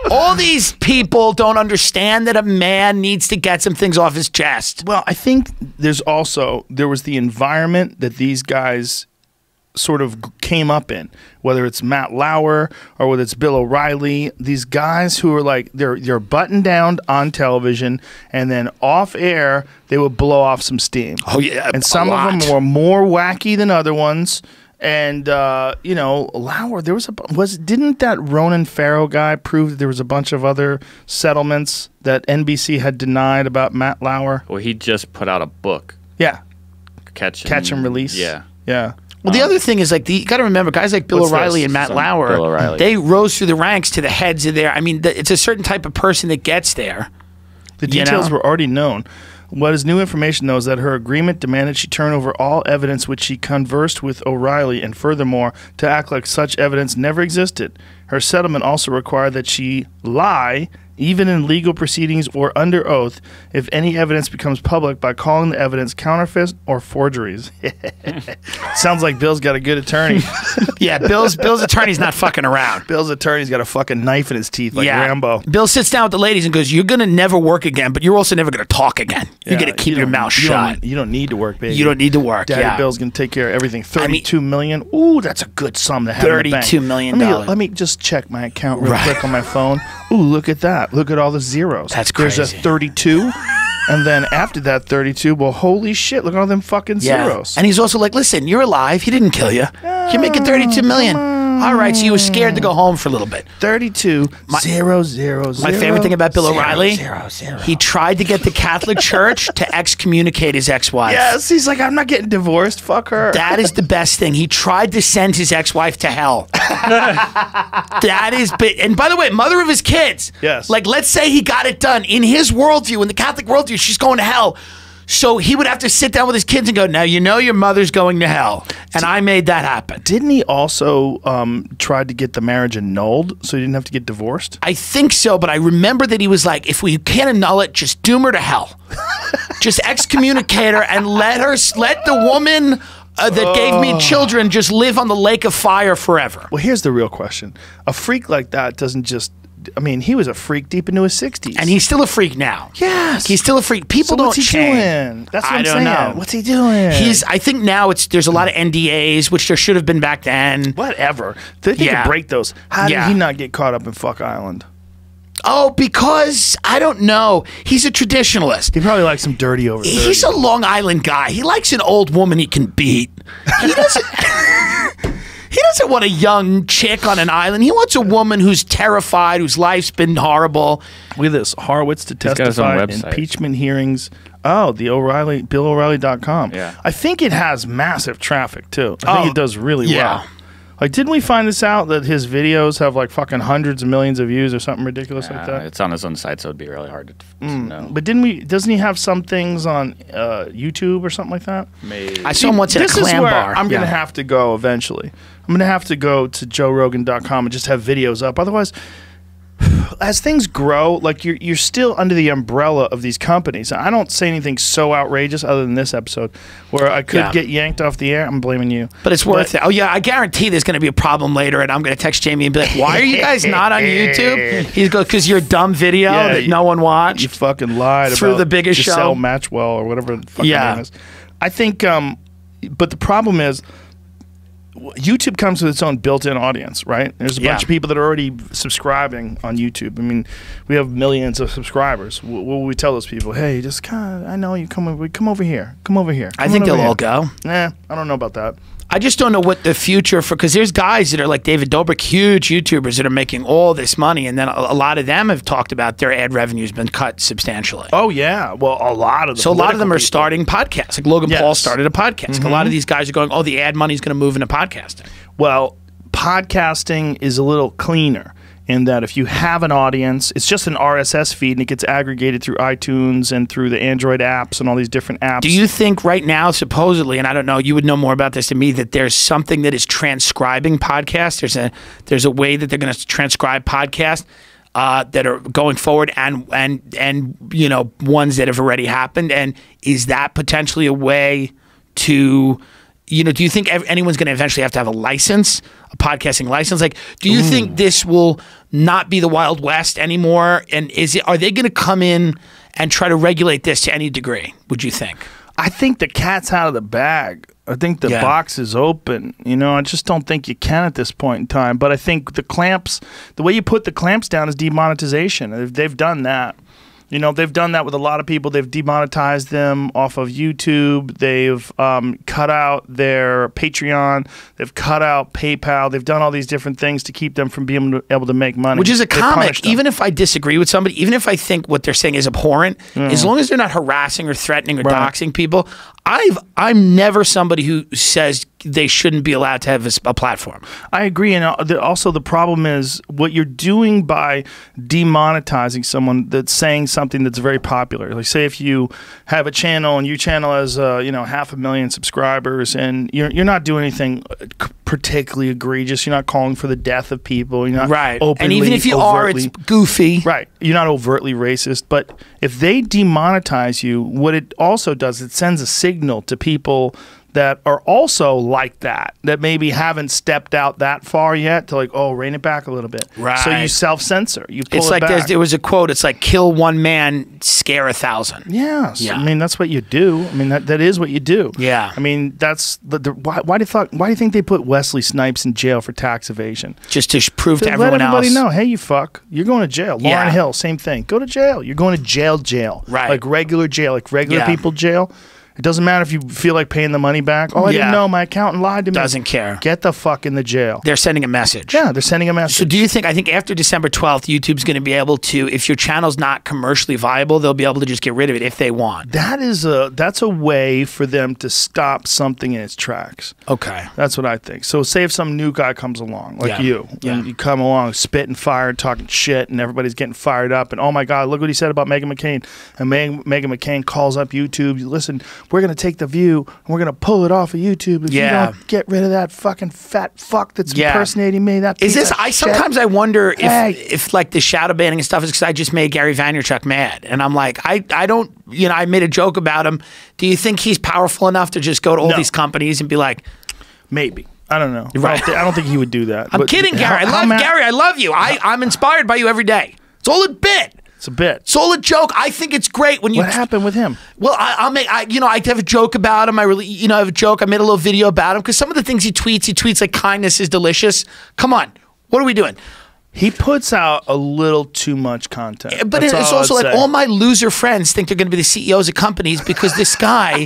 All these people don't understand that a man needs to get some things off his chest. Well, I think there's also there was the environment that these guys sort of came up in, whether it's Matt Lauer or whether it's Bill O'Reilly. These guys who are like they're they're buttoned down on television, and then off air they would blow off some steam. Oh, yeah, and a some of them were more wacky than other ones. And uh, you know, Lauer, there was a bu- was didn't that Ronan Farrow guy prove that there was a bunch of other settlements that NBC had denied about Matt Lauer? Well, he just put out a book, Yeah, Catch and, catch and release. Yeah. yeah. Well, the um, other thing is like the, you got to remember guys like Bill O'Reilly and Matt Some Lauer. Bill O'Reilly. They rose through the ranks to the heads of their. I mean, the, it's a certain type of person that gets there. The details know? were already known. What is new information, though, is that her agreement demanded she turn over all evidence which she conversed with O'Reilly, and furthermore, to act like such evidence never existed. Her settlement also required that she lie, even in legal proceedings or under oath, if any evidence becomes public by calling the evidence counterfeit or forgeries. Sounds like Bill's got a good attorney. Yeah, Bill's Bill's attorney's not fucking around. Bill's attorney's got a fucking knife in his teeth like Rambo. Bill sits down with the ladies and goes, "You're gonna never work again, but you're also never gonna talk again. You're Yeah, gonna keep you your mouth you don't- shut. you don't need to work, baby. You don't need to work. Daddy yeah. Bill's gonna take care of everything. mean- Thirty-two million. Ooh, that's a good sum to have. in the bank. $32 million Let me, let me just check my account real Right. quick on my phone. Ooh, look at that. Look at all the zeros. That's crazy. There's a crazy. thirty-two, and then after that thirty-two, well, holy shit! Look at all them fucking Yeah. zeros. And he's also like, "Listen, you're alive. He didn't kill you. You're making 32 ah, million. All right, so you were scared to go home for a little bit. 32, zero, zero, My favorite thing about Bill zero, O'Reilly, zero, zero. he tried to get the Catholic Church to excommunicate his ex-wife. Yes, he's like, I'm not getting divorced. Fuck her. That is the best thing. He tried to send his ex-wife to hell. that is, bi- and by the way, mother of his kids. Yes. Like, let's say he got it done in his worldview, in the Catholic worldview, she's going to hell. So he would have to sit down with his kids and go, "Now you know your mother's going to hell, and I made that happen." Didn't he also um, try to get the marriage annulled so he didn't have to get divorced? I think so, but I remember that he was like, "If we can't annul it, just doom her to hell, just excommunicate her and let her, let the woman." Uh, that gave me children just live on the lake of fire forever. Well, here's the real question: A freak like that doesn't just. I mean, he was a freak deep into his 60s. And he's still a freak now. Yes. He's still a freak. People So don't what's he change. doing? That's what I I'm don't saying. know. What's he doing? He's. I think now it's there's a lot of NDAs, which there should have been back then. whatever. They need Yeah. to break those. How Yeah. did he not get caught up in Fuck Island? Oh, because I don't know. He's a traditionalist. He probably likes some dirty over. He's a Long Island guy. He likes an old woman he can beat. He doesn't. he doesn't want a young chick on an island. He wants a woman who's terrified, whose life's been horrible. Look at this. Horowitz to got his own testify in website. impeachment hearings. Oh, the O'Reilly, BillO'Reilly.com. Yeah. I think it has massive traffic too. I think Oh, it does really yeah. well. Like, didn't we find this out that his videos have like fucking hundreds of millions of views or something ridiculous like Uh, that? it's on his own site, so it'd be really hard to, to Mm. know. But didn't we? Doesn't he have some things on uh, YouTube or something like that? Maybe. I saw him once at a this is clam where bar. I'm gonna have to go eventually. I'm gonna have to go to JoeRogan.com and just have videos up. Otherwise, as things grow, like you're you're still under the umbrella of these companies. I don't say anything so outrageous other than this episode where I could Yeah. get yanked off the air. I'm blaming you. But it's worth it. Oh yeah, I guarantee there's going to be a problem later, and I'm going to text Jamie and be like, "Why are you guys not on YouTube?" He's go because your dumb video Yeah, that you- no one watched. You fucking lied Through about the biggest Giselle show. Matchwell or whatever the fucking Yeah. name is. I think, um, but the problem is. YouTube comes with its own built-in audience, right? There's a Yeah. bunch of people that are already subscribing on YouTube. I mean, we have millions of subscribers. What will we tell those people? Hey, just kind of, I know you come over, come over here, come over here. I think they'll all go. Nah, I don't know about that. I just don't know what the future for because there's guys that are like David Dobrik, huge YouTubers that are making all this money, and then a, a lot of them have talked about their ad revenue's been cut substantially. Oh yeah, well, a lot of the So a lot of them are people- starting podcasts. Like Logan Yes. Paul started a podcast. A lot of mm-hmm. these guys are going, "Oh, the ad money's going to move into podcasting." Well, podcasting is a little cleaner in that if you have an audience, it's just an RSS feed and it gets aggregated through iTunes and through the Android apps and all these different apps. Do you think right now, supposedly, and I don't know, you would know more about this than me, that there's something that is transcribing podcasts? There's a there's a way that they're going to transcribe podcasts uh, that are going forward, and and and you know ones that have already happened. And is that potentially a way to you know, do you think ev- anyone's going to eventually have to have a license, a podcasting license? Like, do you think this will not be the Wild West anymore? And is it? Are they going to come in and try to regulate this to any degree? Would you think? I think the cat's out of the bag. I think the Yeah. box is open. You know, I just don't think you can at this point in time. But I think the clamps, the way you put the clamps down is demonetization. They've, they've done that. You know, they've done that with a lot of people. They've demonetized them off of YouTube. They've um, cut out their Patreon. They've cut out PayPal. They've done all these different things to keep them from being able to make money. Which is a They comic. Even if I disagree with somebody, even if I think what they're saying is abhorrent, as long as they're not harassing or threatening or Right. doxing people, I've I'm never somebody who says they shouldn't be allowed to have a platform. I agree, and uh, also the problem is what you're doing by demonetizing someone that's saying something that's very popular. Like, say if you have a channel and your channel has uh, you know half a million subscribers, and you're you're not doing anything particularly egregious. You're not calling for the death of people. You're not Right. Openly, and even if you are, it's goofy. Right. You're not overtly racist, but if they demonetize you, what it also does, it sends a signal to people that are also like that, that maybe haven't stepped out that far yet to like, oh, rein it back a little bit. right So you self censor. You pull It's it like there's, back. there was a quote. It's like kill one man, scare a thousand. Yes. Yeah. I mean, that's what you do. I mean, that, that is what you do. Yeah. I mean, that's the, the why, why do you thought, why do you think they put Wesley Snipes in jail for tax evasion? Just to prove to, To let everybody else. know, hey, you fuck, you're going to jail. Lauryn Yeah. Hill, same thing. Go to jail. You're going to jail, jail. Right. Like regular jail, like regular Yeah. people jail. It doesn't matter if you feel like paying the money back. Oh, I Yeah. didn't know. My accountant lied to me. Doesn't care. Get the fuck in the jail. They're sending a message. yeah, they're sending a message. So do you think? I think after December twelfth, YouTube's going to be able to, if your channel's not commercially viable, they'll be able to just get rid of it if they want. that is a that's a way for them to stop something in its tracks. Okay. That's what I think. So say if some new guy comes along, like Yeah. you, Yeah. and you come along spitting fire, talking shit, and everybody's getting fired up, and oh my god, look what he said about Meghan McCain, and Meg- Meghan McCain calls up YouTube. Listen, we're gonna take the view, and we're gonna pull it off of YouTube if Yeah. you don't get rid of that fucking fat fuck that's Yeah. impersonating me. That Is this? of I shit." sometimes I wonder if Hey. if like the shadow banning and stuff is because I just made Gary Vaynerchuk mad, and I'm like, I I don't, you know, I made a joke about him. Do you think he's powerful enough to just go to all No. these companies and be like, maybe. I don't know. I, Right. don't thi- I don't think he would do that. I'm But kidding, how- Gary. I love Gary. I love you. I I'm inspired by you every day. It's all a bit. It's a bit. It's all a joke. I think it's great when you. What happened with him? Well, I, I'll make, I, you know, I have a joke about him. I really, you know, I have a joke. I made a little video about him because some of the things he tweets, he tweets like kindness is delicious. Come on. What are we doing? He puts out a little too much content. But That's it's also I'd like say. all my loser friends think they're going to be the CEOs of companies because this guy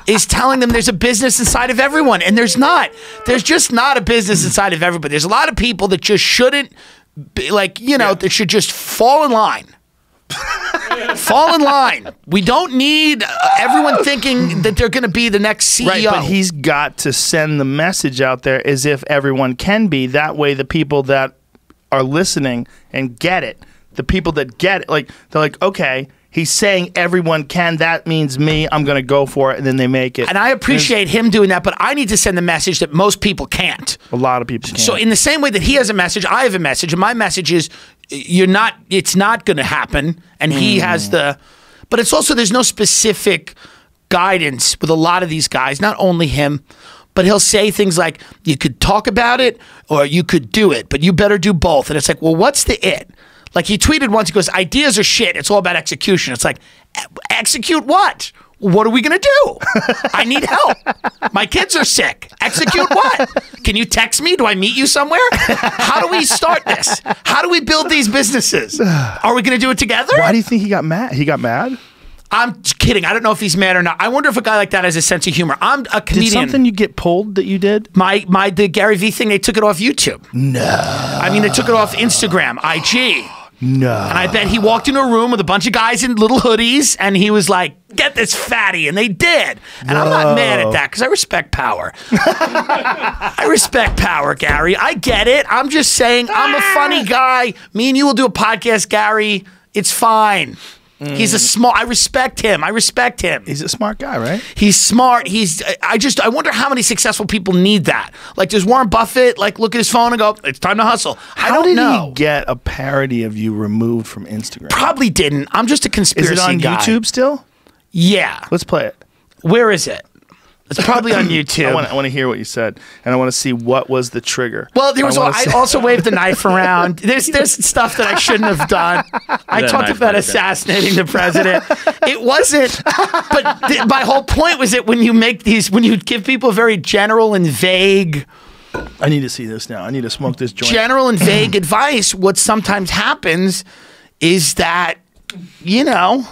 is telling them there's a business inside of everyone, and there's not. There's just not a business inside of everybody. There's a lot of people that just shouldn't, be, like you know, that should just fall in line. Fall in line. We don't need uh, everyone thinking that they're going to be the next CEO. Right, but he's got to send the message out there as if everyone can be. That way, the people that are listening and get it, the people that get it, like they're like, okay, he's saying everyone can. That means me. I'm going to go for it, and then they make it. and I appreciate him doing that, but I need to send the message that most people can't. a lot of people can. So in the same way that he has a message, I have a message, and my message is you're not it's not going to happen and he mm. has the but it's also there's no specific guidance with a lot of these guys, not only him, but he'll say things like you could talk about it or you could do it, but you better do both. And it's like, "Well, what's the it?" Like he tweeted once he goes, "Ideas are shit. It's all about execution." It's like, "E- "Execute what?" What are we gonna do? I need help. My kids are sick. Execute what? Can you text me? Do I meet you somewhere? How do we start this? How do we build these businesses? Are we gonna do it together? why do you think he got mad? He got mad. I'm kidding. I don't know if he's mad or not. I wonder if a guy like that has a sense of humor. I'm a comedian. Did something you get pulled that you did? my my the Gary Vee thing, they took it off YouTube. No. I mean, they took it off Instagram, IG. No. And I bet he walked into a room with a bunch of guys in little hoodies and he was like, get this fatty. And they did. And I'm not mad at that because I respect power. I respect power, Gary. I get it. I'm just saying, I'm a funny guy. Me and you will do a podcast, Gary. It's fine. He's a smart. I respect him. I respect him. He's a smart guy, right? He's smart. He's. I just. I wonder how many successful people need that. Like, does Warren Buffett like look at his phone and go, "It's time to hustle"? I How don't did know. he get a parody of you removed from Instagram? Probably didn't. I'm just a conspiracy. Is it on guy. YouTube still? Yeah. Let's play it. Where is it? It's probably on I YouTube. want, I want to hear what you said, and I want to see what was the trigger. well, there was. I wanna I also waved the knife around. There's there's stuff that I shouldn't have done. I That talked about might have assassinating the president. It wasn't. But th- my whole point was that when you make these, when you give people very general and vague. I need to see this now. I need to smoke this joint. general and vague advice, what sometimes happens is that, you know,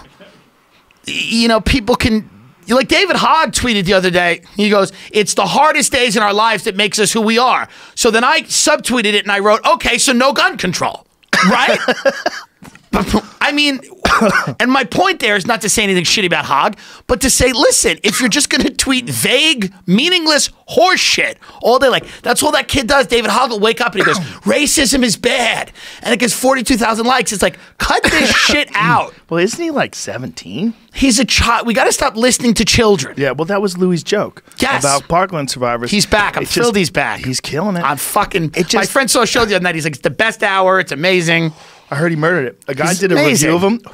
you know, people can like David Hogg tweeted the other day. He goes, "It's the hardest days in our lives that makes us who we are." So then I subtweeted it and I wrote, "Okay, so no gun control." Right? I mean, and my point there is not to say anything shitty about Hogg, but to say, listen, if you're just going to tweet vague, meaningless horse shit all day, like that's all that kid does. David Hogg will wake up and he goes, racism is bad. And it gets 42,000 likes. It's like, cut this shit out. Well, isn't he like 17? He's a child. We got to stop listening to children. Yeah, well, that was Louis' joke. Yes. About Parkland survivors. He's back. I'm thrilled he's back. He's killing it. I'm fucking. It my friend saw a show the other night. He's like, it's the best hour. It's amazing. I heard he murdered it. A guy He's did a amazing. review of him.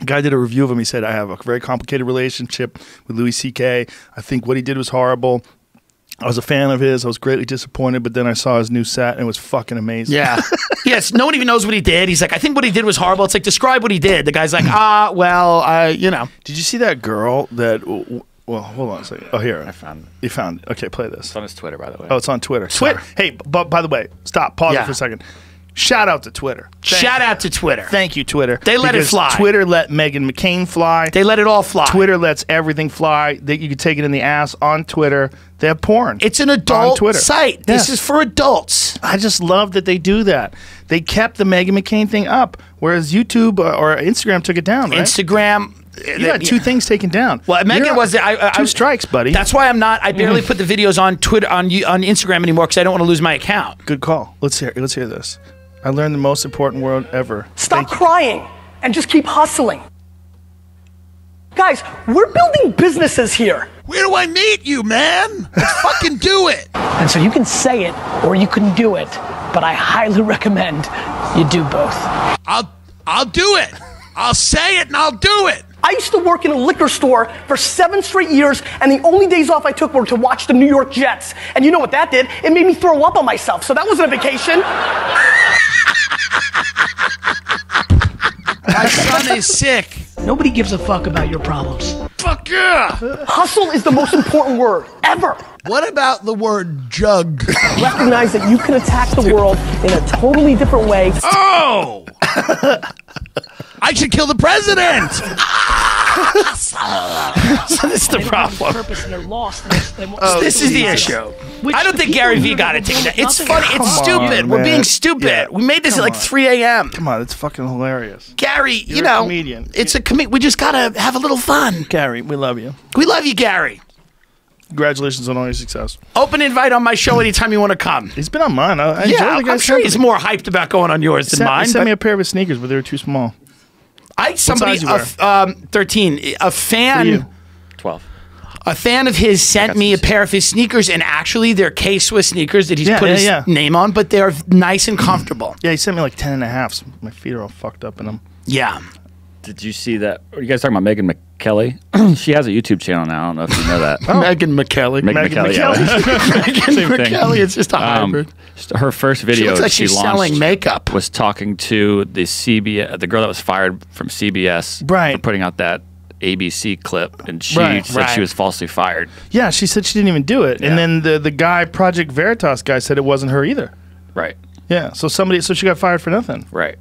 A guy did a review of him. He said, I have a very complicated relationship with Louis C.K. I think what he did was horrible. I was a fan of his. I was greatly disappointed, but then I saw his new set and it was fucking amazing. Yeah. yes. No one even knows what he did. He's like, I think what he did was horrible. It's like, describe what he did. The guy's like, ah, well, uh, you know. Did you see that girl that? Well, hold on a second. Oh, here. I found it. You found it. Okay, play this. It's on his Twitter, by the way. Oh, it's on Twitter. Twitter. Hey, but by the way, stop. Pause Yeah. it for a second. Shout out to Twitter. Thank- Shout out to Twitter. Thank you, Twitter. They let it fly. Twitter let Meghan McCain fly. They let it all fly. Twitter lets everything fly. That you can take it in the ass on Twitter. They have porn. It's an on adult Twitter. site. This Yes. is for adults. I just love that they do that. They kept the Meghan McCain thing up, whereas YouTube uh, or Instagram took it down. Right? Instagram. you got two things taken down. Well, Meghan You're- was I, I, two strikes, buddy. That's why I'm not. I barely put the videos on Twitter on on Instagram anymore because I don't want to lose my account. good call. Let's hear. Let's hear this. I learned the most important word ever. Stop Thank you. crying and just keep hustling. Guys, we're building businesses here. Where do I meet you, man? Let's fucking do it. And so you can say it or you can do it, but I highly recommend you do both. I'll I'll do it. I'll say it and I'll do it. I used to work in a liquor store for seven straight years, and the only days off I took were to watch the New York Jets. And you know what that did? It made me throw up on myself, so that wasn't a vacation. My son is sick. Nobody gives a fuck about your problems. Fuck yeah. Hustle is the most important word ever. What about the word jug? Recognize that you can attack the world in a totally different way. Oh! I should kill the president. so this is the problem. Purpose and they're lost. Oh, this is the issue. I don't think Gary Vee got it taken down. It's funny. It's stupid. on, We're being stupid. Yeah. We made this at like 3 a.m. Come on, it's fucking hilarious. Gary, you You're a know, comedian. it's a comi- We just gotta have a little fun. Gary, we love you. We love you, Gary. Congratulations on all your success. Open invite on my show anytime you want to come. He's been on mine. I, I enjoy Yeah, the I'm guy's sure he's more hyped about going on yours than Sent, mine. he sent but me a pair of his sneakers, but they were too small. I somebody a um, thirteen a fan 12. a fan of his sent me a pair of his sneakers and actually they're K Swiss sneakers that he's Yeah, put yeah, his yeah. name on, but they're nice and comfortable. Yeah, he sent me like 10 and a halves. My feet are all fucked up in them. yeah. Did you see that? Are you guys talking about Megan McKelly? she has a YouTube channel now. I don't know if you know that. Megan McKelly. Megan Megan McKelly. yeah. Megan Same thing. McKelly. It's just a Um, hybrid. her first video she looks like she she's launched selling makeup. was talking to the CBS, the girl that was fired from CBS Right. for putting out that ABC clip, and she Right, said right. she was falsely fired. Yeah, she said she didn't even do it. Yeah. And then the, the guy, Project Veritas guy, said it wasn't her either. Right. Yeah, so somebody, so she got fired for nothing. Right.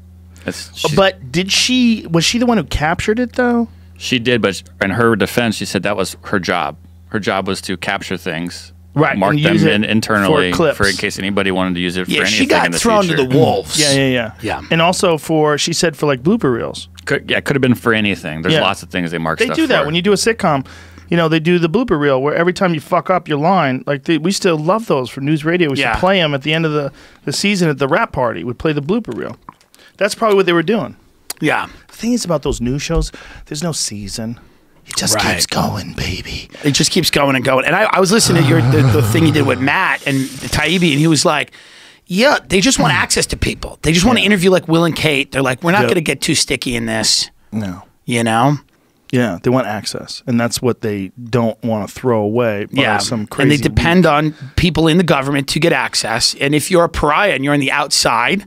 It's, But did she, was she the one who captured it though? she did, but in her defense, she said that was her job. Her job was to capture things, Right, mark them in, internally for clips. in case anybody wanted to use it for Yeah, anything she in got the thrown future. to the wolves. Yeah, yeah, yeah. Yeah. And also for, she said for like blooper reels. Could, yeah, it could have been for anything. There's Yeah. lots of things they mark. They stuff do that for. when you do a sitcom. You know, they do the blooper reel where every time you fuck up your line, like they, we still love those for news radio. We Yeah. should play them at the end of the, the season at the rap party. We'd play the blooper reel. That's probably what they were doing. Yeah. The thing is about those new shows, there's no season. It just Right. keeps going, baby. It just keeps going and going. And I, I was listening to your the, the thing you did with Matt and Taibbi, and he was like, "Yeah, they just want hmm. access to people. They just want to interview like Will and Kate. They're like, we're not Yep. going to get too sticky in this, No. you know." Yeah, they want access, and that's what they don't want to throw away. By Yeah, some crazy. and they depend on people in the government to get access. And if you're a pariah and you're on the outside,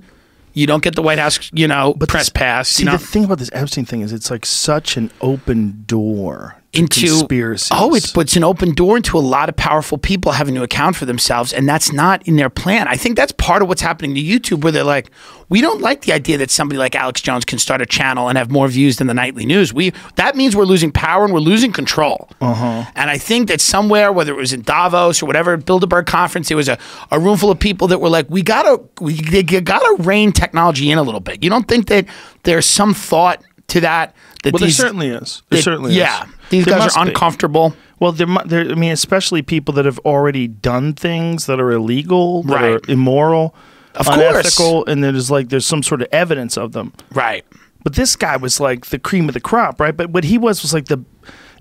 you don't get the White House, you know, but press pass. See, you know, the thing about this Epstein thing is it's like such an open door into conspiracies. Oh, it puts an open door into a lot of powerful people having to account for themselves, and that's not in their plan. I think that's part of what's happening to YouTube, where they're like, we don't like the idea that somebody like Alex Jones can start a channel and have more views than the nightly news. We that means we're losing power and we're losing control. Uh-huh. And I think that somewhere, whether it was in Davos or whatever Bilderberg conference, there was a, a room full of people that were like, we gotta we you gotta rein technology in a little bit. You don't think that there's some thought to that? That Well, there certainly is. There that- certainly yeah, is. These There guys are be. uncomfortable. Well, there, there. I mean, especially people that have already done things that are illegal, that Right. are immoral, Of course. unethical, and there's like there's some sort of evidence of them. Right. But this guy was like the cream of the crop, right? But what he was was like the.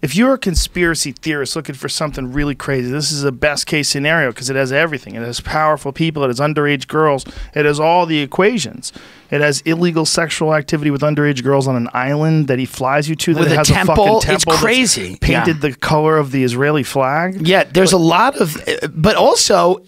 If you're a conspiracy theorist looking for something really crazy, this is a best case scenario because it has everything. It has powerful people. It has underage girls. It has all the equations. It has illegal sexual activity with underage girls on an island that he flies you to. That With a temple. a fucking It's temple that's crazy. Painted Yeah. the color of the Israeli flag. Yeah, there's a lot of, but also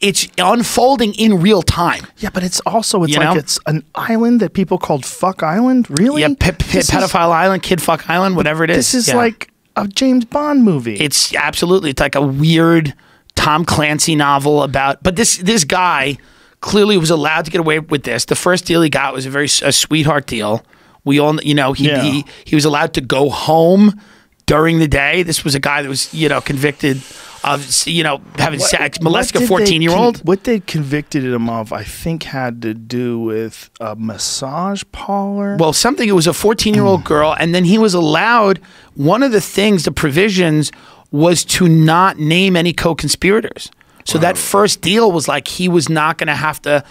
it's unfolding in real time. Yeah, but it's also it's You like know? it's an island that people called Fuck Island. Really? Yeah, pe- pe- This is- pedophile island, kid fuck island, whatever it is. This is Yeah. like a James Bond movie. it's absolutely it's like a weird Tom Clancy novel about. But this this guy clearly was allowed to get away with this. The first deal he got was a very a sweetheart deal. We all, you know, he Yeah. he he was allowed to go home during the day. This was a guy that was you know convicted of you know having sex, molesting a fourteen year old. what they convicted him of, I think, had to do with a massage parlor. Well, something. It was a 14 year old mm. girl, and then he was allowed. One of the things, the provisions, was to not name any co-conspirators. So that first deal was like he was not going to have to.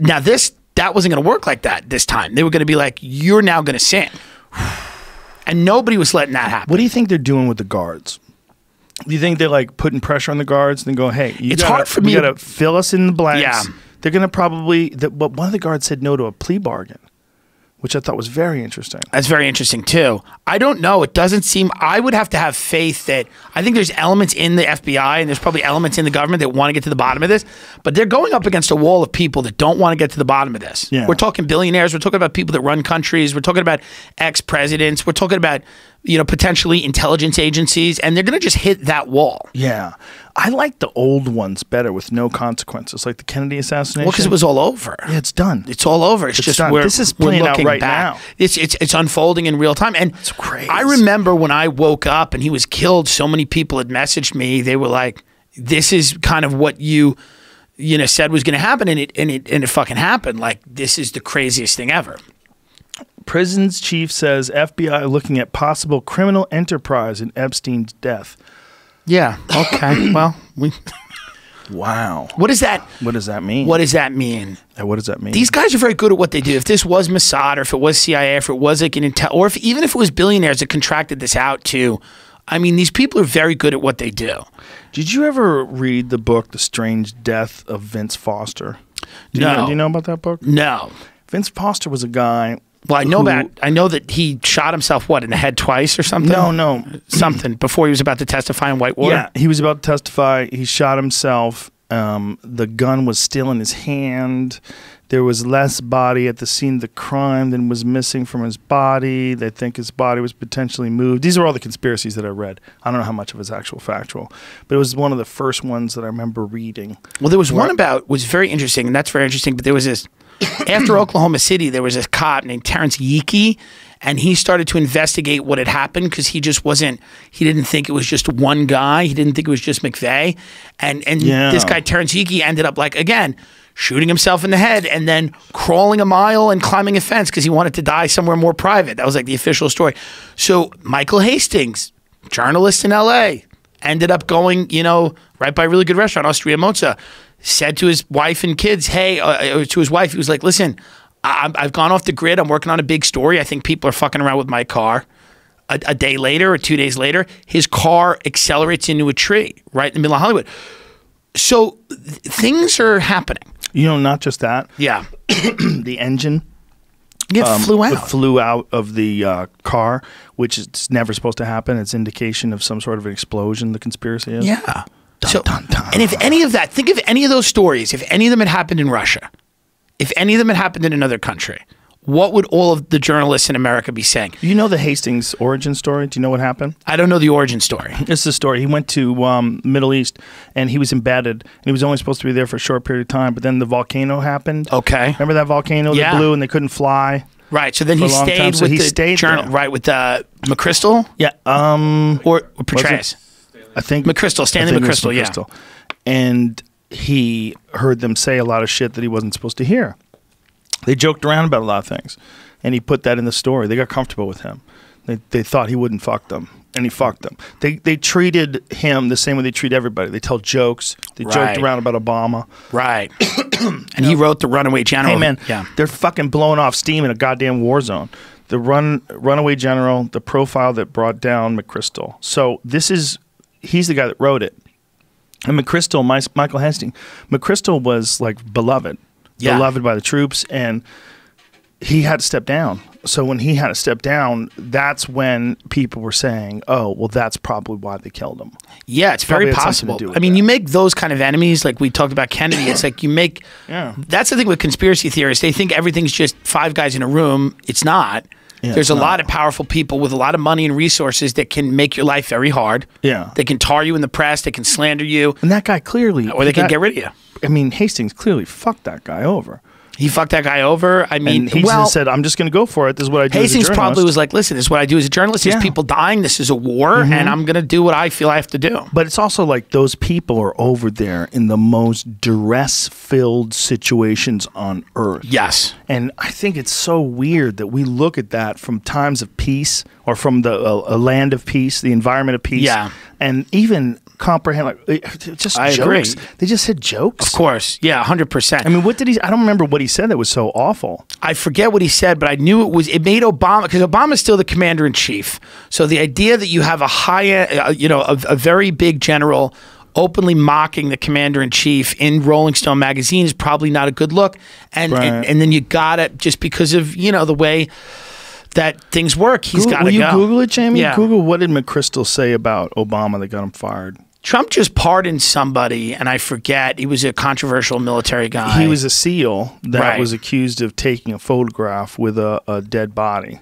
Now this that wasn't going to work like that this time. They were going to be like, "You're now going to sin," and nobody was letting that happen. what do you think they're doing with the guards? Do you think they're like putting pressure on the guards and then go, "Hey, you It's gotta, hard for me to- gotta fill us in the blanks." Yeah. They're gonna probably. The, but one of the guards said no to a plea bargain, which I thought was very interesting. That's very interesting too. I don't know. It doesn't seem. I would have to have faith that I think there's elements in the FBI and there's probably elements in the government that want to get to the bottom of this, but they're going up against a wall of people that don't want to get to the bottom of this. Yeah. We're talking billionaires. We're talking about people that run countries. We're talking about ex presidents. We're talking about you know potentially intelligence agencies, and they're going to just hit that wall. Yeah, I like the old ones better with no consequences, like the Kennedy assassination. Well, because it was all over. Yeah, it's done. It's all over. It's, It's just This is playing out right back. now. It's it's it's unfolding in real time. And it's crazy. I remember when I woke up and he was killed. So many people had messaged me. They were like, "This is kind of what you." You know, said was going to happen, and it and it and it fucking happened. Like this is the craziest thing ever. Prisons chief says FBI looking at possible criminal enterprise in Epstein's death. Yeah. Okay. well, we. Wow. What is that? What does that mean? What does that mean? Uh, what does that mean? These guys are very good at what they do. If this was Mossad, or if it was CIA, if it was like an intel, or if even if it was billionaires that contracted this out to, I mean, these people are very good at what they do. Did you ever read the book The Strange Death of Vince Foster? Do you No. know, do you know about that book? No. Vince Foster was a guy. Well, I know who- about. I know that he shot himself. What in the head twice or something? No, no. something before he was about to testify in Whitewater. Yeah, he was about to testify. He shot himself. Um, the gun was still in his hand. There was less body at the scene of the crime than was missing from his body. They think his body was potentially moved. These are all the conspiracies that I read. I don't know how much of it's actual factual, but it was one of the first ones that I remember reading. Well, there was one about was very interesting, and that's very interesting. But there was this after Oklahoma City, there was this cop named Terrance Yeakey, and he started to investigate what had happened because he just wasn't. He didn't think it was just one guy. He didn't think it was just McVeigh, and and Yeah. this guy Terrance Yeakey ended up like again. Shooting himself in the head and then crawling a mile and climbing a fence because he wanted to die somewhere more private. That was like the official story. So Michael Hastings, journalist in LA, ended up going, you know, right by a really good restaurant, Osteria Mozza, said to his wife and kids, hey, uh, uh, to his wife, he was like, listen, I- I've gone off the grid. I'm working on a big story. I think people are fucking around with my car. A, a day later or two days later, his car accelerates into a tree right in the middle of Hollywood. So th- things are happening. You know, not just that. Yeah. The engine It um, flew it out. flew out of the uh, car, which is never supposed to happen. It's indication of some sort of an explosion. The conspiracy is. Yeah. So, dun, dun. and if any of that, think of any of those stories, if any of them had happened in Russia, if any of them had happened in another country, what would all of the journalists in America be saying? You know the Hastings origin story? Do you know what happened? I don't know the origin story. This is the story. He went to um, Middle East and he was embedded and he was only supposed to be there for a short period of time. But then the volcano happened. Okay. Remember that volcano Yeah. that blew and they couldn't fly? Right. So then he stayed with so he the stayed journal, there. right? With uh, McChrystal Yeah. Um, or, or Petraeus. I think McChrystal, Stanley it McChrystal, yeah. And he heard them say a lot of shit that he wasn't supposed to hear. They joked around about a lot of things, and he put that in the story. They got comfortable with him. They, they thought he wouldn't fuck them, and he fucked them. They they treated him the same way they treat everybody. They tell jokes. They Right. joked around about Obama. Right. and he wrote the Runaway General. Hey man, Yeah. they're fucking blowing off steam in a goddamn war zone. The run runaway general, the profile that brought down McChrystal. So this is he's the guy that wrote it. And McChrystal, my, Michael Hastings, McChrystal was like beloved, Yeah. beloved by the troops, and he had to step down. So when he had to step down, that's when people were saying, "Oh, well, that's probably why they killed him." Yeah, it's Probably very possible. I mean, that. you make those kind of enemies, like we talked about Kennedy. It's like you make. Yeah. That's the thing with conspiracy theorists. They think everything's just five guys in a room. It's not. Yeah, There's a not. lot of powerful people with a lot of money and resources that can make your life very hard. Yeah. They can tar you in the press. They can slander you, And that guy clearly, or they can got- get rid of you. I mean, Hastings clearly fucked that guy over. He fucked that guy over. I mean, And he well, just said, "I'm just going to go for it. This is what I do." Hastings as a probably journalist." was like, "Listen, this is what I do as a journalist. There's Yeah. Mm-hmm. people dying. This is a war, and I'm going to do what I feel I have to do." But it's also like those people are over there in the most duress-filled situations on earth. Yes. And I think it's so weird that we look at that from times of peace or from the a, a land of peace, the environment of peace, Yeah. and even comprehend like just I jokes. agree. They just said jokes. Of course. Yeah, 100%. I mean, what did he? I don't remember what he said that was so awful. I forget what he said, but I knew it was. It made Obama because Obama's still the commander in chief. So the idea that you have a high, uh, you know, a, a very big general openly mocking the commander in chief in Rolling Stone magazine is probably not a good look. And Right. and, and then you got it just because of you know the way that things work. He's got to will you go. Google it, Jamie? Yeah. Google what did McChrystal say about Obama that got him fired? Trump just pardoned somebody, and I forget. He was a controversial military guy. He was a SEAL that Right. was accused of taking a photograph with a, a dead body.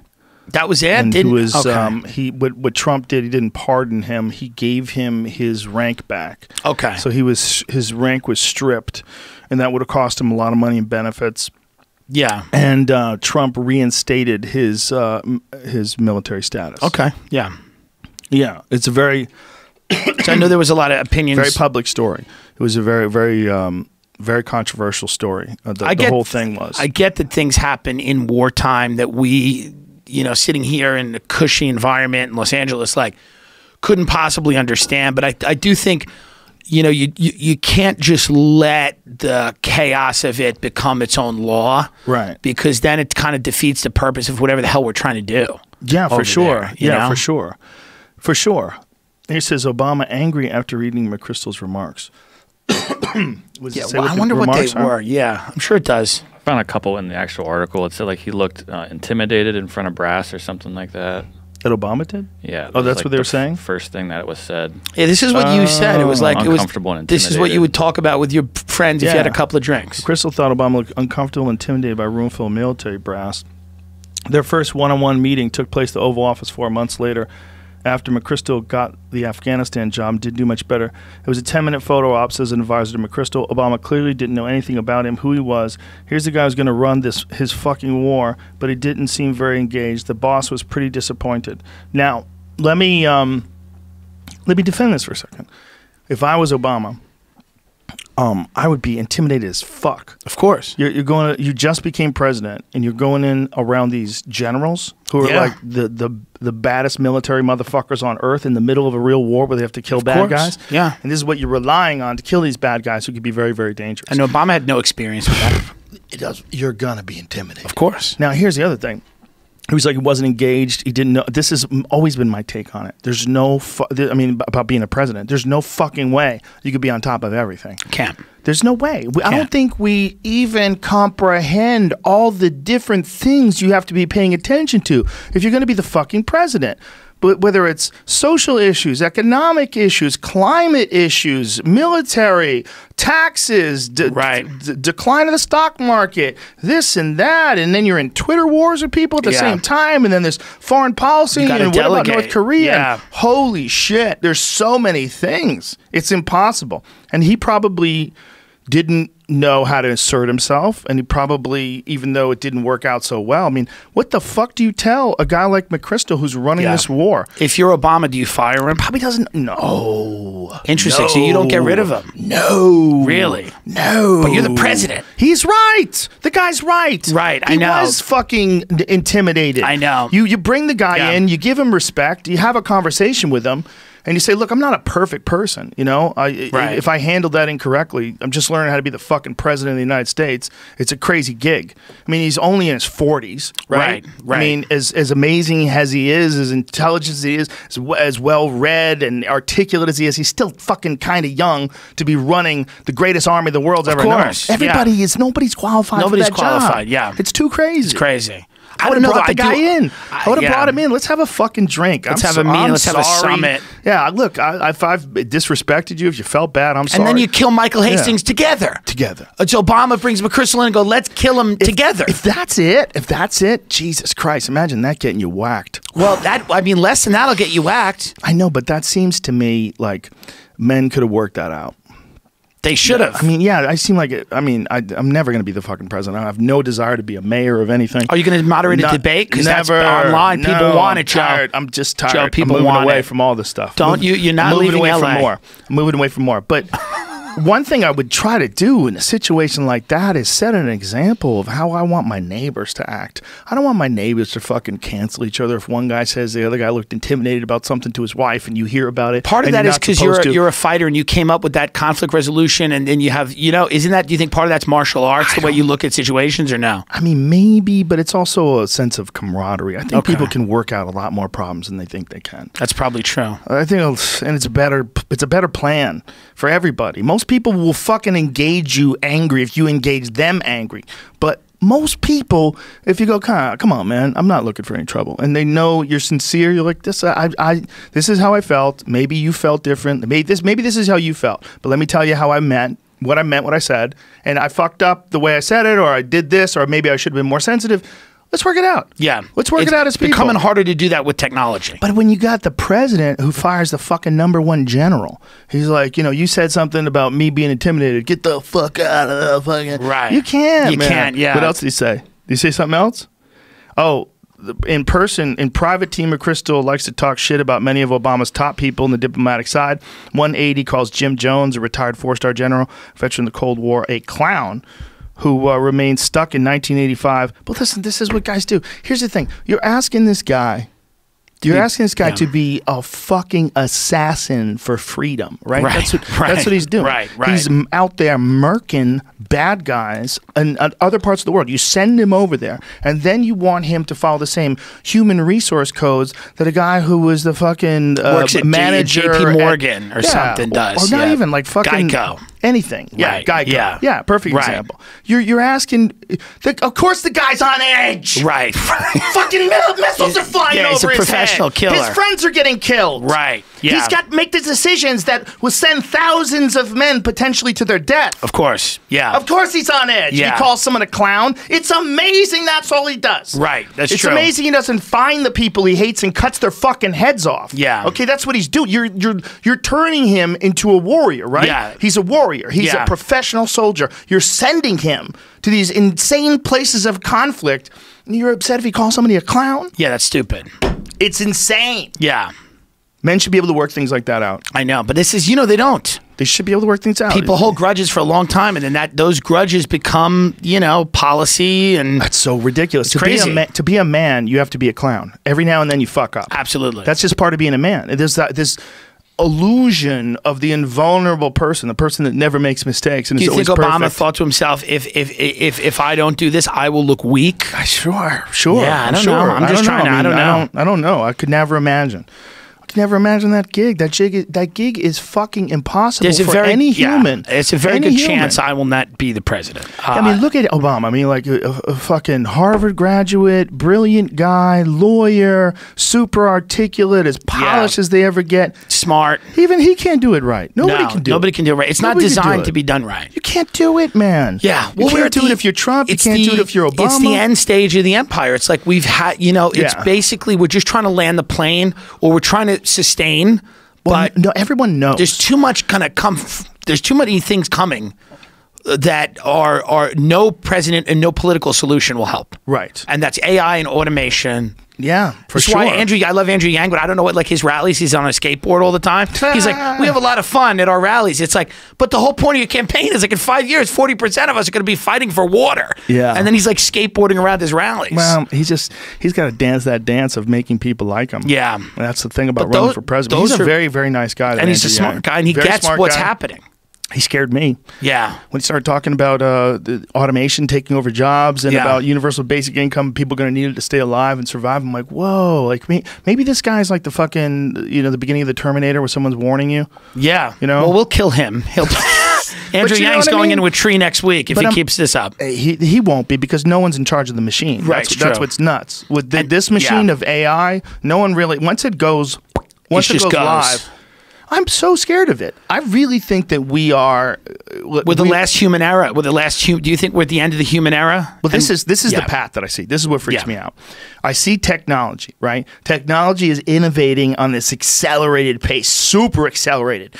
that was it. And he Didn't was okay. um, he what what Trump did. He didn't pardon him. He gave him his rank back. Okay. So he was his rank was stripped, and that would have cost him a lot of money and benefits. yeah. And uh, Trump reinstated his uh, his military status. Okay. Yeah. Yeah, it's a very So I know there was a lot of opinions. very public story. It was a very very um, very controversial story. Uh, the, I the get- whole thing was. I get that things happen in wartime that we, you know, sitting here in a cushy environment in Los Angeles, like, couldn't possibly understand. But I, I do think, you know, you, you you can't just let the chaos of it become its own law, Right. Because then it kind of defeats the purpose of whatever the hell we're trying to do. Yeah, for sure. there, yeah, know? for sure. For sure. Here says Obama angry after reading McChrystal's remarks. Was Yeah, well, I the wonder what they remarks are? were. Yeah, I'm sure it does. I found a couple in the actual article. It said like he looked uh, intimidated in front of brass or something like that. That Obama did? Yeah. Oh, that's like, what they were the saying? First thing that was said. Yeah, this is what you said. It was like it was and This is what you would talk about with your friends if you had a couple of drinks. McChrystal thought Obama looked uncomfortable and intimidated by a room full of military brass. Their first one on one meeting took place at the Oval Office four months later. After McChrystal got the Afghanistan job didn't do much better. It was a 10 minute photo op, says an advisor to McChrystal. Obama clearly didn't know anything about him, who he was. Here's the guy who's going to run this his fucking war, but he didn't seem very engaged. The boss was pretty disappointed. Now, let me um, let me defend this for a second. If I was Obama, um, I would be intimidated as fuck. Of course. You're, you're going to, you just became president and you're going in around these generals who are Yeah. like the, the, the baddest military motherfuckers on earth in the middle of a real war where they have to kill bad course. guys. Yeah. And this is what you're relying on to kill these bad guys who could be very, very dangerous. And Obama had no experience with that. it does, you're going to be intimidated. Of course. Now, here's the other thing. He was like, he wasn't engaged. He didn't know. This has always been my take on it. There's no, fu- I mean, about being a president. There's no fucking way you could be on top of everything. Can't. There's no way. We, I don't think we even comprehend all the different things you have to be paying attention to if you're going to be the fucking president. But whether it's social issues, economic issues, climate issues, military, taxes, de- Right. d- decline of the stock market, this and that, and then you're in Twitter wars with people at the Yeah. same time, and then there's foreign policy, and gotta what about. North Korea? Yeah. Holy shit, there's so many things. It's impossible, and he probably didn't know how to assert himself, and he probably, even though it didn't work out so well, I mean, what the fuck do you tell a guy like McChrystal who's running Yeah. this war? If you're Obama, do you fire him? Probably doesn't. No. Interesting. So you don't get rid of him. No. Really? No. But you're the president. He's right. The guy's right. Right, I know. He was fucking d- intimidated. I know. You you bring the guy Yeah. in, you give him respect, you have a conversation with him, and you say, "Look, I'm not a perfect person. You know, I, Right. if I handled that incorrectly, I'm just learning how to be the fucking president of the United States. It's a crazy gig. I mean, he's only in his 40s, right? Right, right. I mean, as as amazing as he is, as intelligent as he is, as, as well read and articulate as he is, he's still fucking kind of young to be running the greatest army the world's ever course, known. yeah. Everybody is nobody's qualified. Nobody's for that job. qualified, yeah. it's too crazy. It's crazy. I would have brought the I guy do- in. I- would have yeah. brought him in. Let's have a fucking drink. Let's I'm have a so- meeting. I'm Let's have a sorry. summit. Yeah, look, I, if I've disrespected you, if you felt bad, I'm sorry. And then you kill Michael Hastings together. Together. Uh, it's Obama brings McChrystal in and go, let's kill him together. If that's it, if that's it, Jesus Christ, imagine that getting you whacked. well, that I mean, less than that'll get you whacked. I know, but that seems to me like men could have worked that out. They should have. I mean, yeah, I seem like it. I mean, I, I'm never going to be the fucking president. I have no desire to be a mayor of anything. Are you going to moderate a debate? Because that's online. People No, want I'm it, Joe. tired. I'm just tired. Joe, people I'm moving want away it. from all this stuff. Don't you- you're not moving leaving away LA. from more. I'm moving away from more. But one thing I would try to do in a situation like that is set an example of how I want my neighbors to act. I don't want my neighbors to fucking cancel each other if one guy says the other guy looked intimidated about something to his wife and you hear about it. Part of that is because you're to. you're a fighter and you came up with that conflict resolution, and then you have you know, isn't that? Do you think part of that's martial arts, the way you look at situations, or no? I mean, maybe, but it's also a sense of camaraderie. I think Okay. people can work out a lot more problems than they think they can. That's probably true. I think, it's, and it's a better, it's a better plan for everybody. Most people will fucking engage you angry if you engage them angry, but most people, if you go, come, on, man, I'm not looking for any trouble, and they know you're sincere. You're like, this, I, I, this is how I felt. Maybe you felt different. Maybe this, maybe this is how you felt. But let me tell you how I meant. What I meant, what I said, and I fucked up the way I said it, or I did this, or maybe I should have been more sensitive. Let's work it out. Yeah, let's work It's it out as people. It's becoming harder to do that with technology. But when you got the president who fires the fucking number one general, he's like, you know, you said something about me being intimidated. Get the fuck out of the fucking. Right. You can't. You man. can't, yeah. What else did he say? Did he say something else? Oh, the- in person, in private, Team McChrystal likes to talk shit about many of Obama's top people in the diplomatic side. 180 calls Jim Jones, a retired four star general, veteran of the Cold War, a clown who uh, remained stuck in 1985. But listen, this is what guys do. Here's the thing you're asking this guy. You're be- asking this guy yeah. to be a fucking assassin for freedom, right? Right, That's what right, that's what he's doing. right, right. He's out there murking bad guys in, in other parts of the world. You send him over there, and then you want him to follow the same human resource codes that a guy who was the fucking uh, Works at J- manager JP at- Morgan or something does, or not yeah. even like fucking Geico. anything. Yeah, Right, Geico. yeah. yeah, perfect example. You're you're asking. The, of course, the guy's on edge. Right. Fucking missiles are flying Yeah, over his professional killer. His friends are getting killed. Right, yeah. He's got to make the decisions that will send thousands of men potentially to their death. Of course. Yeah. Of course, he's on edge. Yeah. He calls someone a clown. It's amazing. That's all he does. Right, that's it's true. It's amazing he doesn't find the people he hates and cuts their fucking heads off. Yeah. Okay, that's what he's doing. You're you're you're turning him into a warrior, right? Yeah. He's a warrior. He's Yeah. a professional soldier. You're sending him to these insane places of conflict. And you're upset if he calls somebody a clown. Yeah, that's stupid. It's insane. Yeah. Men should be able to work things like that out. I know, but this is you know they don't. They should be able to work things out. People hold grudges for a long time, and then that those grudges become you know policy and That's so ridiculous. To crazy. be a man, to be a man, you have to be a clown. Every now and then you fuck up. absolutely. That's just part of being a man. There's that this illusion of the invulnerable person, the person that never makes mistakes and Do you think always Obama perfect. thought to himself, if if if if I don't do this, I will look weak? Sure, sure. Yeah, I don't sure. know. I'm just trying to- I mean, don't know. I don't, I don't know. I could never imagine. I just never imagined that gig. That gig, is- that gig is fucking impossible for very any yeah, human. it's a very Any good human. chance I will not be the president. I Uh, mean, look at Obama. I mean, like a, a- fucking Harvard graduate, brilliant guy, lawyer, super articulate, as polished Yeah. as they ever get. smart. Even he can't do it right. Nobody no, can do nobody it. can do it right. It's not Nobody do designed to be done right. You can't do it, man. Yeah, you we're can't do the- it if you're Trump. You can't do it if you're Obama. It's the end stage of the empire. It's like we've had, you know, it's Yeah. basically we're just trying to land the plane or we're trying to sustain, Well, but no, everyone knows. there's too much kind of come. There's too many things coming that are are no president and no political solution will help. Right. and that's AI and automation. Yeah, for That's sure. why Andrew, I love Andrew Yang, but I don't know what like his rallies. He's on a skateboard all the time. He's like, we have a lot of fun at our rallies. It's like, but the whole point of your campaign is like in five years, forty percent of us are going to be fighting for water. Yeah. and then he's like skateboarding around his rallies. Well, he's just he's got to dance that dance of making people like him. Yeah. that's the thing about But running those- for president. He's a very very nice guy. and he's a Andrew smart Yang. guy, and he Very gets what's guy. happening. He scared me. Yeah. when he started talking about uh, the automation taking over jobs and Yeah. about universal basic income, people going to need it to stay alive and survive. I'm like, whoa, like me, maybe this guy's like the fucking, you know, the beginning of the Terminator where someone's warning you. Yeah, You know? Well, we'll kill him. He'll. Andrew Yang's what I going mean? into a tree next week if But he I'm- keeps this up. Uh, He he won't be because no one's in charge of the machine. Right, That's, that's what's nuts with the, And- this machine yeah. of AI. No one really once it goes once it just goes, goes. live. I'm so scared of it. I really think that we are uh, With the last human era, with the last human, do you think we're at the end of the human era? Well, this And- is this is yeah. the path that I see. This is what freaks Yeah. me out. I see technology, right? Technology is innovating on this accelerated pace, super accelerated.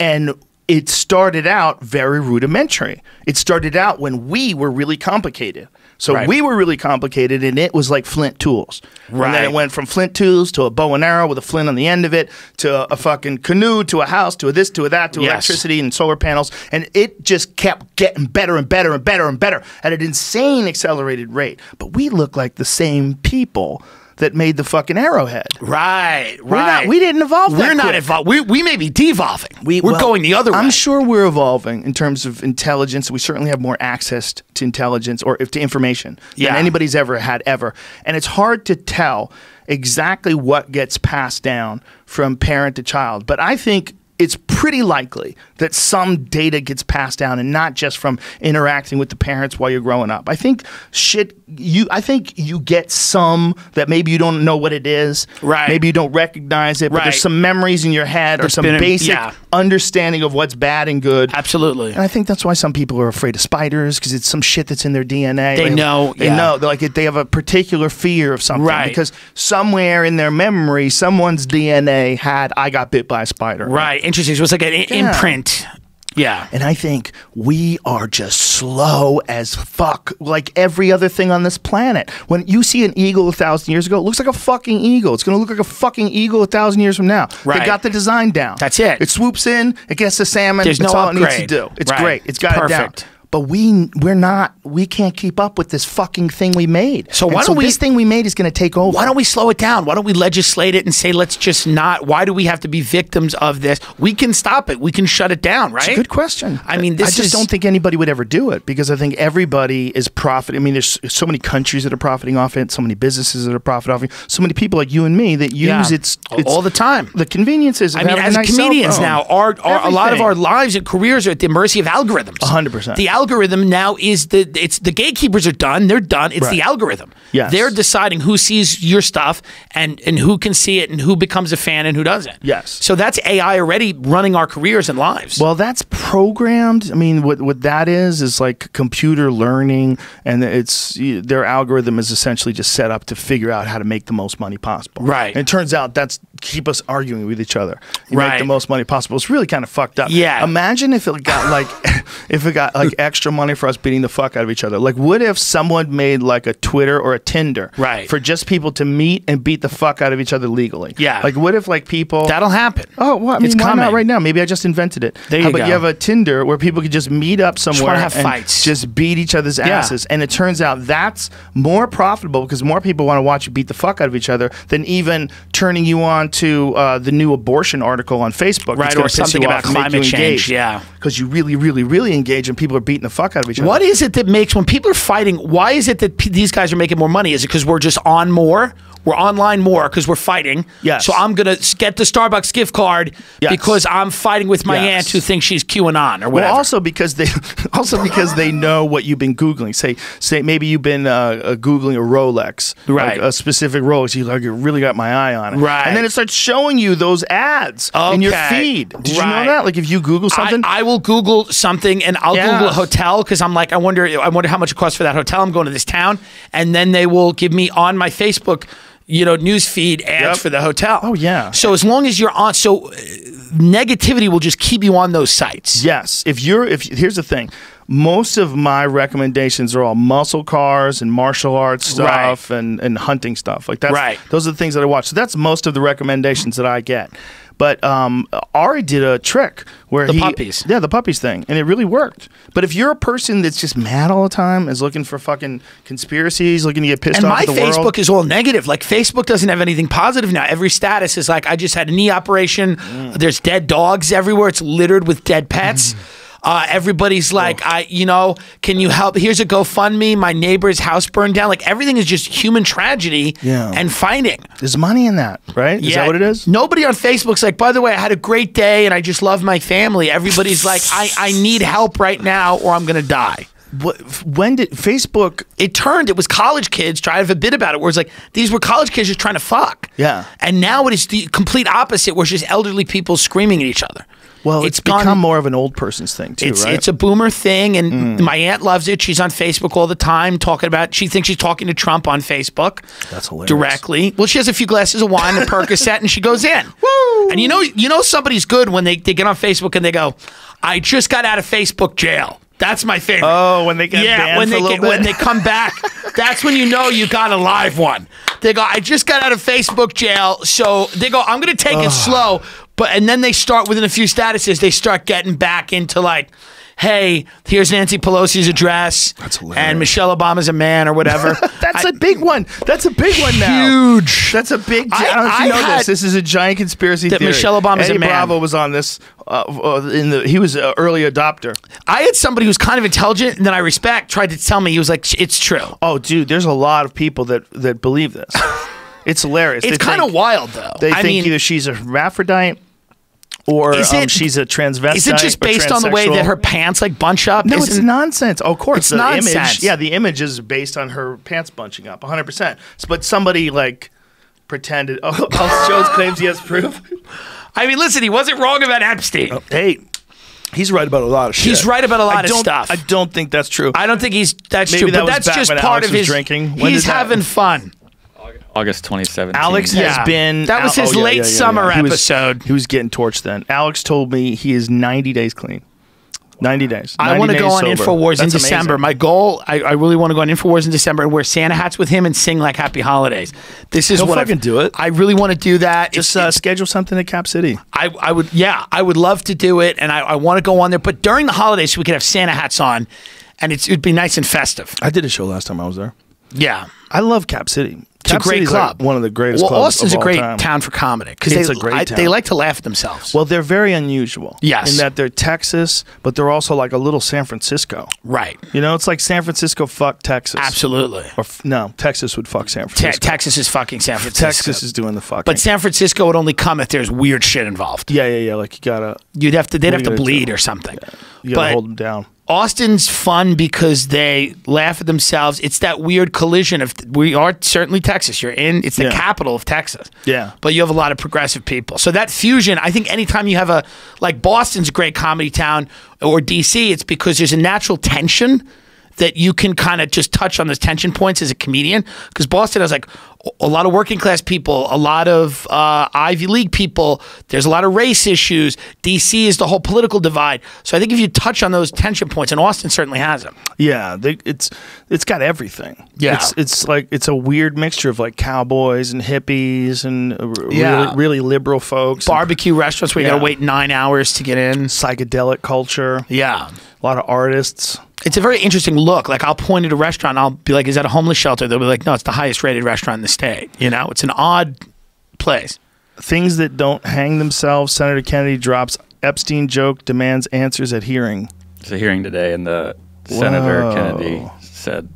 And it started out very rudimentary. It started out when we were really complicated. So Right. we were really complicated and it was like flint tools. And then it went from flint tools to a bow and arrow with a flint on the end of it to a fucking canoe to a house to a this to a that to Yes. electricity and solar panels. And it just kept getting better and better and better and better at an insane accelerated rate. But we look like the same people that made the fucking arrowhead. Right, right. We're not, we didn't evolve that We're not evolving. We, we may be devolving. We, are well, going the other way. I'm sure we're evolving in terms of intelligence. We certainly have more access to intelligence or if to information Yeah. than anybody's ever had ever. And it's hard to tell exactly what gets passed down from parent to child. But I think it's pretty likely that some data gets passed down and not just from interacting with the parents while you're growing up. I think shit you I think you get some that maybe you don't know what it is. Right. Maybe you don't recognize it, but Right. there's some memories in your head or That's some in- basic yeah. understanding of what's bad and good. Absolutely. And I think that's why some people are afraid of spiders because it's some shit that's in their DNA. They Like, know, They yeah. know. They're like they have a particular fear of something Right. because somewhere in their memory, someone's DNA had I got bit by a spider. right. Interesting. So it's like an Yeah. imprint. Yeah. And I think we are just slow as fuck, like every other thing on this planet. When you see an eagle a thousand years ago, it looks like a fucking eagle. It's going to look like a fucking eagle a thousand years from now. Right. They got the design down. That's it. It swoops in, it gets the salmon. There's That's no all it needs to upgrade. do. It's Right. great. It's got Perfect. it down. But we we're not. We can't keep up with this fucking thing we made. So And why don't we- This thing we made is going to take over. Why don't we slow it down? Why don't we legislate it and say, let's just not? Why do we have to be victims of this? We can stop it. We can shut it down, right? It's a good question. I mean, this I just is- don't think anybody would ever do it because I think everybody is profiting. I mean, there's so many countries that are profiting off it, so many businesses that are profiting off it, so many people like you and me that use Yeah. its, its All the time. The conveniences. I mean, as nice comedians now, our, our a lot of our lives and careers are at the mercy of algorithms. 100%. The algorithm now is the it's the gatekeepers are done. They're done. It's the algorithm. Yes. They're deciding who sees your stuff and and who can see it and who becomes a fan and who doesn't. Yes. So that's AI already running our careers and lives. Well, that's programmed. I mean, what what that is is like computer learning, and it's their algorithm is essentially just set up to figure out how to make the most money possible. Right. And it turns out that's keep us arguing with each other. You Right. Make the most money possible. It's really kind of fucked up. Yeah. Imagine if it got like if it got like extra money for us beating the fuck out of each other. Like, what if someone made like a Twitter or a Tinder, Right. for just people to meet and beat the fuck out of each other legally? Yeah. Like, what if like people That'll happen. Oh, well, I mean, It's why coming. not right now? Maybe I just invented it. There How you about go. you have a Tinder where people could just meet up somewhere have and fights. just beat each other's Yeah. asses. And it turns out that's more profitable because more people want to watch you beat the fuck out of each other than even turning you on to uh, the new abortion article on Facebook. Right, or something about climate change, yeah. Because you really, really, really engage and people are beating the fuck out of each other. What is it that makes when people are fighting? Why is it that these guys are making more money? Is it because we're just on more, We're online more because we're fighting. Yes. So I'm gonna get the Starbucks gift card Yes. because I'm fighting with my Yes. aunt who thinks she's QAnon or whatever. Well, also because they also because they know what you've been googling. Say say maybe you've been uh, uh, googling a Rolex, Right. Like a specific Rolex. You like you really got my eye on it, Right. And then it starts showing you those ads in your feed. Did you Right. know that? Like if you Google something, I, I will Google something and I'll Yes. Google a hotel because I'm like, I wonder, I wonder how much it costs for that hotel. I'm going to this town, and then they will give me on my Facebook, you know, news feed ads Yep. for the hotel. Oh, yeah. So as long as you're on, so uh, negativity will just keep you on those sites. Yes. If you're if here's the thing. Most of my recommendations are all muscle cars and martial arts stuff and, and hunting stuff. Like that's Right. those are the things that I watch. So that's most of the recommendations that I get. But um, Ari did a trick where The he, puppies. yeah, the puppies thing, and it really worked. But if you're a person that's just mad all the time, is looking for fucking conspiracies, looking to get pissed And off my at the Facebook world, is all negative. Like Facebook doesn't have anything positive now. Every status is like, I just had a knee operation. Mm. There's dead dogs everywhere. It's littered with dead pets. Uh, everybody's like, I, you know, can you help? Here's a GoFundMe. My neighbor's house burned down. Like everything is just human tragedy Yeah. and fighting. there's money in that, right? Is that what it is? Nobody on Facebook's like, by the way, I had a great day and I just love my family. Everybody's like, I, I need help right now or I'm going to die. When did Facebook? It turned, it was college kids trying to have a bit about it, where it's like, these were college kids just trying to fuck. Yeah. And now it is the complete opposite, where it's just elderly people screaming at each other. Well, it's, gone- become more of an old person's thing too, it's, right? it's a boomer thing, and Mm. my aunt loves it. She's on Facebook all the time talking about. She thinks she's talking to Trump on Facebook. That's hilarious. Directly. Well, she has a few glasses of wine and Percocet, and she goes in. Woo! And you know, you know, somebody's good when they, they get on Facebook and they go, "I just got out of Facebook jail." That's my favorite. Oh, when they get yeah, banned when they a little get, bit? when they come back, that's when you know you got a live one. They go, I just got out of Facebook jail, so they go, I'm gonna take it slow, but and then they start within a few statuses, they start getting back into like. Hey, here's Nancy Pelosi's address. That's hilarious. And Michelle Obama's a man or whatever. That's a a big one. That's a big one now. Huge. That's a big. I- I, don't know if I you know this. This is a giant conspiracy theory. That theory. Michelle Obama's a man. Bravo was on this. Uh, uh, in the he was an early adopter. I had somebody who's kind of intelligent and that I respect tried to tell me he was like, it's true. Oh, dude, there's a lot of people that that believe this. It's hilarious. It's kind of wild though. They I think mean, either she's a hermaphrodite or Is um, it- she's a transvestite. is it just based on the way that her pants like bunch up? No, Isn't- it's nonsense. Oh, of course, It's the nonsense. image. Yeah, the image is based on her pants bunching up, 100. percent But somebody like pretended. Oh, Jones claims he has proof. I mean, listen, he wasn't wrong about Epstein. Hey, he's right about a lot of shit. He's right about a lot of stuff. I don't think that's true. I don't think he's that's Maybe true, that but that's just part Alex of his drinking. When He's having fun. August 2017. Alex has Yeah. been. That was his oh, yeah, late yeah, yeah, summer yeah. He was- episode. he was getting torched then. Alex told me he is 90 days clean. 90 days. I want to go days on sober. Infowars in December. amazing. My goal, I, I really want to go on Infowars in December and wear Santa hats with him and sing like Happy Holidays. This is He'll what I can do it. I really want to do that. Just It's- uh, schedule something at Cap City. I, I would, yeah, I would love to do it, and I, I want to go on there. But during the holidays, so we could have Santa hats on, and it's, it'd be nice and festive. I did a show last time I was there. Yeah, I love Cap City. It's Cap a great City's, like, club. one of the greatest Well, Austin's a great time. town for comedy because It's they a great I- town. they like to laugh at themselves. Well, they're very unusual. Yes. In that they're Texas, but they're also like a little San Francisco. right, You know, it's like San Francisco fuck Texas. absolutely. Or f- no, Texas would fuck San Te- Francisco. Texas is fucking San Francisco. Texas is doing the fucking. but San Francisco would only come if there's weird shit involved. yeah, yeah, yeah. Like you gotta, You'd have to, they'd have to bleed do? or something. you gotta But- hold them down. Austin's fun because they laugh at themselves. It's that weird collision of we are certainly Texas. You're in. It's the Yeah. capital of Texas. Yeah. But you have a lot of progressive people. So that fusion, I think, anytime you have a like Boston's a great comedy town or DC, it's because there's a natural tension that you can kind of just touch on those tension points as a comedian. Because Boston has like a lot of working class people, a lot of uh, Ivy League people. There's a lot of race issues. DC is the whole political divide. So I think if you touch on those tension points, and Austin certainly has them. Yeah, they, it's it's got everything. Yeah. it's it's like it's a weird mixture of like cowboys and hippies and r- Yeah. really really liberal folks, and Barbecue restaurants where you Yeah. gotta wait nine hours to get in. psychedelic culture. Yeah. A lot of artists. It's a very interesting look. Like I'll point at a restaurant, and I'll be like, "Is that a homeless shelter?" They'll be like, "No, it's the highest rated restaurant in the state." You know, it's an odd place. Things that don't hang themselves. Senator Kennedy drops Epstein joke, demands answers at hearing. It's a hearing today, and the Senator Kennedy said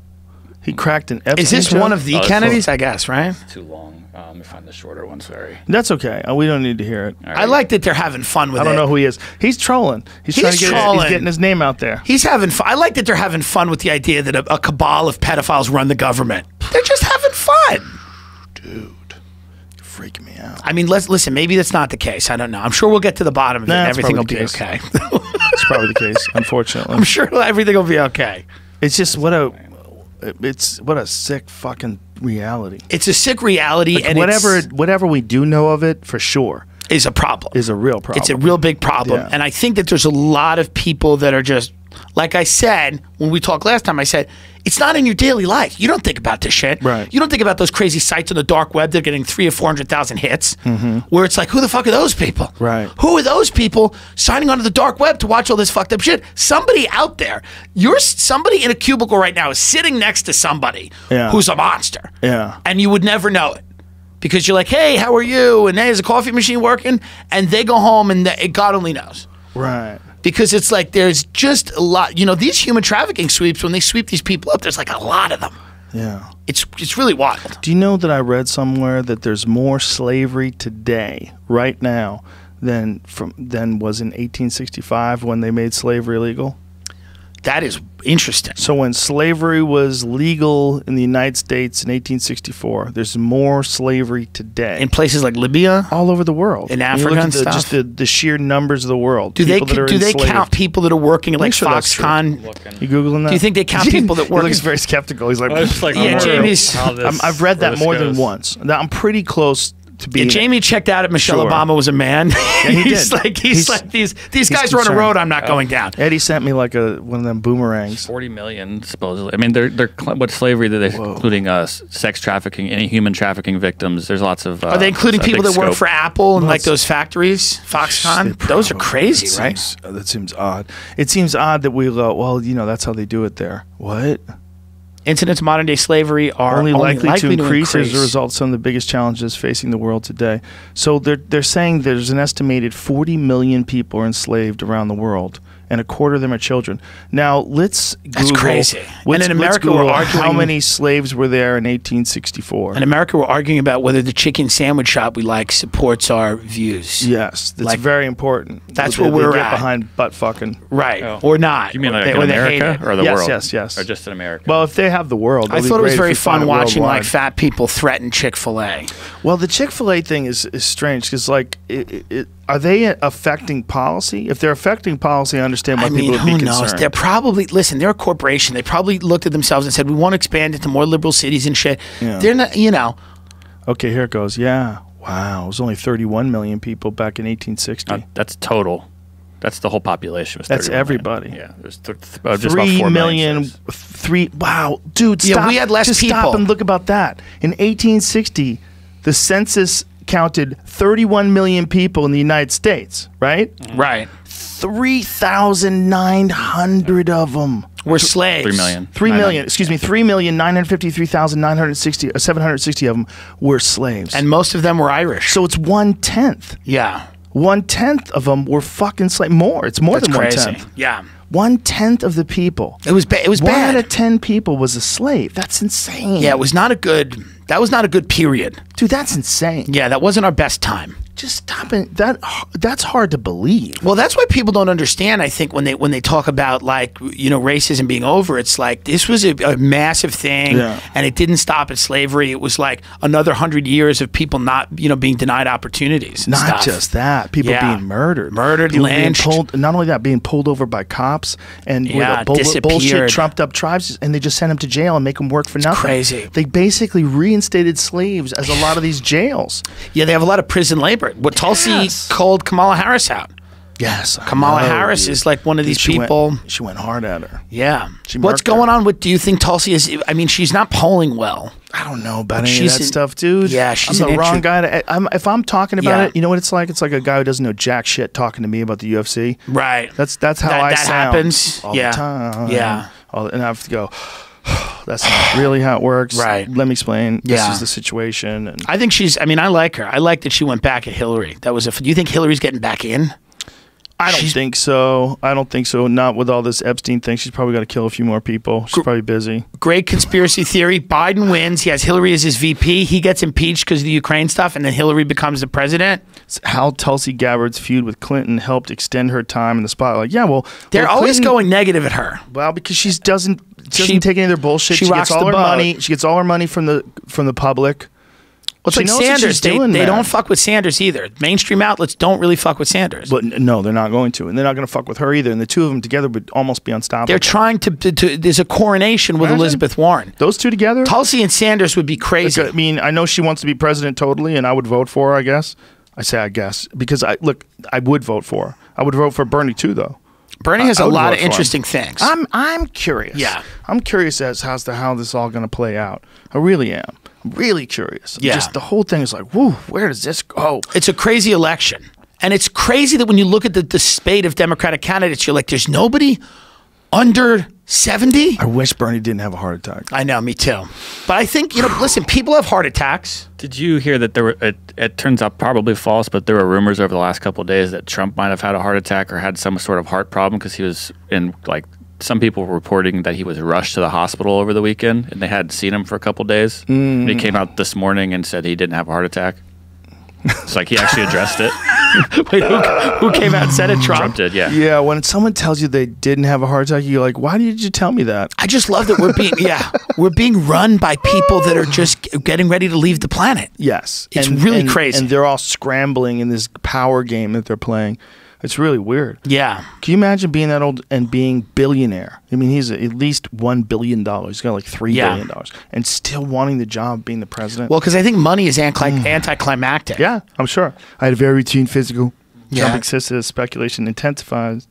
He cracked an Epstein Is this joke? one of the Oh, Kennedys? I guess, right? Too long. Let me find the shorter one. Sorry. That's okay. Uh, We don't need to hear it. I like that they're having fun with it. I don't it. know who he is. He's trolling. He's, He's trying to get. trolling. He's getting his name out there. He's having fun. I like that they're having fun with the idea that a, a cabal of pedophiles run the government. They're just having fun. Dude, you're freaking me out. I mean, let's listen. Maybe that's not the case. I don't know. I'm sure we'll get to the bottom of it. Nah, and everything will be case. okay. It's probably the case. Unfortunately, I'm sure everything will be okay. it's just what a. It's what a sick fucking reality. It's a sick reality, Like, and whatever whatever we do know of it for sure is a problem. is a real problem. It's a real big problem. Yeah. And I think that there's a lot of people that are just, like I said, when we talked last time, I said, it's not in your daily life. You don't think about this shit. Right. You don't think about those crazy sites on the dark web that are getting three or 400,000 hits, where it's like, who the fuck are those people? Mm-hmm. Right. Who are those people signing onto the dark web to watch all this fucked up shit? Somebody out there, you're somebody in a cubicle right now is sitting next to somebody Yeah. who's a monster. Yeah. And you would never know it because you're like, hey, how are you? And hey, is the coffee machine working? And they go home and they, God only knows. right. Because it's like there's just a lot, you know, these human trafficking sweeps, when they sweep these people up, there's like a lot of them. Yeah. It's it's really wild. Do you know that I read somewhere that there's more slavery today, right now, than from than was in 1865 when they made slavery legal? That is interesting. So when slavery was legal in the United States in 1864, there's more slavery today. In places like Libya, all over the world. In Africa look at and the, stuff? Just the, the sheer numbers of the world. do they people that are do they count people that are working at like sure. Foxconn? You googling that? Do you think they count people that he work looks in- very skeptical. He's like, I was just like, Yeah, I wonder Jamie's- how this- I'm, I've read that this more than once. Now, I'm pretty close to Yeah. Jamie checked out at Michelle Sure. Obama was a man. he he's did. like he's, He's- like these these he's guys are on a road I'm not going down. Eddie sent me like a one of them boomerangs. Forty million, supposedly. I mean, they're they're cl- what slavery that they including uh, sex trafficking, any human trafficking victims. There's lots of. Uh, Are they including people big that work for Apple and like those factories, Foxconn? Those are crazy, That right? seems- uh, that seems odd. It seems odd that we go, well, you know, that's how they do it there. What? Incidents of modern day slavery are only, likely, to, increase, as increase. a result of some of the biggest challenges facing the world today. So they're they're saying there's an estimated 40 million people are enslaved around the world, and a quarter of them are children. Now let's go. That's Google, crazy. let's- And in let's America, we're Google how many slaves were there in 1864. In America, we're arguing about whether the chicken sandwich shop we like supports our views. yes, that's Like- very important. That's They- where we're get at. behind butt fucking. Right. Oh. Or not. You mean like They- in or America or the Yes, world? yes, yes. Or just in America? Well, if they have the world, I thought it was very fun watching like fat people threaten Chick fil A. Well, the Chick Fil A thing is, is strange because, like, it, it, it, are they affecting policy? If they're affecting policy, I understand why I mean, people would be who concerned. knows? They're probably listen. They're a corporation. They probably looked at themselves and said, "We want to expand into more liberal cities and shit." Yeah. They're not, you know. okay, here it goes. Yeah, wow, it was only 31 million people back in 1860. Uh, that's total. That's the whole population. was That's 31 million. everybody. Yeah, there's th- th- uh, just about Three four million, slaves. three. Wow, dude, Yeah, we had less just people. Stop and look about that. In 1860, the census counted 31 million people in the United States. Right, Right. three thousand nine hundred of them. We're slaves. Three million. Three Nine million, hundred. excuse me, three million nine hundred fifty-three thousand nine hundred sixty, uh, seven hundred sixty of them were slaves. And most of them were Irish. so it's one tenth. yeah. One tenth of them were fucking slaves. More. It's more That's than one crazy. tenth. Yeah. One tenth of the people. It was ba- it was One bad. out of ten people was a slave. That's insane. yeah, it was not a good. That was not a good period. dude. That's insane. Yeah, that wasn't our best time. Just stop it. That that's hard to believe. Well, that's why people don't understand. I think when they when they talk about like you know racism being over, it's like this was a, a massive thing, Yeah. and it didn't stop at slavery. It was like another hundred years of people not you know being denied opportunities. Not stuff. just that, people Yeah. being murdered, Murdered, people being pulled. Not only that, being pulled over by cops and Yeah, bull- bullshit trumped up tribes, and they just sent them to jail and make them work for nothing. crazy. They basically reinstated slaves as a lot of these jails. Yeah, they have a lot of prison labor. What Tulsi Yes. called Kamala Harris out. Yes, I Kamala know, Harris dude. is like one of these She went- people. she went hard at her. Yeah. She What's marked her. going on with? Do you think Tulsi is? I mean, she's not polling well. I don't know about any of she's that an- stuff, dude. yeah, she's I'm the wrong guy. To, I'm, if I'm talking about Yeah. it, you know what it's like? It's like a guy who doesn't know jack shit talking to me about the UFC. Right. That's that's how That- I that sound. happens. all Yeah. the time. Yeah. All, and I have to go. That's not really how it works. Right. Let me explain. This is the situation. And I think she's. I mean, I like her. I like that she went back at Hillary. That was a. Do you think Hillary's getting back in? I don't think so. I don't think so. Not with all this Epstein thing. She's probably got to kill a few more people. She's probably busy. Great conspiracy theory. Biden wins. He has Hillary as his VP. He gets impeached because of the Ukraine stuff, and then Hillary becomes the president. How Tulsi Gabbard's feud with Clinton helped extend her time in the spotlight. Yeah, well, They're well, always Clinton- going negative at her. Well, because she doesn't doesn't She- take any of their bullshit. she She, rocks gets all the her boat. money. She gets all her money from the from the public. Well, She like Sanders. she's They, they don't fuck with Sanders either. Mainstream outlets don't really fuck with Sanders. But no, they're not going to, and they're not going to fuck with her either. And the two of them together would almost be unstoppable. They're trying to, to, to- There's a coronation with Imagine. Elizabeth Warren. Those two together. Tulsi and Sanders would be crazy. I mean, I know she wants to be president totally, and I would vote for her. I guess. I say I guess because I look. I would vote for. her. I would vote for Bernie too, though. Bernie has I a would lot of interesting things. I'm I'm curious. Yeah. I'm curious as as to how this all going to play out. I really am. I'm really curious. Yeah. Just the whole thing is like, whoo, where does this go? it's a crazy election. And it's crazy that when you look at the, the spate of Democratic candidates, you're like, there's nobody under 70? I wish Bernie didn't have a heart attack. I know, me too. But I think, you know, listen, people have heart attacks. Did you hear that there were? It, it turns out probably false, but there were rumors over the last couple of days that Trump might have had a heart attack or had some sort of heart problem because he was in like some people were reporting that he was rushed to the hospital over the weekend and they hadn't seen him for a couple of days. And he mm. came out this morning and said he didn't have a heart attack. It's like he actually addressed it. Wait, who, who came out and said it? Trump? Trump did, yeah. Yeah, when someone tells you they didn't have a heart attack, you're like, why did you tell me that? I just love that we're being, yeah, we're being run by people that are just getting ready to leave the planet. Yes, It's really crazy. and they're all scrambling in this power game that they're playing. It's really weird. Yeah. Can you imagine being that old and being billionaire? I mean, he's at least one billion dollars. He's got like three Yeah. billion dollars, and still wanting the job of being the president. Well, because I think money is anti- mm. anticlimactic. yeah, I'm sure. I had a very routine physical. Yeah. Trump existed as speculation intensifies.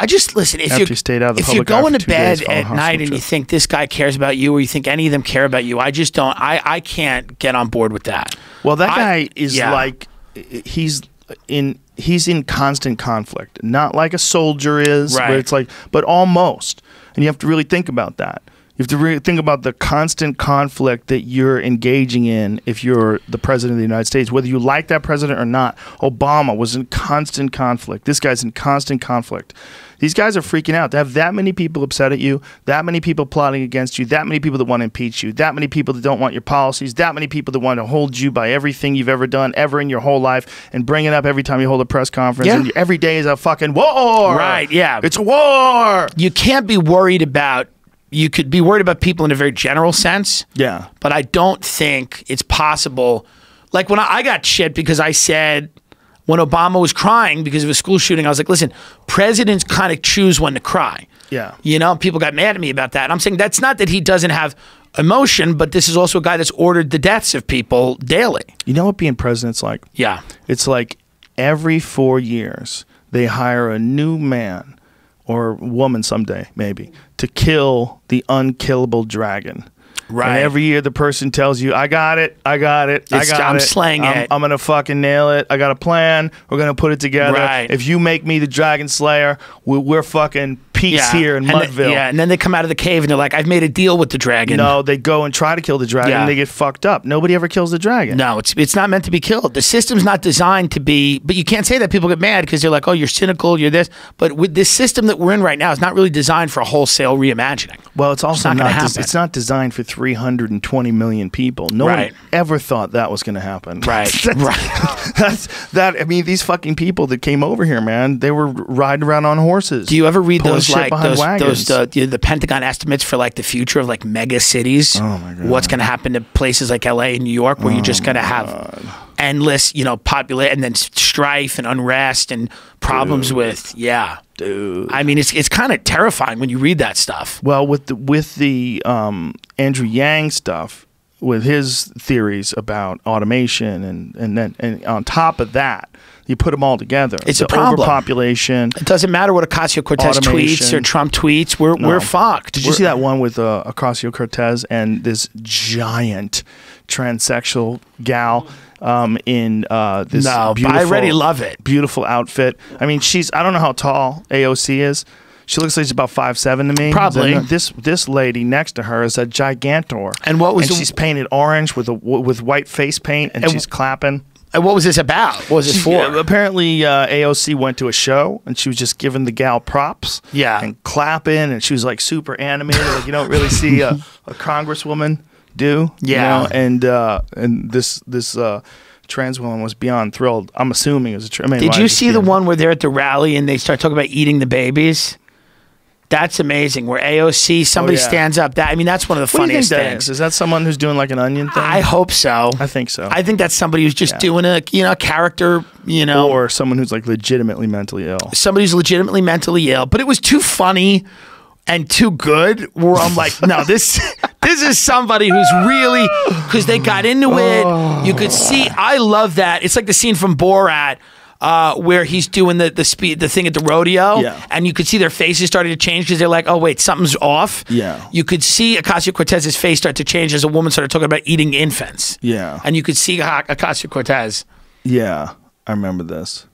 I just listen. If After you he stayed out of the if you're public going to bed at night and you think this guy cares about you, or you think any of them care about you, I just don't. I I can't get on board with that. Well, that I- guy is yeah. like he's in he's in constant conflict, not like a soldier is, Right. where it's like, but almost. And you have to really think about that. You have to really think about the constant conflict that you're engaging in if you're the president of the United States, whether you like that president or not. Obama was in constant conflict. This guy's in constant conflict. These guys are freaking out. To have that many people upset at you, that many people plotting against you, that many people that want to impeach you, that many people that don't want your policies, that many people that want to hold you by everything you've ever done, ever in your whole life, and bring it up every time you hold a press conference. Yeah. And every day is a fucking war. Right, yeah. It's a war. You can't be worried about. You could be worried about people in a very general sense. Yeah. but I don't think it's possible. Like when I, I got shit because I said when Obama was crying because of a school shooting, I was like, listen, presidents kind of choose when to cry. Yeah. You know, people got mad at me about that. And I'm saying that's not that he doesn't have emotion, but this is also a guy that's ordered the deaths of people daily. You know what being president's like? Yeah. It's like every four years they hire a new man or woman someday, maybe, to kill the unkillable dragon. Right. And every year the person tells you, I got it, I got it, I got I'm it. slaying I'm, it." I'm gonna fucking nail it. I got a plan. We're gonna put it together. Right. If you make me the dragon slayer, we're, we're fucking peace here in and Mudville. yeah, and then they come out of the cave and they're like, I've made a deal with the dragon. No, they go and try to kill the dragon Yeah. and they get fucked up. Nobody ever kills the dragon. No, it's it's not meant to be killed. The system's not designed to be. But you can't say that people get mad because they're like, "Oh, you're cynical, you're this." But with this system that we're in right now, is not really designed for a wholesale reimagining. Well, it's also not not, des- it's not designed for 320 million people. No Right. one ever thought that was going to happen. Right, that's, right. That's that. I mean, these fucking people that came over here, man, they were riding around on horses. Do you ever read those shit like behind those, wagons. those uh, the, the Pentagon estimates for like the future of like mega cities? Oh, my God. Oh, What's going to happen to places like L.A. and New York, where you're just going to have endless, you know, populate and then strife and unrest and problems with yeah, dude. I mean, it's it's kind of terrifying when you read that stuff. Well, with the with the um, Andrew Yang stuff, with his theories about automation, and and then and on top of that, you put them all together. It's the a problem. Overpopulation. It doesn't matter what Ocasio Cortez tweets or Trump tweets. We're No. we're fucked. Did you We're- see that one with uh, Ocasio Cortez and this giant transsexual gal um, in uh, this No, I already love it. Beautiful outfit. I mean, she's I don't know how tall AOC is. She looks like she's about five seven to me. Probably. This this lady next to her is a gigantor. And what was and the- she's painted orange with a with white face paint, and, And she's clapping. And what was this about? What was this for? Yeah, apparently, uh, AOC went to a show and she was just giving the gal props. Yeah. And clapping, and she was like super animated, like you don't really see a, a congresswoman do. you Yeah. know? And uh, and this this uh, trans woman was beyond thrilled. I'm assuming it was a. Tra- I mean, Did you see the one where they're at the rally and they start talking about eating the babies? That's amazing. Where AOC somebody Oh, yeah. stands up. That I mean, that's one of the What do you think funniest things. is? Is that someone who's doing like an onion thing? I hope so. I think so. I think that's somebody who's just Yeah. doing a you know character. You know, or someone who's like legitimately mentally ill. somebody who's legitimately mentally ill. But it was too funny and too good. Where I'm like, no, this this is somebody who's really because they got into it. Oh. You could see. I love that. It's like the scene from Borat. Uh, where he's doing the the speed the thing at the rodeo, Yeah. and you could see their faces starting to change because they're like, "Oh wait, something's off." Yeah. you could see Ocasio Cortez's face start to change as a woman started talking about eating infants. Yeah. and you could see Ocasio Cortez. Yeah, I remember this.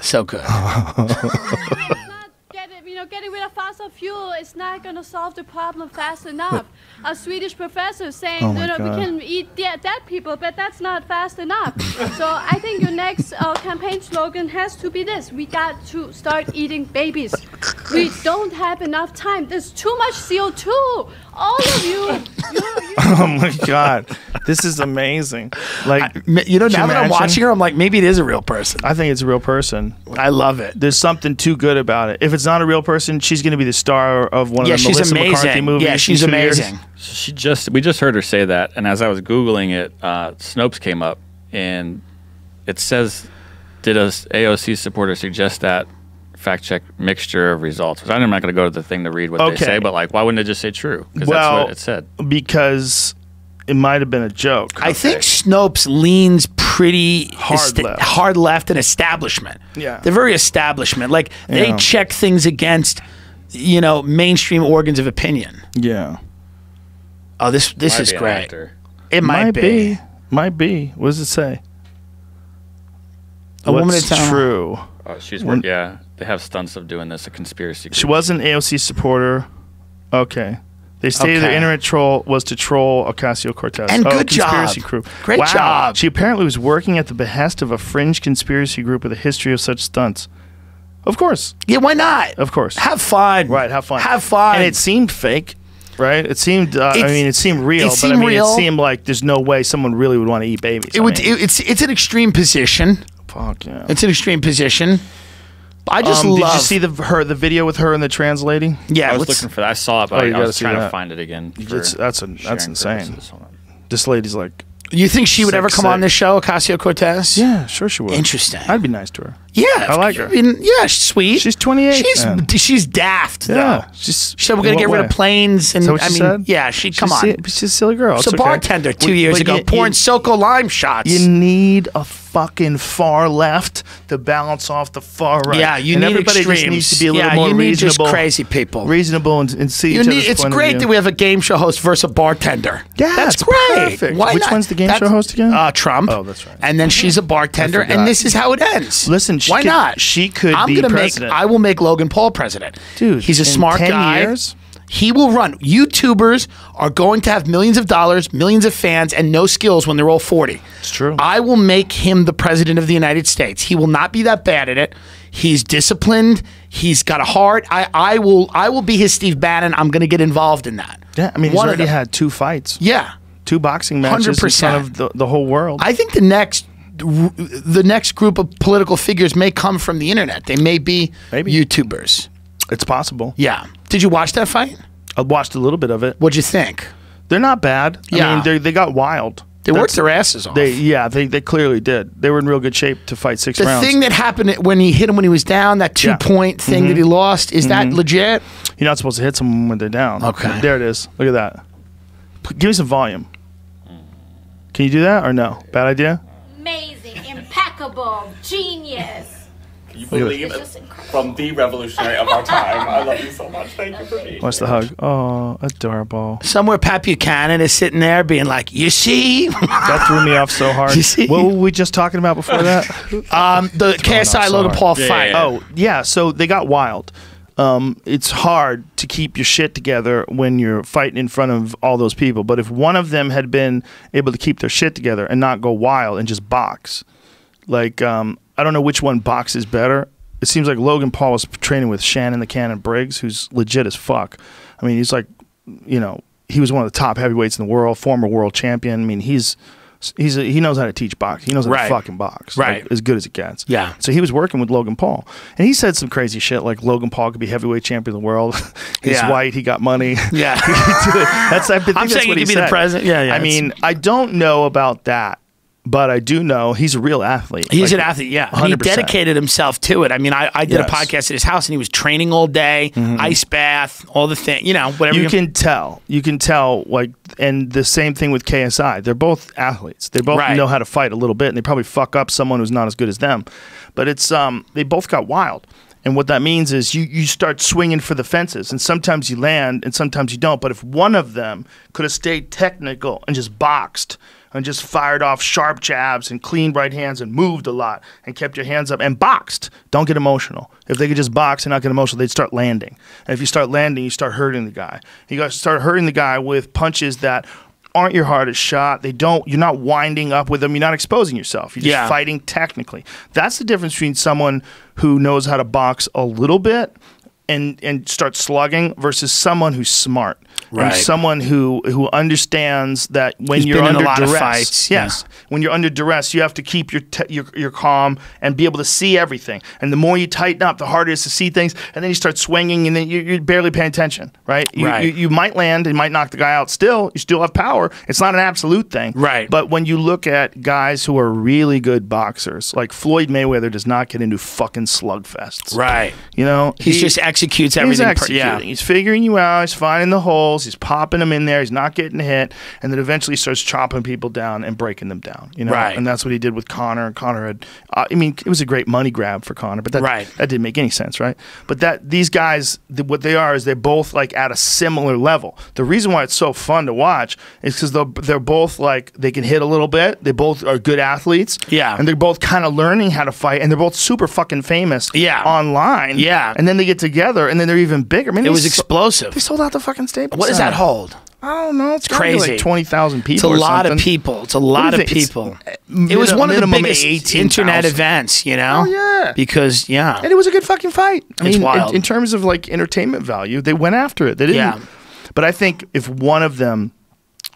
So good. not get it, you know, getting rid of fossil fuel is not going to solve the problem fast enough. A Swedish professor saying, Oh you know, God. we can eat de- dead people, but that's not fast enough. so I think your next uh, campaign slogan has to be this: We got to start eating babies. We don't have enough time. There's too much CO2. All of you, you, you Oh my god, this is amazing. Like, you know, now you that I'm watching her, I'm like, maybe it is a real person. I think it's a real person. I love it. There's something too good about it. If it's not a real person, she's going to be the star of one Yeah, of the she's Melissa McCarthy movies. Yeah, in she's two years. amazing. She just we just heard her say that, and as I was googling it, uh, Snopes came up, and it says, "Did a AOC supporter suggest that?" Fact check mixture of results. I'm not going to go to the thing to read what Okay. they say, but like, why wouldn't it just say true? Because Well, that's what it said. because it might have been a joke. I think Snopes leans pretty Hard esta- left. hard left and establishment. Yeah. they're very establishment. Like they Yeah. check things against, you know, mainstream organs of opinion. yeah, Oh, this this Might is be great. actor. It might, be. might be. What does it say? A woman What's in town- true. Oh, she's work, yeah. They have stunts of doing this. A conspiracy. Group. She was an AOC supporter. Okay. They stated their internet troll was to troll Ocasio Cortez. And oh, good conspiracy job. crew. Great wow. job. She apparently was working at the behest of a fringe conspiracy group with a history of such stunts. Of course. Yeah, why not? Of course. Have fun. Right, have fun. Have fun. And it seemed fake, right? It seemed, uh, I mean, it seemed real, it but I seemed mean, real. it seemed like there's no way someone really would want to eat babies. It I would. mean, it- it's it's an extreme position. fuck yeah. It's an extreme position. I just Um, love. Did you see the her the video with her and the trans lady? Yeah, I was looking for that. I saw it, but Oh, you I was trying that. to find it again. It's- that's a- that's insane. purposes. Hold on. This lady's like, you think she would Sick, ever come on this show, Ocasio Cortez? yeah, sure she would. Interesting. I'd be nice to her. Yeah, I like her. I mean, yeah, she's sweet. She's 28, She's man. she's daft. Yeah, though. she's. She said we're gonna what get rid way? of planes, and Is that what I she mean, said? yeah, she She's come on. She's a silly girl. She's a okay. bartender two But- years but ago you- pouring you- SoCo lime shots. You need a fucking far left to balance off the far right. yeah, you and need everybody extremes. just needs to be a little yeah, more you need reasonable. just crazy people. reasonable and, and see You each need, it's great that we have a game show host versus a bartender. Yeah, that's great. perfect. Why Which not? one's the game That's- show host again? Uh, Trump. Oh, that's right. And then she's a bartender, and this is how it ends. Listen, she why could- not? she could I'm be gonna president. make. I will make Logan Paul president. Dude, he's a smart 10 guy. years? He will run. YouTubers are going to have millions of dollars, millions of fans, and no skills when they're all 40. It's true. I will make him the president of the United States. He will not be that bad at it. He's disciplined. He's got a heart. I, I will I will be his Steve Bannon. I'm going to get involved in that. yeah, I mean, he's One of already had two fights, Yeah. two boxing matches 100%. front of the, the whole world. I think the next the next group of political figures may come from the internet. They may be Maybe. YouTubers. it's possible. Yeah. Did you watch that fight? I watched a little bit of it. What'd you think? They're not bad. I Yeah. mean, they they got wild. They worked their asses off. They yeah, they they clearly did. They were in real good shape to fight six the rounds. thing that happened when he hit him when he was down, that two Yeah. point thing mm-hmm. that he lost, is that mm-hmm. legit? You're not supposed to hit someone when they're down. Okay. There it is. Look at that. P- Give me some volume. Can you do that or no? Bad idea? Amazing, impeccable, genius. You believe It's it just from the revolutionary of our time. I love you so much. Thank you for being What's the hug? Oh, adorable. Somewhere Pat Buchanan is sitting there being like, you see? That threw me off so hard. You see? What were we just talking about before that? um, the KSI so Logan. Paul Yeah, fight. yeah, oh, yeah. So they got wild. um, it's hard to keep your shit together when you're fighting in front of all those people. But if one of them had been able to keep their shit together and not go wild and just box, like um, I don't know which one boxes better. It seems like Logan Paul was training with Shannon the Cannon Briggs, who's legit as fuck. I mean, he's like, you know, he was one of the top heavyweights in the world, former world champion. I mean, he's he's a, he knows how to teach box. He knows how Right. to fucking box, Right. like, as good as it gets. Yeah. So he was working with Logan Paul, and he said some crazy shit like Logan Paul could be heavyweight champion of the world. He's Yeah. white. He got money. Yeah. That's I think I'm that's saying what he he could be the president. Yeah, yeah, I mean, I don't know about that, but I do know he's a real athlete. He's Like, an athlete, yeah. He 100%. dedicated himself to it. I mean, I, I did Yes. A podcast at his house and he was training all day, ice bath, all the thing, you know, whatever. you can tell. You can tell, like, and the same thing with KSI. They're both athletes. They both Right. know how to fight a little bit, and they probably fuck up someone who's not as good as them. But it's um, they both got wild, and what that means is you you start swinging for the fences, and sometimes you land, and sometimes you don't. But if one of them could have stayed technical and just boxed. And just fired off sharp jabs and clean right hands and moved a lot and kept your hands up and boxed. Don't get emotional. If they could just box and not get emotional, they'd start landing. And if you start landing, you start hurting the guy. You got to start hurting the guy with punches that aren't your hardest shot. They don't. You're not winding up with them. You're not exposing yourself. You're just Yeah. fighting technically. That's the difference between someone who knows how to box a little bit and and start slugging versus someone who's smart. Right. Someone who who understands that when He's you're been in a under lot of duress, fights, yes, when you're under duress, you have to keep your, your your calm and be able to see everything. And the more you tighten up, the harder it is to see things. And then you start swinging, and then you, you're barely paying attention, right? You, Right. You, you might land and might knock the guy out. Still, you still have power. It's not an absolute thing, Right. But when you look at guys who are really good boxers, like Floyd Mayweather, does not get into fucking slugfests, Right. You know, He just executes everything He's per- executing. yeah. He's figuring you out. He's finding the holes. He's popping them in there. He's not getting hit, and then eventually starts chopping people down and breaking them down. You know, Right. and that's what he did with Conor. And Conor had, uh, I mean, it was a great money grab for Conor, but that Right. that didn't make any sense, right? But that these guys, th- what they are is they're both like at a similar level. The reason why it's so fun to watch is because they're, they're both like they can hit a little bit. They both are good athletes. Yeah. and they're both kind of learning how to fight, and they're both super fucking famous. Yeah. online. Yeah. and then they get together, and then they're even bigger. I mean, It was explosive. they sold out the fucking Staples. What does that hold? I don't know. It's, gotta crazy. Like twenty thousand people. It's a lot of people. It's a lot of? People. it was one of the biggest 18,000. internet events, you know? Oh, yeah. Because, yeah. and it was a good fucking fight. I It's mean, in- In, terms of like entertainment value, they went after it. They didn't. Yeah. But I think if one of them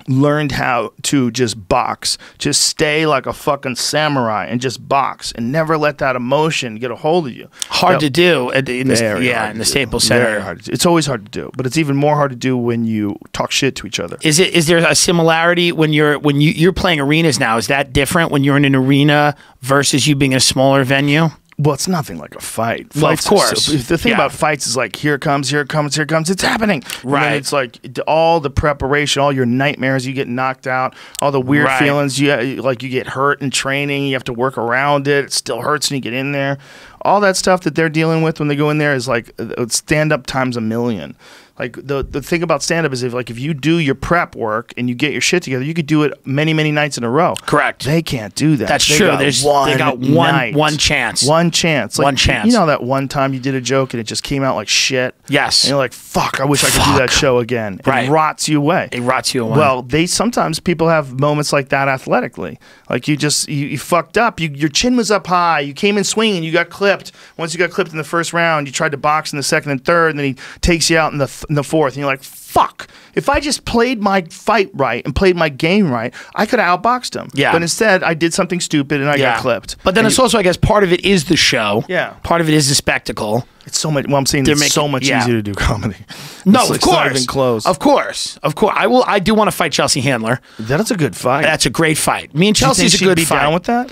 learned how to just box, just stay like a fucking samurai and just box and never let that emotion get a hold of you. Hard that- to do. In the, yeah, in the. Staples Very Center. hard to do. It's always hard to do, but it's even more hard to do when you talk shit to each other. Is it is there a similarity when you're when you you're playing arenas now? Is that different when you're in an arena versus you being in a smaller venue? Well, it's nothing like a fight. Well, of course. so- the thing Yeah. about fights is like, here it comes, here it comes, here it comes. It's happening. Right. it's like all the preparation, all your nightmares. You get knocked out. All the weird Right. feelings. Uh, you like you get hurt in training. You have to work around it. It still hurts when you get in there. All that stuff that they're dealing with when they go in there is like uh, uh, stand up times a million. Like the the thing about stand up is if like if you do your prep work and you get your shit together, you could do it many many nights in a row. Correct. They can't do that. That's They true. got There's- they got one- night. one chance. One chance. Like, One chance. You know that one time you did a joke and it just came out like shit. Yes. And you're like, fuck, I wish I could do that show again. It Right. rots you away. It rots you away. Well, they sometimes people have moments like that athletically. Like you just you, you fucked up. You, your chin was up high. You came in swinging. You got clipped. Once you got clipped in the first round, you tried to box in the second and third, and then he takes you out in the in the fourth, and you're like, fuck. If I just played my fight right and played my game right, I could have outboxed him. Yeah. But instead, I did something stupid and I got clipped. But then And it's you- also, I guess, part of it is the show. Yeah. Part of it is the spectacle. It's so much. Well, I'm saying They're it's making- so much yeah. easier to do comedy. No, It's- of it's course. not even close. Of course. Of course. I will. I do want to fight Chelsea Handler. That's a good fight. That's a great fight. Me and Do you think Chelsea's a good be fight. down with that?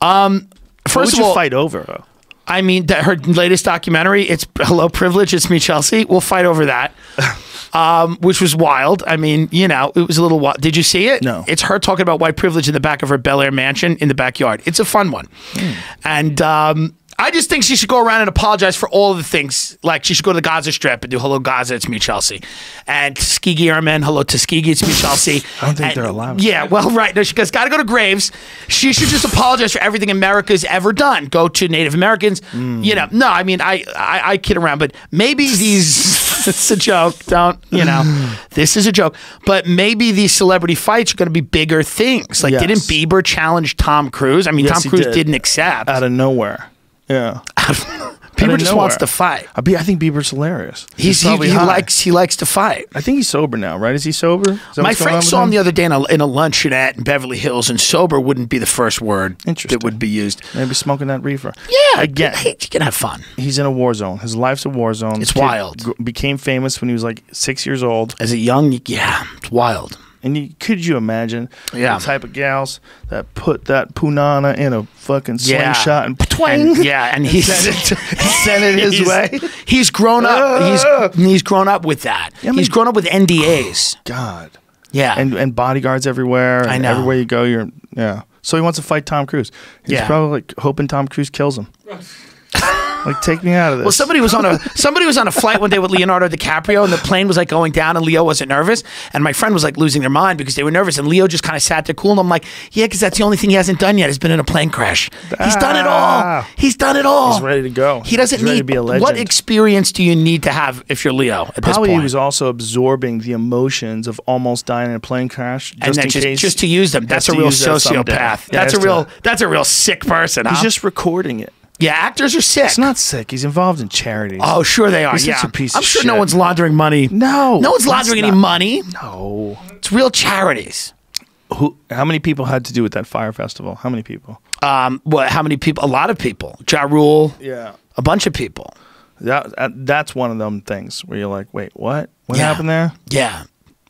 Um, first would of you all, fight over? Though? I mean, that her latest documentary, it's Hello Privilege, It's Me Chelsea. We'll fight over that. Um, which was wild. I mean, you know, it was a little wild. Did you see it? No. It's her talking about white privilege in the back of her Bel Air mansion in the backyard. It's a fun one. Hmm. And um, I just think she should go around and apologize for all of the things. Like she should go to the Gaza Strip and do "Hello Gaza, it's me Chelsea," and Tuskegee Airmen, "Hello Tuskegee, it's me Chelsea." I don't think And- they're allowed. Yeah, well, right. No, she goes, got to go to graves. She should just apologize for everything America's ever done. Go to Native Americans. Mm. You know, no, I mean, I, I, I kid around, but maybe these. it's a joke. Don't you know? this is a joke. But maybe these celebrity fights are going to be bigger things. Like, Yes. didn't Bieber challenge Tom Cruise? I mean, Yes, Tom Cruise did. didn't accept. Out of nowhere. Yeah. Bieber just wants to fight. Uh, I, be, I think Bieber's hilarious. He's, he, he likes he likes to fight. I think he's sober now, right? Is he sober? Is My friend saw him the other day in a, in a luncheonette in Beverly Hills, and sober wouldn't be the first word that would be used. Maybe smoking that reefer. Yeah, Again, hey, you can have fun. he's in a war zone. His life's a war zone. It's Kid wild. became famous when he was like six years old. As a young, yeah, it's wild. And you, could you imagine Yeah. the type of gals that put that punana in a fucking Yeah. slingshot and twang? And- yeah, and he's send it, send it his he's, way. He's grown up. He's he's grown up with that. I mean- he's grown up with NDAs. Oh, God. Yeah, And and bodyguards everywhere. And I know. Everywhere you go, you're yeah. So he wants to fight Tom Cruise. He's Yeah. probably like hoping Tom Cruise kills him. Like take me out of this. Well, somebody was on a somebody was on a flight one day with Leonardo DiCaprio, and the plane was like going down, and Leo wasn't nervous, and my friend was like losing their mind because they were nervous, and Leo just kind of sat there cool, and I'm like, yeah, because that's the only thing he hasn't done yet has been in a plane crash. He's done it all. Ah. He's done it all. He's ready to go. He doesn't He's ready need to be a legend. What experience do you need to have if you're Leo at this Probably point? he was also absorbing the emotions of almost dying in a plane crash, just and then in just, case. just to use them. That's a real use that someday. sociopath. Yeah, that's a real to- that's a real sick person. He's huh? just recording it. Yeah, actors are sick. He's not sick. He's involved in charities. Oh, sure they are. He's yeah, such a piece I'm of sure no one's laundering money. No, no one's laundering any money. no. It's real charities. Who? How many people had to do with that Fyre Festival? How many people? Um, what? How many people? A lot of people. Ja Rule. Yeah. A bunch of people. That, that that's one of them things where you're like, wait, what? What Yeah. happened there? Yeah.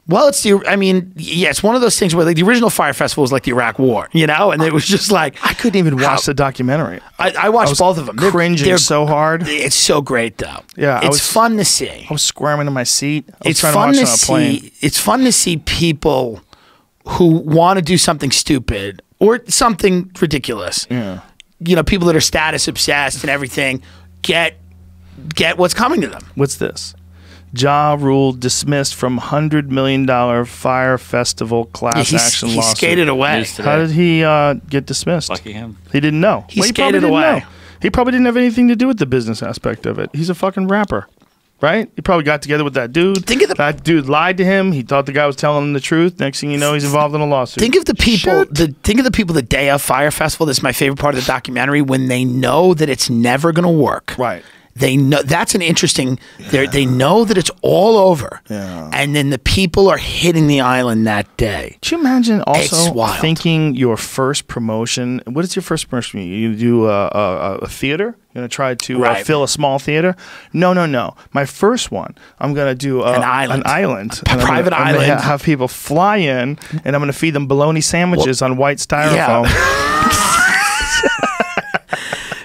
Well, it's the. I mean, yeah, it's one of those things where like the original Fyre Festival was like the Iraq War, you know, and it was just like I couldn't even watch How- the documentary. I, I watched was both of them. They're- cringing they're- so hard. It's so great though. Yeah, I it's was- fun to see. I was squirming in my seat. I it's trying fun to to it on a plane. see. It's fun to see people who want to do something stupid or something ridiculous. Yeah. You know, people that are status obsessed and everything get get what's coming to them. What's this? Ja Rule dismissed from hundred million dollar Fyre Festival class Yeah, he's- action he lawsuit. skated away. How did he uh, get dismissed? Lucky him. He didn't know. He probably skated didn't away. know. He probably didn't have anything to do with the business aspect of it. He's a fucking rapper, right? He probably got together with that dude. Think of the- that dude lied to him. He thought the guy was telling him the truth. Next thing you know, he's involved in a lawsuit. Think of the people. Shit. The think of the people the day of Fyre Festival. This is my favorite part of the documentary when they know that it's never going to work. Right. They know that's an interesting. They they know that it's all over. Yeah. And then the people are hitting the island that day. Could you imagine also thinking your first promotion? What is your first promotion? You do a, a, a theater? You're gonna try to uh, fill a small theater? No, no, no. My first one, I'm gonna do An island. An island. A And I'm private gonna, island. ha- have people fly in, and I'm gonna feed them bologna sandwiches on white styrofoam.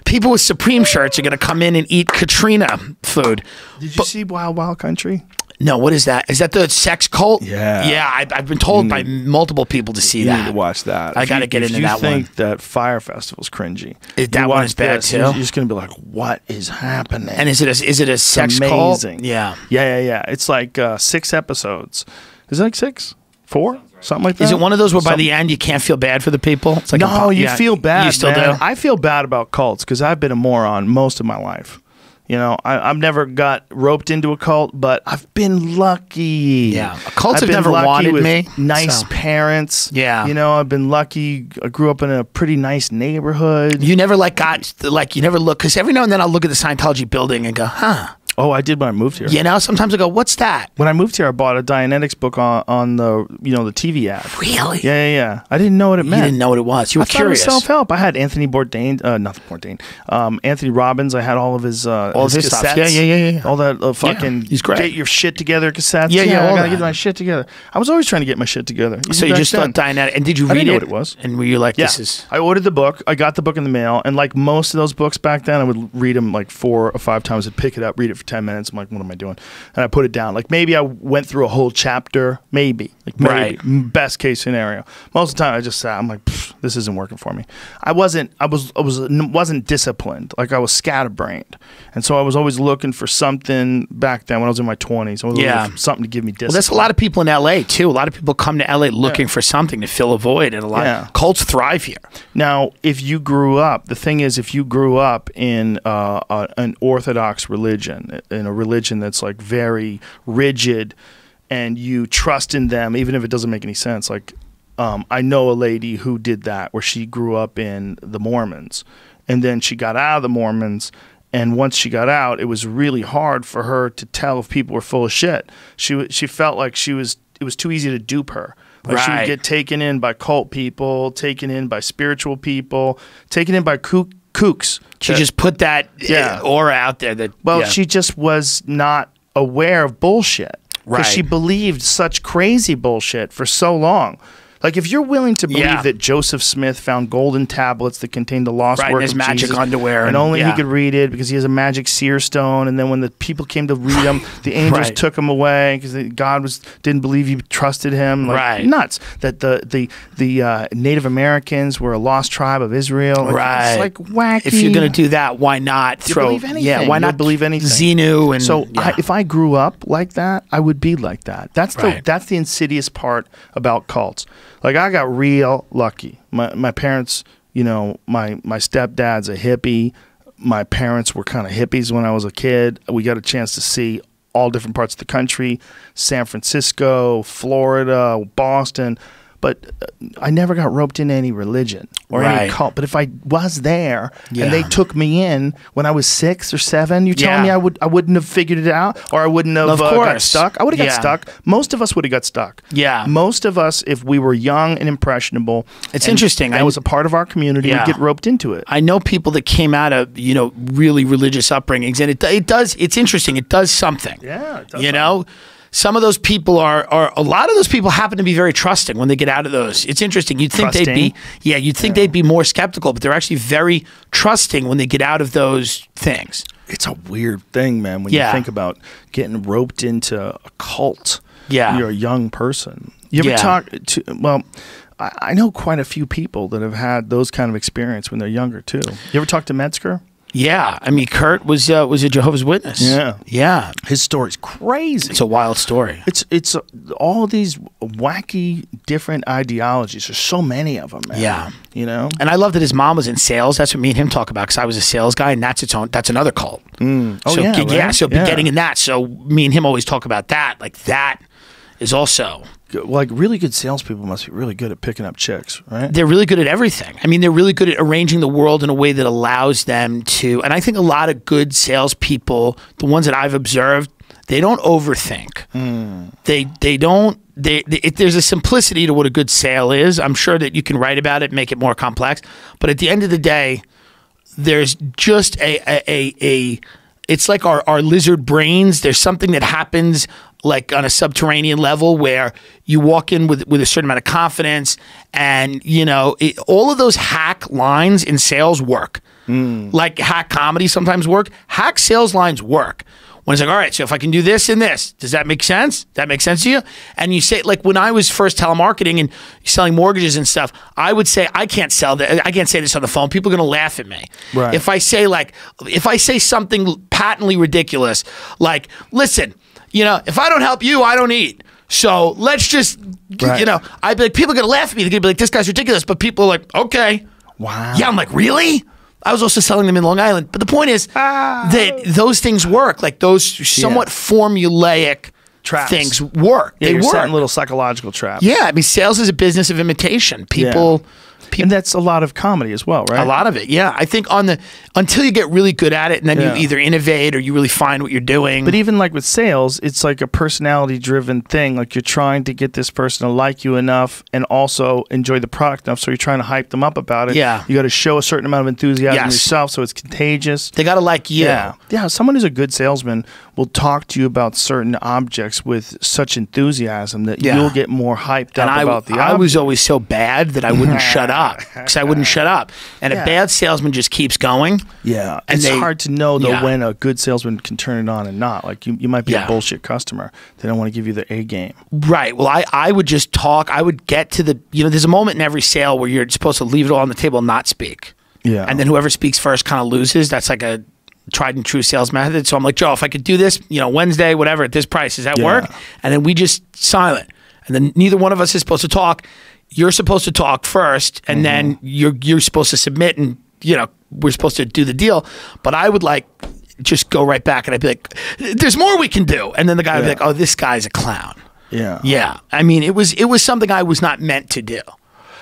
People with Supreme shirts are going to come in and eat Katrina food. Did you see Wild Wild Country? No, what is that? Is that the sex cult? Yeah. Yeah, I, I've been told by multiple people to see You that. need to watch that. I gotta you- get if into you that think that Fyre Festival's cringy. Is- that you one is bad, this, too? You're, just gonna be like, "What is happening?" And is it a, is it a sex cult? amazing. Yeah. yeah, yeah, yeah. It's like uh, six episodes. Is it like six, four, something like that? Is it one of those where by the end you can't feel bad for the people? It's like no, you yeah. feel bad. You still man. do. I feel bad about cults because I've been a moron most of my life. You know, I, I've never got roped into a cult, but I've been lucky. Yeah. Cults have never wanted me, Nice so. parents. Yeah. You know, I've been lucky. I grew up in a pretty nice neighborhood. You never like got like you never look because every now and then I'll look at the Scientology building and go, huh? Oh, I did when I moved here. You know, sometimes I go, what's that? When I moved here, I bought a Dianetics book on, on the you know the TV app. Really? Yeah, yeah, yeah. I didn't know what it You meant. didn't know what it was. You were I thought it was curious. self help. I had Anthony Bourdain, uh, not Bourdain, um, Anthony Robbins. I had all of his, uh, All of his stuff. Yeah, yeah, yeah, yeah. All that uh, fucking he's great. get your shit together cassettes. Yeah, yeah, I all gotta that. get my shit together. I was always trying to get my shit together. so you just then. thought Dianetic, and did you I read it? what it was. And were you like, Yeah, this is I ordered the book. I got the book in the mail, and like most of those books back then, I would read them like four or five times. I'd pick it up, read it for ten minutes. I'm like, what am I doing? And I put it down. Like maybe I went through a whole chapter, maybe, like maybe. Right. Best case scenario. Most of the time, I just sat. I'm like, this isn't working for me. I wasn't. I was. I was. wasn't disciplined. Like I was scatterbrained, and so I was always looking for something back then when I was in my 20s. I was Yeah. looking for something to give me discipline. Well, there's a lot of people in LA too. A lot of people come to LA looking for something to fill a void, and a lot Yeah. of cults thrive here. Now, if you grew up, the thing is, if you grew up in uh, a, an Orthodox religion, in a religion that's like very rigid, and you trust in them, even if it doesn't make any sense, like um, I know a lady who did that, where she grew up in the Mormons, and then she got out of the Mormons. And once she got out, it was really hard for her to tell if people were full of shit. She she felt like she was it was too easy to dupe her. Like she would get taken in by cult people, taken in by spiritual people, taken in by kook, kooks. She that- just put that Yeah. uh, aura out there. That well, yeah. she just was not aware of bullshit Right. because she believed such crazy bullshit for so long. Like if you're willing to believe Yeah. that Joseph Smith found golden tablets that contained the lost Right, work his of magic Jesus, underwear and and- only yeah. he could read it because he has a magic seer stone. And then when the people came to read them, the angels Right. took him away because God was didn't believe he trusted him. Like, Right. nuts. That the the the uh, Native Americans were a lost tribe of Israel. Like, right. It's like wacky. If you're gonna do that, why not throw? believe anything. Yeah, why not believe anything? Xenu and so yeah. I, if I grew up like that, I would be like that. That's the Right. that's the insidious part about cults. Like I got real lucky. My my parents, you know, my my stepdad's a hippie. My parents were kind of hippies when I was a kid. We got a chance to see all different parts of the country, San Francisco, Florida, Boston. But uh, I never got roped into any religion or any cult. But if I was there Yeah. and they took me in when I was six or seven, you telling Yeah. me I would I wouldn't have figured it out or I wouldn't have Of uh, got stuck? I would have got stuck. Most of us would have got stuck. Yeah. Most of us, if we were young and impressionable, It's and interesting. I- was a part of our community. Yeah. Would get roped into it. I know people that came out of you know really religious upbringings, and it it does. It's interesting. It does something. Yeah, it does you know. Some of those people are, are a lot of those people happen to be very trusting when they get out of those. It's interesting. You'd think they'd be, yeah, you'd think they'd be more skeptical, but they're actually very trusting when they get out of those things. it's a weird thing, man. When Yeah. you think about getting roped into a cult. Yeah. you're a young person. You ever Yeah. talk to? Well, I, I know quite a few people that have had those kind of experience when they're younger too. You ever talk to Metzger? Yeah, I mean, Kurt was uh, was a Jehovah's Witness. Yeah. yeah, His story's crazy. it's a wild story. It's it's uh, all these wacky different ideologies. There's so many of them, man. Yeah. you know. And I love that his mom was in sales. That's what me and him talk about because I was a sales guy, and that's its own. That's another cult. Oh, so, yeah, yeah. right? So Yeah. getting in that. So me and him always talk about that. Like that is also like really good salespeople must be really good at picking up chicks, right? they're really good at everything. I mean, they're really good at arranging the world in a way that allows them to. And I think a lot of good salespeople, the ones that I've observed, they don't overthink. Hmm. They they don't. They, they it, there's a simplicity to what a good sale is. I'm sure that you can write about it, make it more complex. But at the end of the day, there's just a a, a, a it's like our, our lizard brains. There's something that happens like on a subterranean level where you walk in with with a certain amount of confidence, and you know it, all of those hack lines in sales work. Mm. Like hack comedy sometimes work. Hack sales lines work. When it's like, all right, so if I can do this and this, does that make sense? That make sense to you? And you say, like, when I was first telemarketing and selling mortgages and stuff, I would say, I can't sell that. I can't say this on the phone. People are going to laugh at me. Right. If I say, like, if I say something patently ridiculous, like, listen, you know, if I don't help you, I don't eat. So let's just, Right. you know, I'd be like, people are going to laugh at me. They're going to be like, this guy's ridiculous. But people are like, okay. Wow. Yeah, I'm like, really? I was also selling them in Long Island. But the point is ah. that those things work. Like those somewhat formulaic Traps. things work. Yeah, they work. little psychological traps. yeah, I mean, sales is a business of imitation. People, and that's a lot of comedy as well, right? a lot of it. Yeah, I think on the until you get really good at it, and then Yeah. you either innovate or you really find what you're doing. But even like with sales, it's like a personality driven thing. Like you're trying to get this person to like you enough and also enjoy the product enough. So you're trying to hype them up about it. Yeah. You got to show a certain amount of enthusiasm Yes. yourself so it's contagious. they got to like you. Yeah. Yeah. Someone who's a good salesman will talk to you about certain objects with such enthusiasm that Yeah. you'll get more hyped And up I, about the I object. was always so bad that I wouldn't shut up. because I wouldn't shut up. And Yeah. a bad salesman just keeps going. Yeah, And it's they- hard to know though Yeah. when a good salesman can turn it on and not. Like you, you might be a bullshit customer. They don't want to give you the A game. Right. Well, I, I would just talk. I would get to the, you know, there's a moment in every sale where you're supposed to leave it all on the table and not speak. Yeah. And then whoever speaks first kind of loses. That's like a tried and true sales method. So I'm like, Joe, if I could do this, you know, Wednesday, whatever, at this price, does that Yeah. work? And then we just silent. And then neither one of us is supposed to talk. You're supposed to talk first, and then Mm-hmm. you're you're supposed to submit, and you know we're supposed to do the deal. But I would like just go right back, and I'd be like, "There's more we can do," and then the guy would be like, "Oh, this guy's a clown." Yeah. Yeah, I mean, it was it was something I was not meant to do.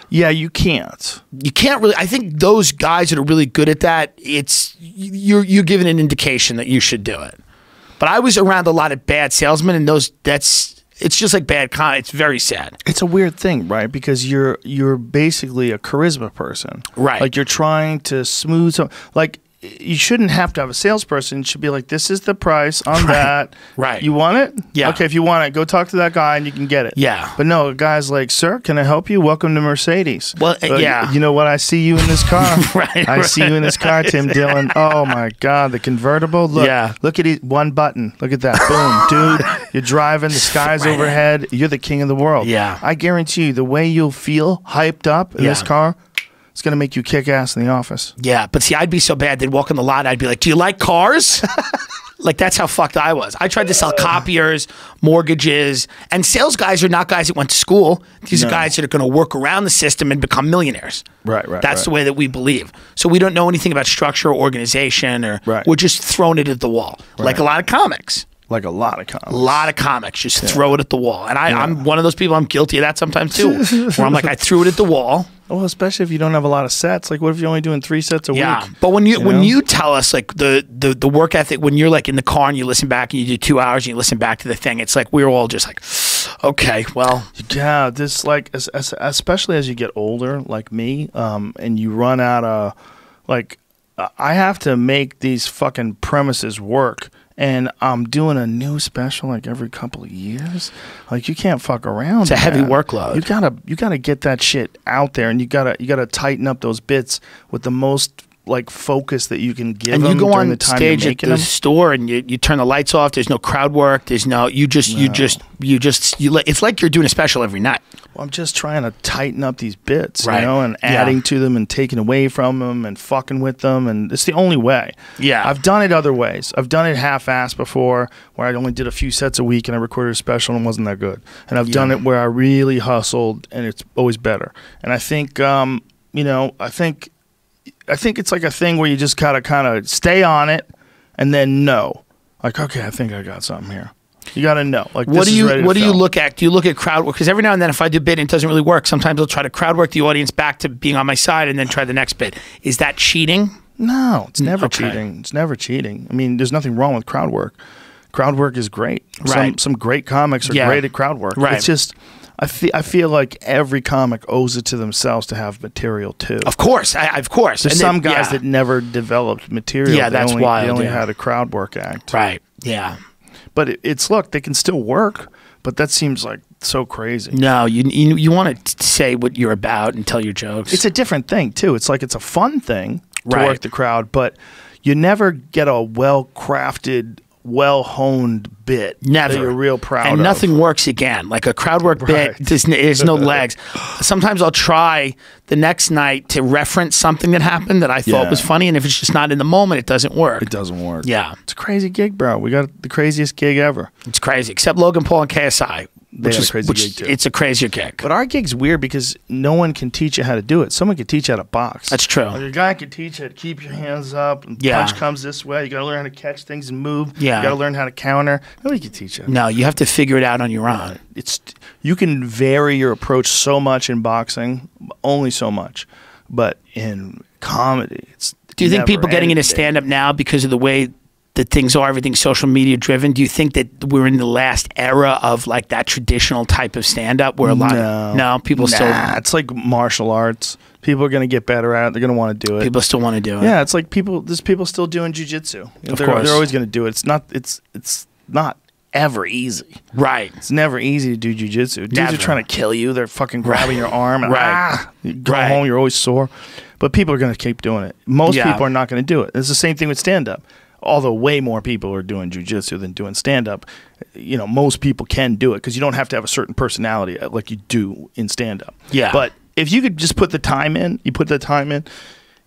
Yeah, you can't. You can't really. I think those guys that are really good at that, it's you're you're given an indication that you should do it. But I was around a lot of bad salesmen, and those that's it's just like bad con. It's very sad. It's a weird thing, right? Because you're you're basically a charisma person, Right. Like you're trying to smooth some. Like you shouldn't have to have a salesperson. You should be like, this is the price on Right. that. Right. You want it? Yeah. Okay, if you want it, go talk to that guy and you can get it. Yeah. But no, a guy's like, sir, can I help you? Welcome to Mercedes. Well, uh, yeah. You know what? I see you in this car. Right, I see you in this car. Tim Dillon. Oh my God, the convertible. Look. Yeah. Look at it. One button. Look at that. Boom, dude. You're driving. The sky's Right. overhead. You're the king of the world. Yeah. I guarantee you, the way you'll feel hyped up in this car, it's gonna make you kick ass in the office. Yeah, but see, I'd be so bad. They'd walk in the lot. I'd be like, "Do you like cars?" like that's how fucked I was. I tried to sell copiers, mortgages, and sales guys are not guys that went to school. These are guys that are going to work around the system and become millionaires. Right, right, That's right. the way that we believe. So we don't know anything about structure or organization, or Right. we're just throwing it at the wall, like a lot of comics. Like a lot of comics. A lot of comics just throw it at the wall, and I, I'm one of those people. I'm guilty of that sometimes too. where I'm like, I threw it at the wall. Well, especially if you don't have a lot of sets. Like, what if you're only doing three sets a Yeah, week? but when you, when know? you tell us like the, the the work ethic, when you're like in the car and you listen back and you do two hours and you listen back to the thing, it's like we're all just like, okay, well, Yeah, this like as, as, especially as you get older, like me, um, and you run out of like I have to make these fucking premises work. And I'm doing a new special like every couple of years. Like you can't fuck around. It's a heavy workload. You gotta you gotta get that shit out there, and you gotta you gotta tighten up those bits with the most like focus that you can give. and you go during on the time stage at the them. store and you, you turn the lights off. There's no crowd work. There's no you just you just you just you. Let, it's like you're doing a special every night. Well, I'm just trying to tighten up these bits, Right. you know, and Yeah. adding to them and taking away from them and fucking with them, and it's the only way. Yeah. I've done it other ways. I've done it half-assed before, where I only did a few sets a week and I recorded a special and it wasn't that good. And I've done it where I really hustled and it's always better. And I think, um, you know, I think, I think it's like a thing where you just gotta kind of stay on it and then know, like, okay, I think I got something here. You gotta know, like, What this do is you ready What do you look at? Do you look at crowd work? Because every now and then, if I do a bit and it doesn't really work, sometimes I'll try to crowd work the audience back to being on my side and then try the next bit. Is that cheating? No, it's mm, never okay. cheating. It's never cheating. I mean, there's nothing wrong with crowd work. Crowd work is great. Some, Right. some great comics are Yeah. great at crowd work. Right. It's just, I feel, I feel like every comic owes it to themselves to have material too. Of course, I, of course. There's And some guys yeah. that never developed material. Yeah, They that's only, wild, They only yeah. had a crowd work act. right. Yeah. But it, it's look, they can still work, but that seems like so crazy. No, you you, you want to say what you're about and tell your jokes. It's a different thing too. It's like it's a fun thing to Right. work the crowd, but you never get a well crafted, well honed bit. Never. that you're real proud and of. nothing works again. Like a crowd work Right. bit, there's, there's no legs. Sometimes I'll try the next night to reference something that happened that I thought Yeah. was funny, and if it's just not in the moment, it doesn't work. It doesn't work. Yeah, It's a crazy gig, bro. We got the craziest gig ever. it's crazy. Except Logan Paul and KSI, which had a is crazy which gig, too. it's a crazier gig. But our gig's weird because no one can teach you how to do it. Someone can teach you how to box. That's true. Like a guy can teach you how to keep your hands up and Yeah. punch comes this way. You got to learn how to catch things and move. Yeah. You got to learn how to counter. Nobody can teach you. No, you have to figure it out on your own. it's you can vary your approach so much in boxing, only so much, but in comedy, it's. Do you think people getting into stand up now because of the way that things are, everything's social media driven? Do you think that we're in the last era of like that traditional type of stand up where a lot No, of no people nah, still It's like martial arts. People are gonna get better at it. They're gonna want to do it. people still want to do it? yeah, it's like people. There's people still doing know, Of they're, course. they're always gonna do it. It's not. It's it's not ever easy. Right. It's never easy to do jujitsu. Dudes Never. are trying to kill you. They're fucking grabbing your arm. And, Right. ah, you go Right. home, you're always sore. But people are going to keep doing it. Most Yeah. people are not going to do it. It's the same thing with stand up. Although way more people are doing jujitsu than doing stand up, you know, most people can do it because you don't have to have a certain personality uh, like you do in stand up. Yeah. But if you could just put the time in, you put the time in.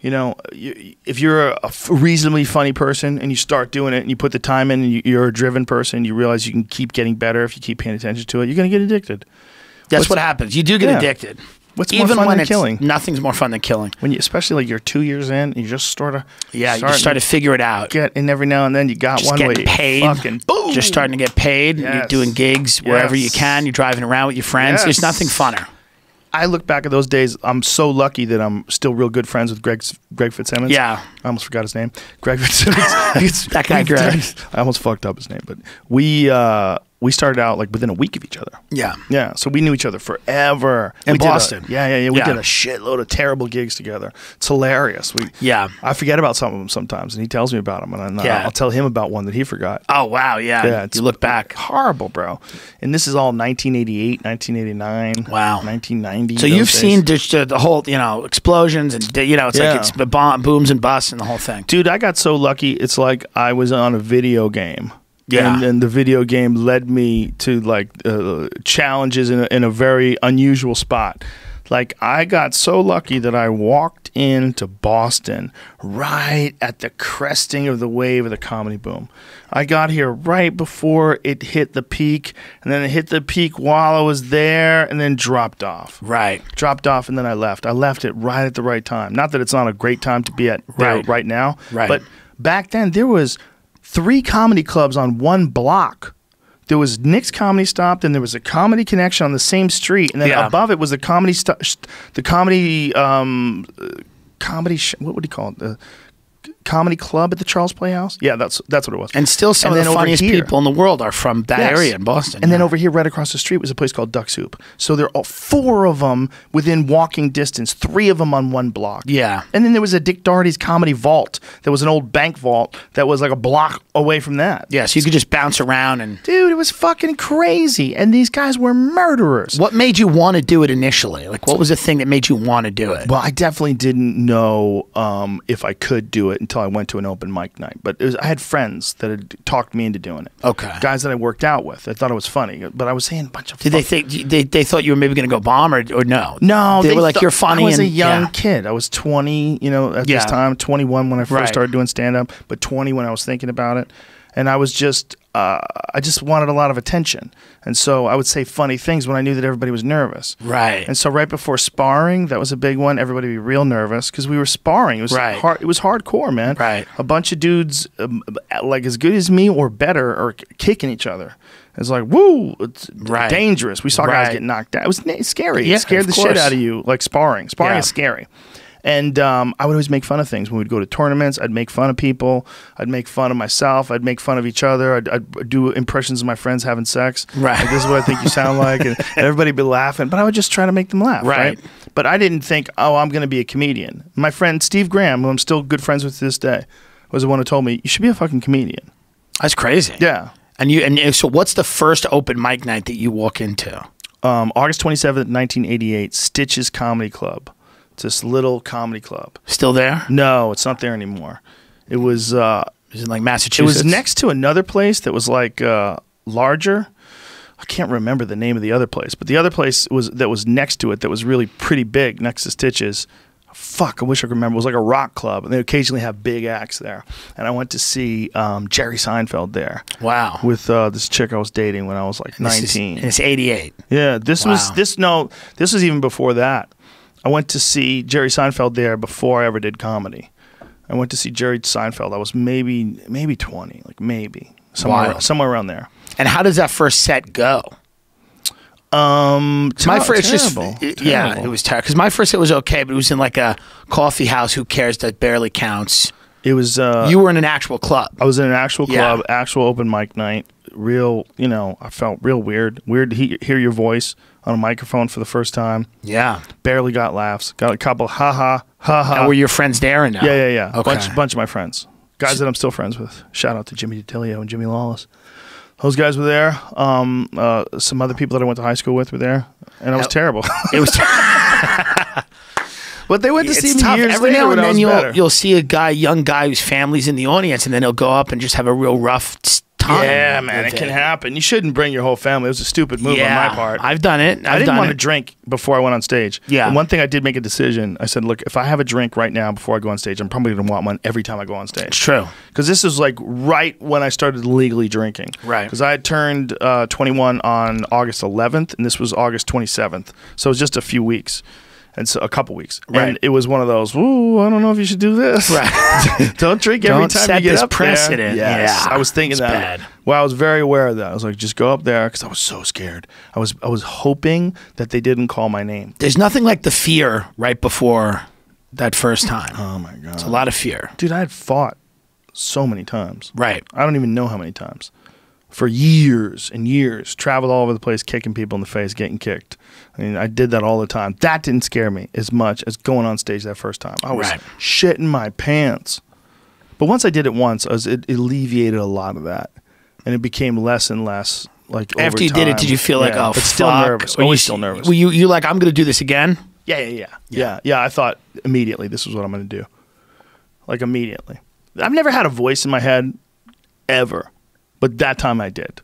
You know, you, if you're a reasonably funny person and you start doing it and you put the time in and you, you're a driven person, you realize you can keep getting better if you keep paying attention to it. You're going to get addicted. That's What's- what happens. You do get Yeah. addicted. What's more Even fun when than it's killing? Nothing's more fun than killing. When you, especially like you're two years in, you just sort of Yeah, you just start to figure it out. get, and every now and then you got Just one getting way. paid. Fucking boom. Just starting to get paid. You're Yes. doing gigs wherever you can. You're driving around with your friends. There's nothing funner. I look back at those days. I'm so lucky that I'm still real good friends with Greg Greg Fitzsimmons. Yeah. I almost forgot his name. Greg Fitzsimmons. That guy, Greg. I almost fucked up his name, but we uh, we started out like within a week of each other. Yeah. Yeah, so we knew each other forever. In We did a- Boston. yeah, yeah, yeah. We Yeah. did a shitload of terrible gigs together. It's hilarious. We, Yeah. I forget about some of them sometimes, and he tells me about them, and I, Yeah. I'll tell him about one that he forgot. Oh wow, yeah. Yeah, you look back. horrible, bro. And this is all 1988, 1989. Wow. 1990. So you've days. seen just uh, the whole, you know, explosions and you know, it's Yeah. like it's the bomb, booms and busts and the whole thing. Dude, I got so lucky. It's like I was on a video game. Yeah. And, and the video game led me to like uh, challenges in a, in a very unusual spot. Like I got so lucky that I walked into Boston right at the cresting of the wave of the comedy boom. I got here right before it hit the peak, and then it hit the peak while I was there, and then dropped off. Right. Dropped off, and then I left. I left it right at the right time. Not that it's not a great time to be at Right. right now, Right. but back then there was three comedy clubs on one block. There was Nick's Comedy Stop, then there was a Comedy Connection on the same street, and then Yeah. above it was the comedy, st- the comedy, um, comedy. Sh- what would he call it? The comedy club at the Charles Playhouse. Yeah, that's that's what it was. And still some And of the funniest here- people in the world are from that Yes. area in Boston. And then over here, right across the street, was a place called Duck Soup. So there are four of them within walking distance, three of them on one block. Yeah. And then there was a Dick Doherty's Comedy Vault. There was an old bank vault that was like a block away from that. Yeah, so you could just bounce around and Dude, it was fucking crazy. And these guys were murderers. what made you want to do it initially? Like what was the thing that made you want to do it? Well, I definitely didn't know um, if I could do it until I went to an open mic night. But it was, I had friends that had talked me into doing it. Okay. Guys that I worked out with. I thought it was funny. But I was saying a bunch of Did they think they, they thought you were maybe going to go bomb or, or no? No, they, were like you're funny. I was and, a young yeah. kid. I was 20, you know, at Yeah. this time, 21 when I first Right. started doing stand up, but 20 when I was thinking about it. And I was just, uh, I just wanted a lot of attention. And so I would say funny things when I knew that everybody was nervous. Right. And so right before sparring, that was a big one. Everybody would be real nervous because we were sparring. It was Right. hard. It was hardcore, man. Right. A bunch of dudes, um, like as good as me or better, are kicking each other. It's like, woo, it's Right. dangerous. We saw guys get knocked out. It was scary. Yeah, it scared the course. shit out of you. Like sparring. Sparring Yeah. is scary. And um, I would always make fun of things when we'd go to tournaments. I'd make fun of people. I'd make fun of myself. I'd make fun of each other. I'd, I'd do impressions of my friends having sex. Right. Like, this is what I think you sound like, and, and everybody'd be laughing. But I would just try to make them laugh. Right. Right. But I didn't think, oh, I'm going to be a comedian. My friend Steve Graham, who I'm still good friends with to this day, was the one who told me you should be a fucking comedian. That's crazy. Yeah. And you and so what's the first open mic night that you walk into? Um, August 27th, 1988, Stitches Comedy Club. This little comedy club. Still there? No, it's not there anymore. It was uh, Is it like Massachusetts. it was next to another place that was like uh, larger. I can't remember the name of the other place, but the other place was that was next to it that was really pretty big next to Stitches. Fuck, I wish I could remember. It was like a rock club, and they occasionally have big acts there. And I went to see um, Jerry Seinfeld there Wow. with uh, this chick I was dating when I was like is- nineteen. and it's 88. Yeah, this was this no, this was even before that. I went to see Jerry Seinfeld there before I ever did comedy. I went to see Jerry Seinfeld. I was maybe maybe 20, like maybe somewhere Wild. somewhere around there. And how does that first set go? Um, my first terrible, just it- yeah, it was terrible. Because my first set was okay, but it was in like a coffee house. Who cares? That barely counts. It was uh, you were in an actual club. I was in an actual Yeah. club, actual open mic night. Real, you know, I felt real weird. Weird to he- hear your voice on a microphone for the first time. Yeah. Barely got laughs. Got a couple ha ha ha ha. Now, were your friends there or no? Yeah, yeah, yeah. Okay. Bunch, bunch of my friends, guys that I'm still friends with. Shout out to Jimmy DiTilio and Jimmy Lawless. Those guys were there. Um, uh, some other people that I went to high school with were there, and it was terrible. It was. but they went to it's see me tough. years Every now and then you'll better. you'll see a guy, young guy whose family's in the audience, and then he'll go up and just have a real rough time. Yeah, man, it can happen. You shouldn't bring your whole family. It was a stupid move Yeah, on my part. I've done it. I've I didn't done want to drink before I went on stage. Yeah. And one thing I did make a decision. I said, look, if I have a drink right now before I go on stage, I'm probably going to want one every time I go on stage. It's true. Because this is like right when I started legally drinking. Right. Because I had turned uh, 21 on August 11th, and this was August 27th. So it was just a few weeks. And so a couple weeks, Right. and it was one of those. Ooh, I don't know if you should do this. Right. don't drink every Don't time set you get this up precedent. there. Yes, Yeah, I was thinking it's that. bad. Well, I was very aware of that. I was like, just go up there because I was so scared. I was I was hoping that they didn't call my name. There's nothing like the fear right before that first time. Oh my god, It's a lot of fear. dude! I had fought so many times. Right. I don't even know how many times. For years and years, traveled all over the place, kicking people in the face, getting kicked. I mean, I did that all the time. That didn't scare me as much as going on stage that first time. I was Right. shitting my pants. But once I did it once, I was, it alleviated a lot of that, and it became less and less like. over After you did it, did you feel like, Yeah, oh, but still nervous? You Always s- still nervous. Were you you like, I'm gonna do this again? Yeah, yeah, yeah, yeah, yeah. I thought immediately this is what I'm going to do. Like immediately. I've never had a voice in my head ever, but that time I did.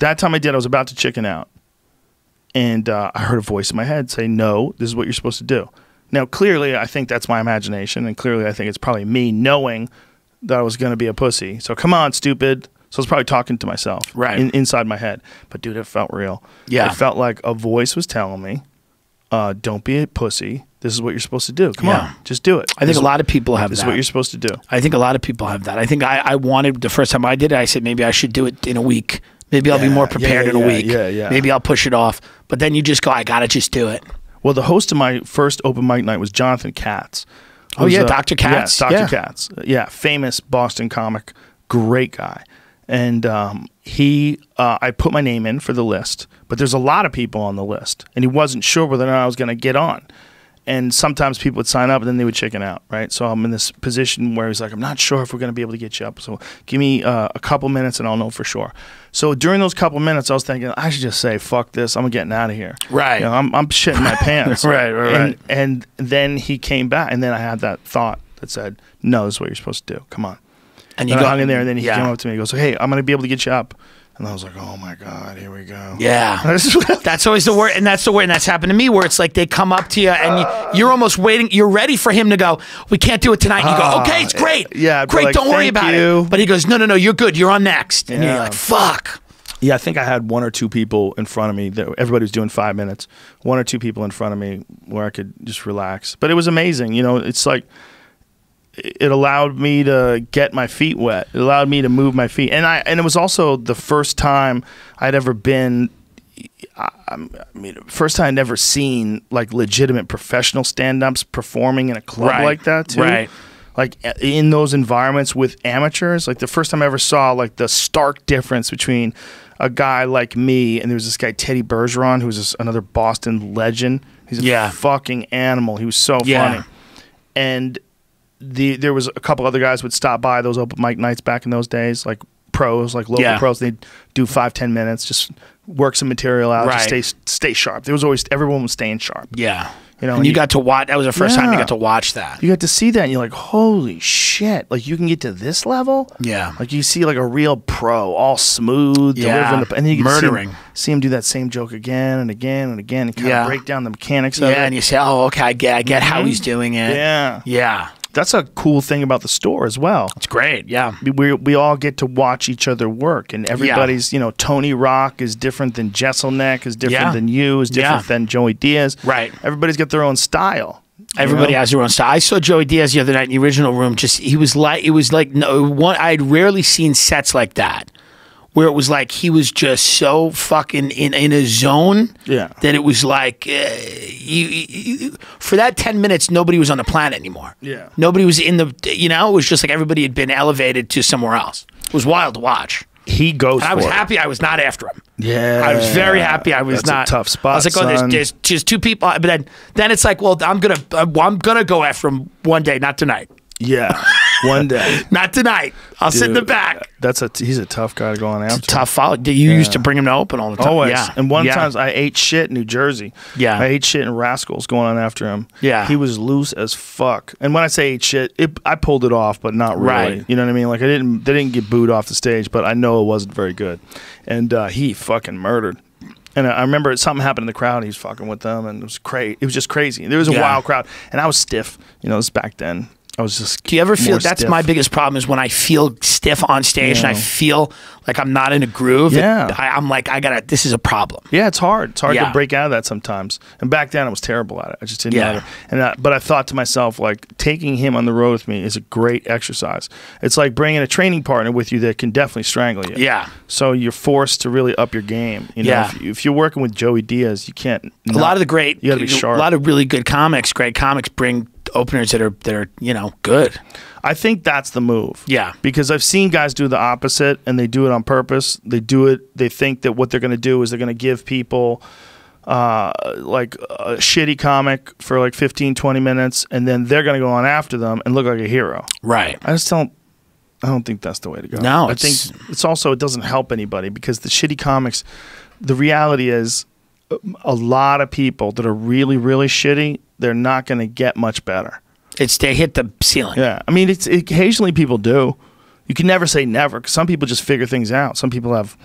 That time I did. I was about to chicken out, and uh, I heard a voice in my head say, "No, this is what you're supposed to do." Now, clearly, I think that's my imagination, and clearly, I think it's probably me knowing that I was going to be a pussy. So come on, stupid. So I was probably talking to myself, Right. in, inside my head. But dude, it felt real. Yeah. it felt like a voice was telling me, uh, "Don't be a pussy. This is what you're supposed to do. Come Yeah. on, just do it." I think This a lot of people have This that. is what you're supposed to do. I think a lot of people have that. I think I, I wanted the first time I did it, I said maybe I should do it in a week. Maybe I'll be more prepared yeah, in a week. yeah, yeah. Maybe I'll push it off. But then you just go, I gotta just do it. Well, the host of my first open mic night was Jonathan Katz. Oh, yeah, a- Dr. Katz? Yeah, Dr. Yeah. Katz. Yeah, famous Boston comic, great guy. And um, he, uh, I put my name in for the list, but there's a lot of people on the list, and he wasn't sure whether or not I was going to get on. And sometimes people would sign up and then they would chicken out, right? So I'm in this position where he's like, I'm not sure if we're going to be able to get you up. So give me uh, a couple minutes and I'll know for sure. So during those couple minutes, I was thinking, I should just say, fuck this. I'm getting out of here. Right. You know, I'm, I'm shitting my pants. Right, right, and, right. And then he came back, and then I had that thought that said, no, this is what you're supposed to do. Come on. And you And I go hung in there, and then he yeah. came up to me. and goes, "Hey, I'm going to be able to get you up." And I was like, "Oh my god, here we go." Yeah. that's always the word, and that's the word, and that's happened to me where it's like they come up to you and you, you're almost waiting, you're ready for him to go, We can't do it tonight. And you go, Ah, Okay, it's great. yeah, Great, like, don't worry about you." it. But he goes, No, no, no, you're good. You're on next. And you're like, Fuck. Yeah, I think I had one or two people in front of me. That everybody was doing five minutes. One or two people in front of me where I could just relax. But it was amazing. You know, it's like it allowed me to get my feet wet. It allowed me to move my feet, and I and it was also the first time I'd ever been. I, I mean, first time I'd ever seen like legitimate professional stand-ups performing in a club Right. like that too. Right. Like in those environments with amateurs, like the first time I ever saw like the stark difference between a guy like me and there was this guy Teddy Bergeron who was this, another Boston legend. He's a Yeah. fucking animal. He was so Yeah. funny. And the there was a couple other guys would stop by those open mic nights back in those days, like pros, like local Yeah. pros. They'd do five ten minutes, just work some material out, just Right. stay stay sharp. There was always everyone was staying sharp. Yeah. You know, and you you- got to watch, that was the first time you got to watch that. You got to see that, and you're like, "Holy shit! Like you can get to this level." Yeah. Like you see like a real pro, all smooth, Yeah. the, and then you can see him- Murdering. See him, do that same joke again and again and again, and kind Yeah. of break down the mechanics of it. Yeah, and you say, Oh, okay, I get I get how mm-hmm. he's doing it. yeah, Yeah. That's a cool thing about the store as well. It's great. Yeah. We- we all get to watch each other work, and everybody's you know Tony Rock is different than Jeselnik, is different Yeah. than you, is different Yeah. than Joey Diaz. Right. Everybody's got their own style. you Everybody know? has their own style. I saw Joey Diaz the other night in the original room. Just he was like, it was like no one. I'd rarely seen sets like that, where it was like he was just so fucking in in a zone. Yeah. That it was like, uh, you, you- for that ten minutes, nobody was on the planet anymore. Yeah. Nobody was in the. You know, it was just like everybody had been elevated to somewhere else. It was wild to watch. He goes. And I was for it. happy I was not after him. Yeah, I was very happy I was not. tough spot, I was like, oh, there's, there's just two people. But then, then it's like, well, I'm gonna, I'm gonna go after him one day, not tonight. Yeah. One day. Not tonight. I'll sit in the back. That's a he's a tough guy to go on after. Tough follow. You used to bring him to open all the time. Always. Yeah. And one yeah. time I ate shit in New Jersey. Yeah. I ate shit in Rascals going on after him. Yeah. He was loose as fuck. And when I say ate shit, it, I pulled it off, but not really. Right. You know what I mean? Like I didn't they didn't get booed off the stage, but I know it wasn't very good. And uh, he fucking murdered. And I remember something happened in the crowd. He was fucking with them, and it was crazy. It was just crazy. There was a Yeah. wild crowd, and I was stiff. You know, this back then. I was just. Do you ever feel that's stiff. my biggest problem is when I feel stiff on stage and I feel like I'm not in a groove. Yeah. I, I'm like, I gotta, this is a problem. Yeah, it's hard. It's hard Yeah. to break out of that sometimes. And back then, I was terrible at it. I just didn't Yeah. know. And I, but I thought to myself, like taking him on the road with me is a great exercise. It's like bringing a training partner with you that can definitely strangle you. Yeah. So you're forced to really up your game. You know, Yeah. if, you, if you're working with Joey Diaz, you can't. a lot of the great, You got to be sharp. a lot of really good comics, great comics bring openers that are, that are, you know, good. I think that's the move. Yeah. Because I've seen guys do the opposite and they do it on purpose. They do it, they think that what they're going to do is they're going to give people uh, like a shitty comic for like 15, 20 minutes and then they're going to go on after them and look like a hero. Right. I just don't. I don't think that's the way to go. No, I think it's also it doesn't help anybody because the shitty comics. The reality is, a lot of people that are really really shitty, they're not going to get much better. It's, they hit the ceiling. Yeah, I mean, it's occasionally people do. You can never say never because some people just figure things out. Some people have,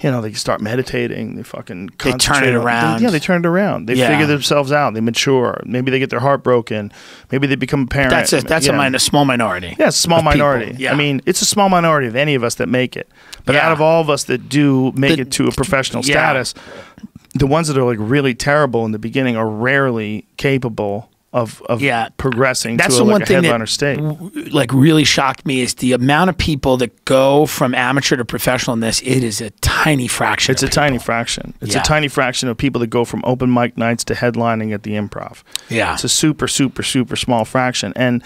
you know, they start meditating. They fucking They turn it around. yeah, they turn it around. They Yeah. figure themselves out. They mature. Maybe they get their heart broken. Maybe they become a parent. That's a, that's a, min- a small minority. Yeah, small people. minority. Yeah. I mean, it's a small minority of any of us that make it. But Yeah. out of all of us that do make The- it to a professional yeah. status, the ones that are like really terrible in the beginning are rarely capable of, of Yeah. progressing That's to the a, one like a thing headliner that state. like really shocked me is the amount of people that go from amateur to professional in this. It is a tiny fraction. It's a of tiny fraction. It's Yeah. a tiny fraction of people that go from open mic nights to headlining at the improv. Yeah. It's a super, super, super small fraction. And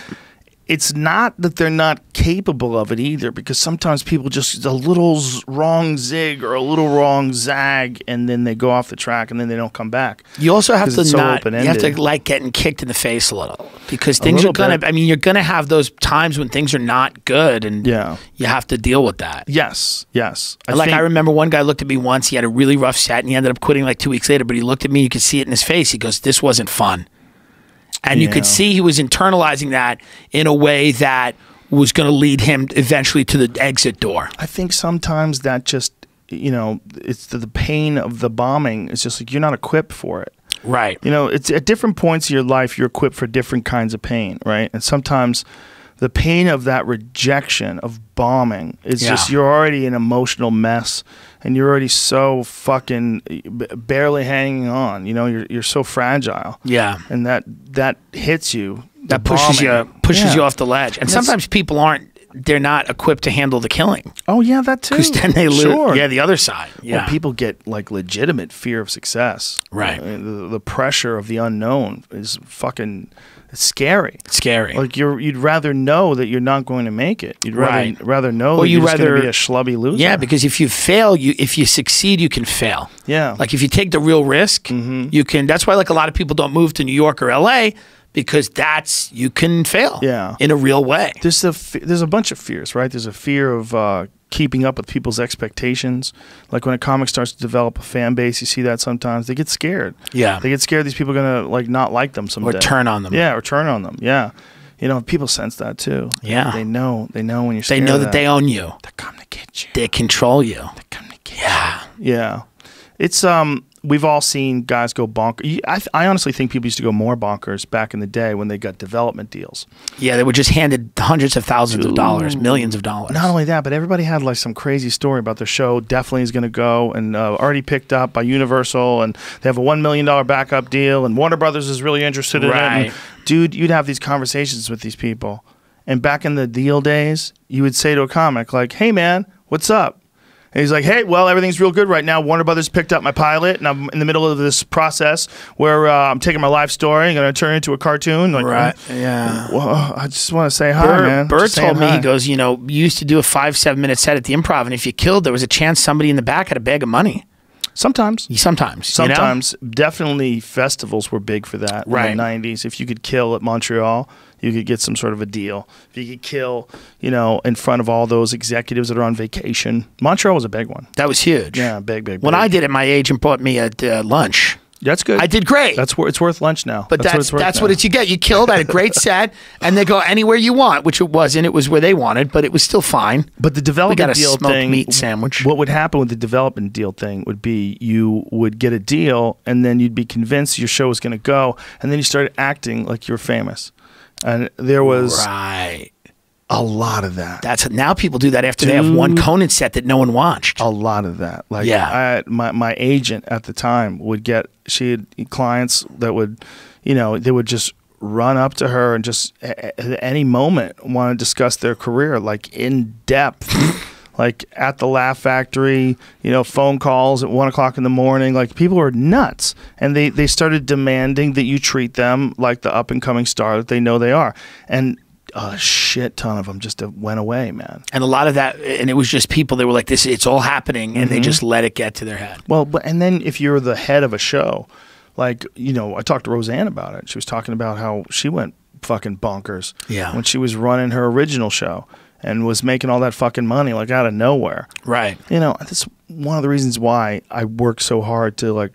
it's not that they're not capable of it either, because sometimes people just a little wrong zig or a little wrong zag, and then they go off the track, and then they don't come back. You also have to it's so not. You have to like getting kicked in the face a little because things are gonna. bit. I mean, you're gonna have those times when things are not good, and Yeah. you have to deal with that. Yes, yes. I like I remember one guy looked at me once. He had a really rough set, and he ended up quitting like two weeks later. But he looked at me. You could see it in his face. He goes, "This wasn't fun," and you Yeah. could see he was internalizing that in a way that was going to lead him eventually to the exit door. I think sometimes that just, you know, it's the, the pain of the bombing. It's just like you're not equipped for it. Right. You know, it's at different points of your life you're equipped for different kinds of pain, right? And sometimes the pain of that rejection of bombing is Yeah. just you're already an emotional mess and you're already so fucking barely hanging on. You know, you're you're so fragile. Yeah. And that that hits you. That pushes bombing. you pushes Yeah. you off the ledge. And sometimes people aren't. They're not equipped to handle the killing Oh yeah, that too. because then they lose. Sure. Yeah, the other side. Yeah. Well, people get like legitimate fear of success. Right. Mean, the, the pressure of the unknown is fucking it's scary. scary. Like you're, you'd rather know that you're not going to make it. You'd rather Right. rather know Or that you you're going rather- to be a schlubby loser. Yeah, because if you fail, you if you succeed, you can fail. Yeah. Like if you take the real risk, Mm-hmm. you can. That's why like a lot of people don't move to New York or L.A. because that's you can fail. Yeah. In a real way. there's a there's a bunch of fears, right? There's a fear of uh, keeping up with people's expectations. Like when a comic starts to develop a fan base, you see that sometimes they get scared. Yeah. they get scared these people are gonna like not like them someday or turn on them. Yeah, or turn on them. Yeah, you know people sense that too. Yeah. they know they know when you're. They know of that they own you. They come to get you. They control you. They come to get Yeah. you. Yeah, yeah, it's um. We've all seen guys go bonkers. I, th- I honestly think people used to go more bonkers back in the day when they got development deals. Yeah, they were just handed hundreds of thousands of dollars, millions of dollars. Not only that, but everybody had like some crazy story about their show. Definitely is going to go and uh, already picked up by Universal, and they have a one million dollar backup deal, and Warner Brothers is really interested in it. Right. And, dude, you'd have these conversations with these people, and back in the deal days, you would say to a comic like, "Hey, man, what's up?" And he's like, "Hey, well, everything's real good right now. Warner Brothers picked up my pilot, and I'm in the middle of this process where uh, I'm taking my life story and going to turn it into a cartoon." Like, Right. Yeah. Well, I just want to say hi, Bird, man. Bird Just told me hi. he goes, you know, you used to do a five seven minute set at the Improv, and if you killed, there was a chance somebody in the back had a bag of money. Sometimes. Sometimes. you know? Sometimes, definitely festivals were big for that Right. in the '90s. If you could kill at Montreal, you could get some sort of a deal. If you could kill, you know, in front of all those executives that are on vacation, Montreal was a big one. That was huge. Yeah, big, big. When. I did it, my agent bought me a uh, lunch. That's good. I did great. That's wor- it's worth lunch now. But what that's it's that's what it's you get. You killed at a great set, and they go anywhere you want, which it wasn't. It was where they wanted, but it was still fine. But the development We got a deal smoked thing, meat sandwich. What would happen with the development deal thing would be you would get a deal, and then you'd be convinced your show was going to go, and then you started acting like you were famous, and there was Right. A lot of that. That's now people do that after they have one Conan set that no one watched. a lot of that. Like Yeah. I, my my agent at the time would get she had clients that would, you know, they would just run up to her and just at any moment want to discuss their career like in depth. Like at the Laugh Factory, you know, phone calls at one o'clock in the morning. Like people were nuts, and they they started demanding that you treat them like the up and coming star that they know they are. And a shit ton of them just went away, man. and a lot of that, and it was just people that were like, "This, it's all happening," and Mm-hmm. they just let it get to their head. Well, but and then if you're the head of a show, like you know, I talked to Roseanne about it. She was talking about how she went fucking bonkers. Yeah. When she was running her original show and was making all that fucking money like out of nowhere. Right. You know, that's one of the reasons why I work so hard to like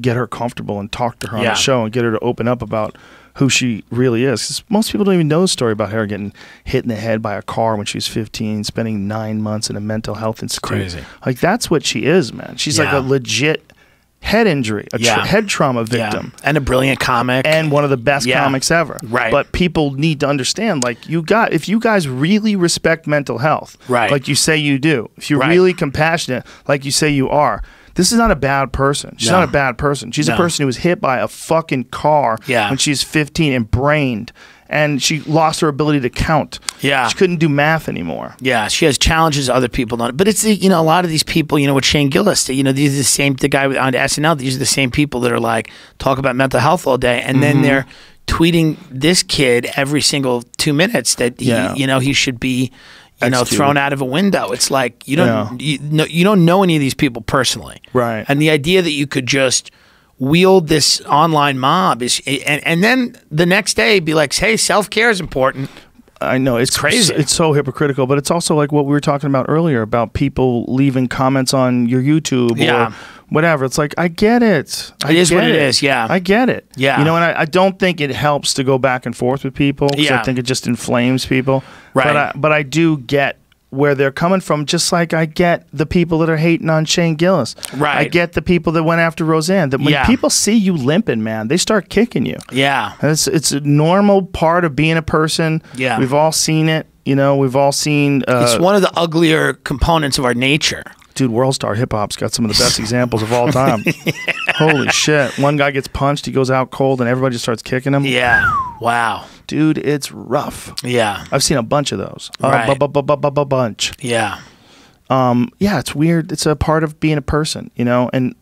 get her comfortable and talk to her on Yeah. the show and get her to open up about who she really is. Cause most people don't even know the story about her getting hit in the head by a car when she was 15, spending nine months in a mental health institute. crazy. Like that's what she is, man. She's like a legit head injury, a Yeah. head trauma victim. Yeah. And a brilliant comic. And one of the best Yeah. comics ever. Right. But people need to understand, like you got, if you guys really respect mental health, Right. like you say you do, if you're Right. really compassionate, like you say you are, this is not a bad person. She's No. not a bad person. She's No. a person who was hit by a fucking car Yeah. when she's 15 and brained, and she lost her ability to count. Yeah. She couldn't do math anymore. Yeah, she has challenges other people don't. But it's you know a lot of these people, you know, with Shane Gillis, you know, these are the same the guy on SNL. These are the same people that are like talk about mental health all day, and Mm-hmm. then they're tweeting this kid every single two minutes that he, Yeah. you know he should be. You know, Executed. thrown out of a window. It's like you don't Yeah. you, no, you don't know any of these people personally, Right. And the idea that you could just wield this online mob is, and, and then the next day be like, "Hey, self care is important." I know it's crazy. It's so hypocritical, but it's also like what we were talking about earlier about people leaving comments on your YouTube Yeah. or whatever. It's like I get it. I It is what get it is, yeah. I get it. Yeah. you know, and I, I don't think it helps to go back and forth with people. Yeah. I think it just inflames people. Right. But I, but I do get where they're coming from. Just like I get the people that are hating on Shane Gillis. Right. I get the people that went after Roseanne. That when Yeah. people see you limping, man, they start kicking you. Yeah, It's it's a normal part of being a person. Yeah. we've all seen it. You know, we've all seen. Uh, it's one of the uglier components of our nature. Dude, World Star Hip Hop's got some of the best examples of all time. Holy shit! One guy gets punched, he goes out cold, and everybody just starts kicking him. Yeah. Wow. Dude, it's rough. Yeah. I've seen a bunch of those. A Right. bu- bu- bu- bu- bu- bunch. Yeah. Um, yeah, it's weird. It's a part of being a person, you know. And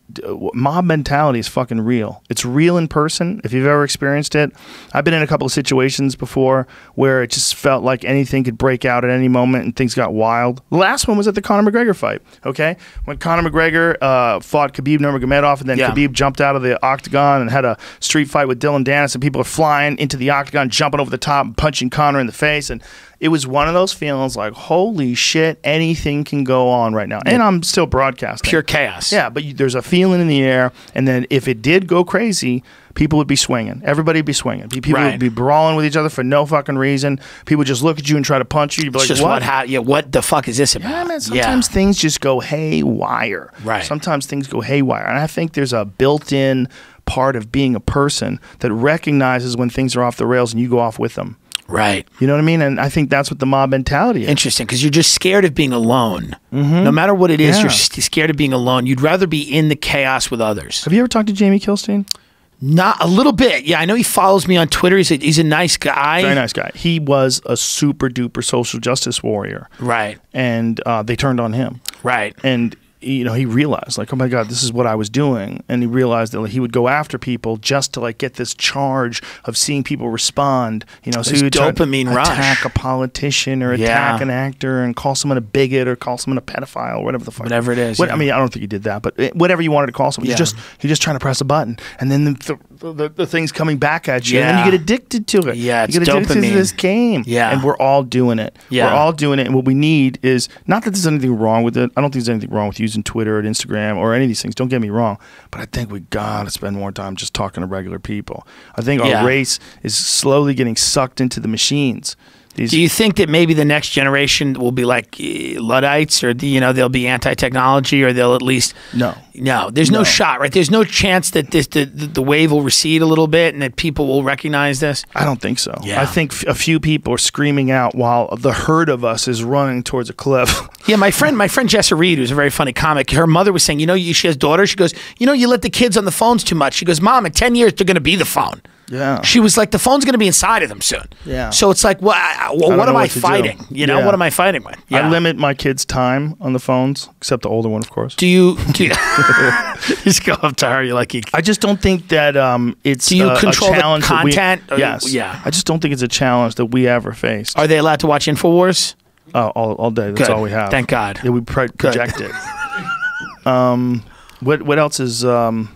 mob mentality is fucking real. It's real in person. If you've ever experienced it, I've been in a couple of situations before where it just felt like anything could break out at any moment and things got wild. The last one was at the Conor McGregor fight. Okay, when Conor McGregor uh, fought Khabib Nurmagomedov, and then Yeah. Khabib jumped out of the octagon and had a street fight with Dillon Danis, and people are flying into the octagon, jumping over the top, and punching Conor in the face, and it was one of those feelings like, holy shit, anything can go on right now. And I'm still broadcasting. Pure chaos. Yeah, but you, there's a feeling in the air, and then if it did go crazy, people would be swinging. Everybody would be swinging. People Right. would be brawling with each other for no fucking reason. People would just look at you and try to punch you. You'd be It's like, just what? what? How, yeah. What the fuck is this about? Yeah, man. Sometimes things just go haywire. Right. Sometimes things go haywire, and I think there's a built-in part of being a person that recognizes when things are off the rails and you go off with them. Right. You know what I mean? And I think that's what the mob mentality is. Interesting, because you're just scared of being alone. No matter what it is, Yeah. you're scared of being alone. You'd rather be in the chaos with others. Have you ever talked to Jamie Kilstein? Not a little bit. Yeah, I know he follows me on Twitter. He's a, he's a nice guy. Very nice guy. He was a super duper social justice warrior, Right. and uh, they turned on him. Right. And you know he realized like oh my god this is what i was doing and he realized that like, he would go after people just to like get this charge of seeing people respond you know so This he would dopamine rush. attack a politician or Yeah. attack an actor and call someone a bigot or call someone a pedophile or whatever the fuck Whatever it is, What- yeah. i mean i don't think he did that but eh, whatever you wanted to call someone Yeah. he's just he's just trying to press a button and then the, the, the, the thing's coming back at you and then you get addicted to it Yeah, it's you get addicted dopamine. to this game Yeah. and we're all doing it Yeah. we're all doing it and what we need is not that there's anything wrong with it i don't think there's anything wrong with using twitter or instagram or any of these things. Don't get me wrong but i think we gotta spend more time just talking to regular people. I think Yeah. our race is slowly getting sucked into the machines these Do you think that maybe the next generation will be like eh, Luddites, or you know they'll be anti-technology, or they'll at least no no? There's no, shot, right? There's no chance that this the, the wave will recede a little bit and that people will recognize this. I don't think so. Yeah. I think f- a few people are screaming out while the herd of us is running towards a cliff. Yeah, my friend, my friend Jessa Reed, who's a very funny comic, her mother was saying, you know, you, she has daughters. She goes, you know, you let the kids on the phones too much. She goes, mom, in ten years they're going to be the phone. Yeah. She was like, the phone's going to be inside of them soon. Yeah. So it's like, well, I- I- well I what am know I what to do. fighting? You know, Yeah. what am I fighting with? I limit my kids' time on the phones, except the older one, of course. Do you? Do you just go up to her? You're like, you, I just don't think that um, it's Do you a, a control the challenge that we- content, or- yes. yeah. I just don't think it's a challenge that we ever faced. are they allowed to watch Infowars? Oh, all, all day. That's Good. all we have. Thank God. Yeah, we pro- project it. um, what what else is um,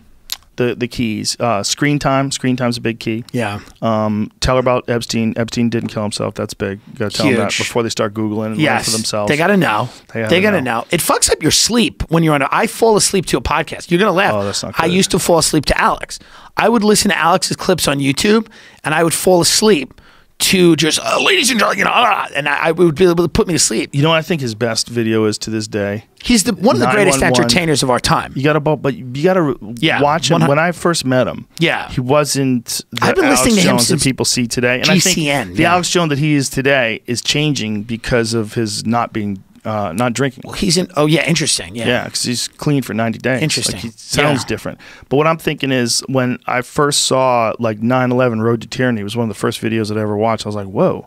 the the keys? Uh, screen time. Screen time's a big key. Yeah. Um, tell her about Epstein. Epstein didn't kill himself. That's big. You got to tell them that before they start googling and Yes, for themselves. They got to know. They They, gotta got to know. know. It fucks up your sleep when you're on. A, I fall asleep to a podcast. You're gonna laugh. Oh, that's not I used to fall asleep to Alex. I would listen to Alex's clips on YouTube, and I would fall asleep to just, uh, ladies and gentlemen, you know, uh, and I, I would be able to put me to sleep. You know what I think his best video is to this day? He's the one of the greatest entertainers of our time. You got to, but you got to Yeah, watch him. 100 When I first met him, Yeah. he wasn't the I've been Alex listening to him Jones that since people see today. And I think GCN, the yeah. Alex Jones that he is today is changing because of his not being, uh, not drinking. Well, He's in. Oh yeah, interesting. Yeah. Yeah, because he's clean for 90 days. Interesting. Like, he sounds Yeah. different. But what I'm thinking is when I first saw like 9/11 Road to Tyranny it was one of the first videos that I ever watched. I was like, whoa.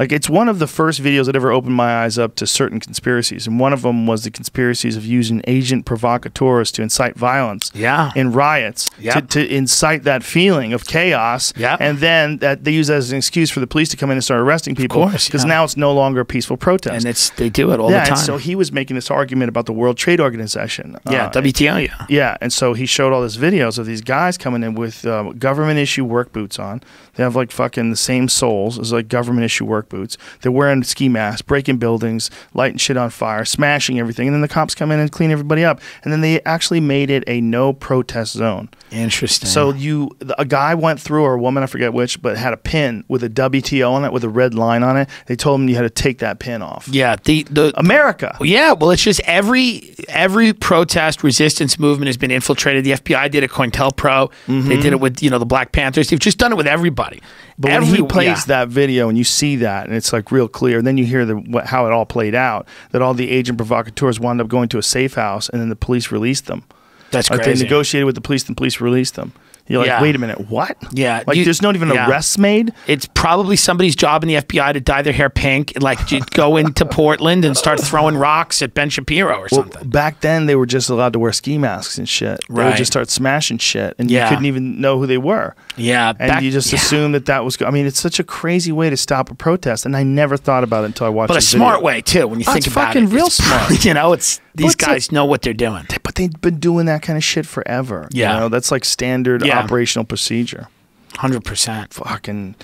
Like it's one of the first videos that ever opened my eyes up to certain conspiracies, and one of them was the conspiracies of using agent provocateurs to incite violence, Yeah. in riots, Yep. to, to incite that feeling of chaos, Yep. and then that they use that as an excuse for the police to come in and start arresting people, course, because yeah. now it's no longer a peaceful protest And it's they do it all yeah, the time. and so he was making this argument about the World Trade Organization. yeah, Uh, WTO. Yeah. yeah, and so he showed all these videos of these guys coming in with um, government issue work boots on. They have like fucking the same soles as like government issue work boots. They're wearing ski masks, breaking buildings, lighting shit on fire, smashing everything, and then the cops come in and clean everybody up. And then they actually made it a no protest zone. Interesting. So you, a guy went through, or a woman, I forget which, but had a pin with a WTO on it with a red line on it. They told him you had to take that pin off. yeah, the the America. Yeah, well, it's just every every protest resistance movement has been infiltrated. The FBI did it, COINTELPRO. Mm-hmm. They did it with you know the Black Panthers. They've just done it with everybody. But when Every- he plays yeah. that video and you see that, and it's like real clear, and then you hear the what, how it all played out. That all the agent provocateurs wound up going to a safe house, and then the police released them. that's Like crazy. they negotiated with the police, and the police released them. You're like, Yeah. wait a minute, what? Yeah, like you- there's not even yeah. arrests made. It's probably somebody's job in the FBI to dye their hair pink, and like go into Portland and start throwing rocks at Ben Shapiro or Well, something. back then they were just allowed to wear ski masks and shit. They would just start smashing shit, and Yeah. you couldn't even know who they were. Yeah, And back- you just assume that that was. I mean, it's such a crazy way to stop a protest, and I never thought about it until I watched. It. But a smart video. way too. When you Oh, think about it. it's fucking real smart. You know, it's these But it's guys know what they're doing. But they've been doing that kind of shit forever. Yeah. You know, that's like standard Yeah. Operational procedure. Hundred percent. Fucking,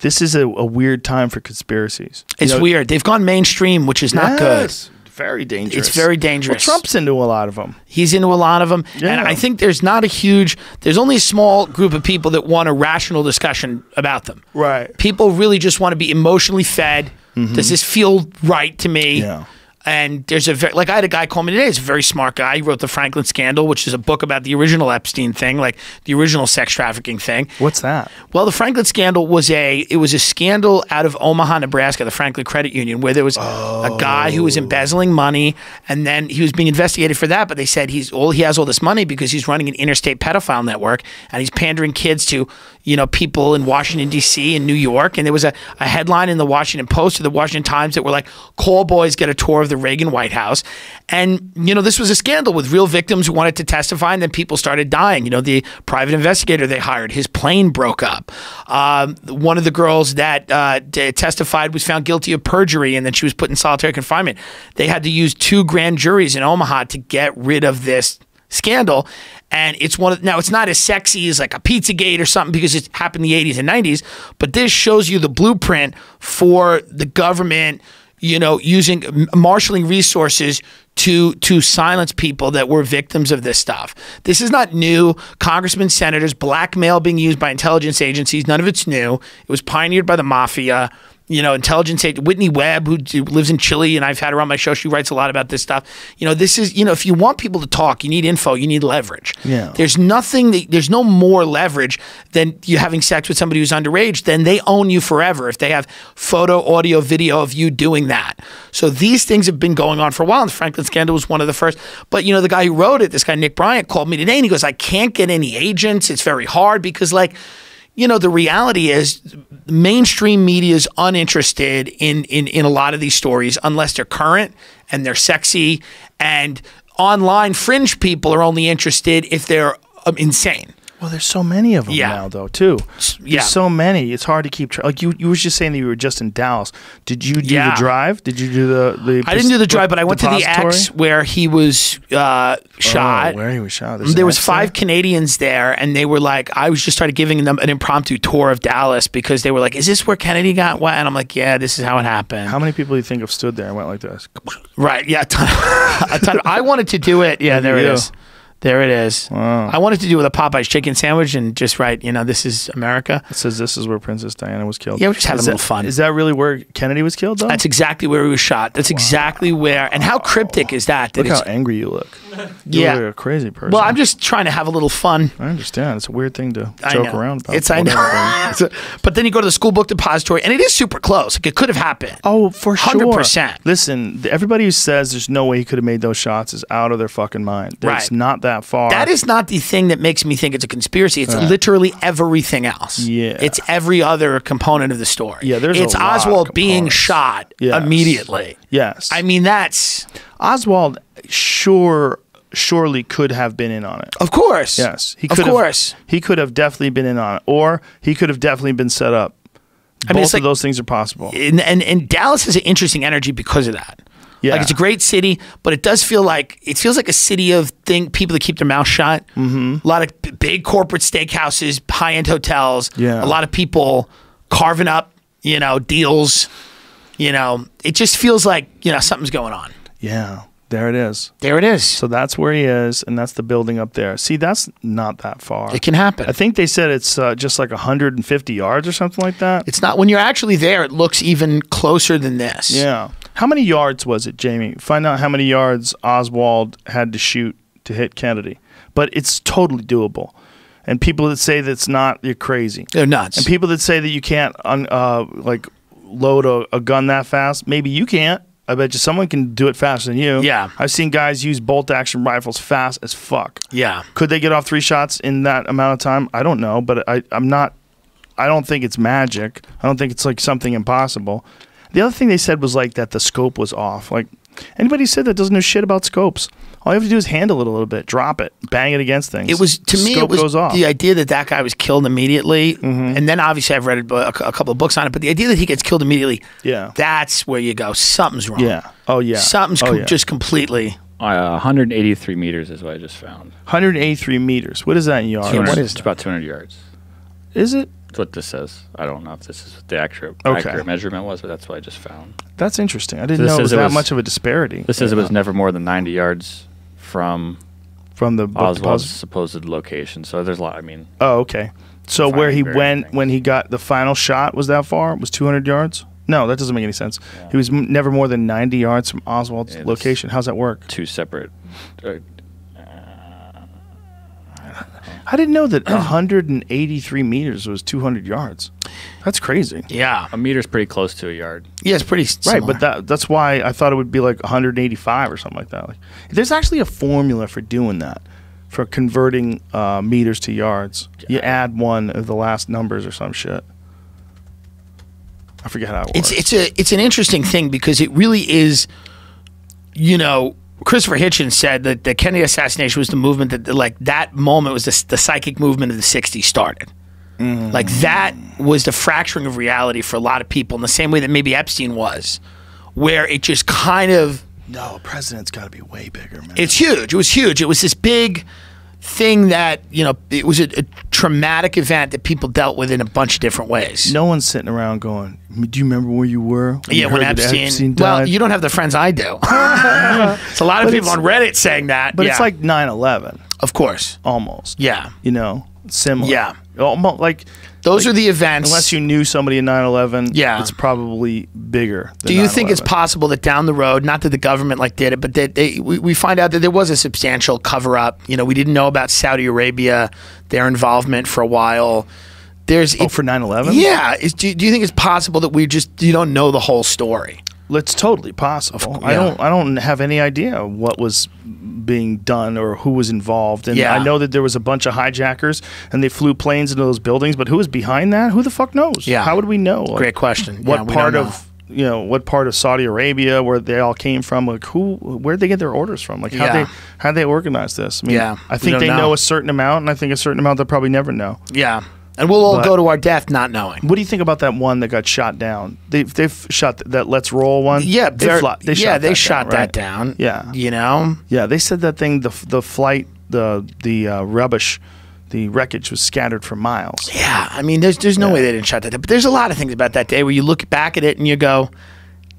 this is a, a weird time for conspiracies. You It's know, weird. They've gone mainstream, which is not good. Very dangerous. It's very Well, dangerous. Trump's into a lot of them. He's into a lot of them. Yeah. And I think there's not a huge, there's only a small group of people that want a rational discussion about them. Right. People really just want to be emotionally fed. Mm-hmm. Does this feel right to me? Yeah. And there's a very, like I had a guy call me today. He's a very smart guy. He wrote the Franklin Scandal, which is a book about the original Epstein thing, like the original sex trafficking thing. What's that? Well, the Franklin scandal was a it was a scandal out of Omaha, Nebraska, the Franklin Credit Union, where there was a guy who was oh. embezzling money, and then he was being investigated for that. But they said he's all he has all this money because he's running an interstate pedophile network, and he's pandering kids to you know people in Washington D.C. and New York. And there was a, a headline in the Washington Post or the Washington Times that were like, "Call boys get a tour of the the Reagan White House. And, you know, this was a scandal with real victims who wanted to testify, and then people started dying. You know, the private investigator they hired, his plane broke up. Um, one of the girls that uh, testified was found guilty of perjury, and then she was put in solitary confinement. They had to use two grand juries in Omaha to get rid of this scandal. And it's one of now it's not as sexy as like a Pizzagate or something because it happened in the 80s and 90s, but this shows you the blueprint for the government, you know, using marshaling resources to to silence people that were victims of this stuff. This is not new. Congressmen, senators, blackmail being used by intelligence agencies, none of it's new. It was pioneered by the mafia you know, intelligence agent Whitney Webb, who lives in Chile, and I've had her on my show. She writes a lot about this stuff. You know, this is, you know, if you want people to talk, you need info, you need leverage. Yeah. There's nothing, that, there's no more leverage than you having sex with somebody who's underage. Then they own you forever if they have photo, audio, video of you doing that. So these things have been going on for a while, and the Franklin scandal was one of the first. But, you know, the guy who wrote it, this guy, Nick Bryant, called me today and he goes, I can't get any agents. It's very hard because, like, you know, the reality is mainstream media is uninterested in, in, in a lot of these stories unless they're current and they're sexy. And online fringe people are only interested if they're um, insane. Well, there's so many of them Yeah. now, though, too. There's yeah. so many. It's hard to keep track. Like you, you was just saying that you were just in Dallas. Did you do Yeah. the drive? Did you do the the? I didn't do the drive, but I went to the? X where he was uh, shot. Oh, where he was shot. There's there was five Canadians there, and they were like, I was just started giving them an impromptu tour of Dallas because they were like, "Is this where Kennedy got wet?" And I'm like, "Yeah, this is how it happened." How many people do you think have stood there and went like this? Right. Yeah. A ton. a ton. I wanted to do it. Yeah. There it is. it you. is. There it is. I wanted to do it with a Popeyes chicken sandwich and just write, you know, this is America. It says this is where Princess Diana was killed. Yeah, we're just having Is a little that- fun. Is that really where Kennedy was killed, though? That's exactly where he was shot. That's exactly where. And how cryptic is that? that Look how angry you look. You Yeah. look like a crazy person. well, I'm just trying to have a little fun. I understand. It's a weird thing to I joke know. around about. It's I know. whatever. but then you go to the school book depository, and it is super close. Like it could have happened. Oh, for sure. 100%. Listen, everybody who says there's no way he could have made those shots is out of their fucking mind. It's Right. not that far. That is not the thing that makes me think it's a conspiracy. It's Right. literally everything else. Yeah. It's every other component of the story. Yeah, there's a It's Oswald being shot Yes. immediately. Yes. I mean, that's Oswald sure surely could have been in on it. of course. Yes, he could of course. Have, he could have definitely been in on it, or he could have definitely been set up. I mean, Both it's of like- those things are possible. And, and and Dallas has an interesting energy because of that. Yeah. Like it's a great city, but it does feel like it feels like a city of thing people that keep their mouth shut. Mm-hmm. A lot of b- big corporate steakhouses, high end hotels. Yeah. A lot of people carving up, you know, deals. You know, it just feels like you know something's going on. yeah, there it is. There it is. So that's where he is, and that's the building up there. See, that's not that far. It can happen. I think they said it's uh, just like 150 yards or something like that. It's not when you're actually there. It looks even closer than this. Yeah. How many yards was it, Jamie? Find out how many yards Oswald had to shoot to hit Kennedy. But it's totally doable. And people that say that's not, you're crazy. They're nuts. And people that say that you can't, un, uh, like, load a, a gun that fast, maybe you can't. I bet you someone can do it faster than you. Yeah. I've seen guys use bolt action rifles fast as fuck. Yeah. Could they get off three shots in that amount of time? I don't know, but I, I'm not. I don't think it's magic. I don't think it's like something impossible. The other thing they said was like that the scope was off. Like anybody said that doesn't know shit about scopes. All you have to do is handle it a little bit, drop it, bang it against things. It was to me. Scope It was goes off. Mm-hmm. the idea that that guy was killed immediately, and then obviously I've read a, a a couple of books on it. But the idea that he gets killed immediately, Yeah. that's where you go. Something's wrong. yeah. Oh yeah. something's oh, com- yeah. just completely. Uh, 183 meters is what I just found. 183 meters. What is that in yards? 200 is it's about 200 yards. Is it? That's what this says. I don't know if this is what the accurate, Okay. accurate measurement was, but that's what I just found. That's interesting. I didn't This know it was it that was- much of a disparity. This says it was never more than 90 yards from from the Oswald's deposit- supposed location. So there's a lot. I mean, Oh, okay. So where he went things. when he got the final shot was that far? Was 200 yards? No, that doesn't make any sense. He was m- never more than 90 yards from Oswald's Yeah, that's- location. How's that work? two separate. Uh, I didn't know that 183 meters was 200 yards. That's crazy. Yeah, a meter's pretty close to a yard. yeah, it's pretty Right, but that that's why I thought it would be like 185 or something like that. Like, there's actually a formula for doing that, for converting uh, meters to yards. You add one of the last numbers or some shit. I forget how it works. it's it's a it's an interesting thing because it really is you know, Christopher Hitchens said that the Kennedy assassination was the movement that, like, that moment was the, the psychic movement of the 60s started. Like, that was the fracturing of reality for a lot of people in the same way that maybe Epstein was, where it just kind of No, president's got to be way bigger, man. it's huge. It was huge. It was this big thing that you know. It was a, a traumatic event that people dealt with in a bunch of different ways. no one's sitting around going, "Do you remember where you were?" when yeah, you when Epstein. died?" well, you don't have the friends I do. it's a lot of But people on Reddit saying that. but yeah. it's like 9/11, of course. almost. Yeah, You know, similar. Yeah. almost like those are the events. unless you knew somebody in 9/11. Yeah. it's probably bigger. Than Do you think it's possible that down the road, not that the government like did it, but that they, we, we find out that there was a substantial cover up? You know, we didn't know about Saudi Arabia, their involvement for a while. There's Oh, for 9/11? Yeah. Is, do, do you think it's possible that we just you don't know the whole story? It's totally possible. I yeah. don't. I don't have any idea what was being done or who was involved. And Yeah. I know that there was a bunch of hijackers and they flew planes into those buildings. But who was behind that? Who the fuck knows? Yeah. How would we know? Like, Great question. What Yeah, part of you know what part of Saudi Arabia where they all came from? Like who? Where'd they get their orders from? Like how Yeah. they how they organize this? I mean, Yeah, I think they know. know. a certain amount, and I think a certain amount they'll probably never know. Yeah. And we'll all But- go to our death not knowing. What do you think about that one that got shot down? They've they've shot th- that Let's Roll one. Yeah, they, fly, they yeah, shot they that shot down, that right? down. Yeah, You know? yeah. They said that thing, the the flight, the the uh, rubbish, the wreckage was scattered for miles. Yeah. I mean, there's there's no way they didn't shut that down. But there's a lot of things about that day where you look back at it and you go,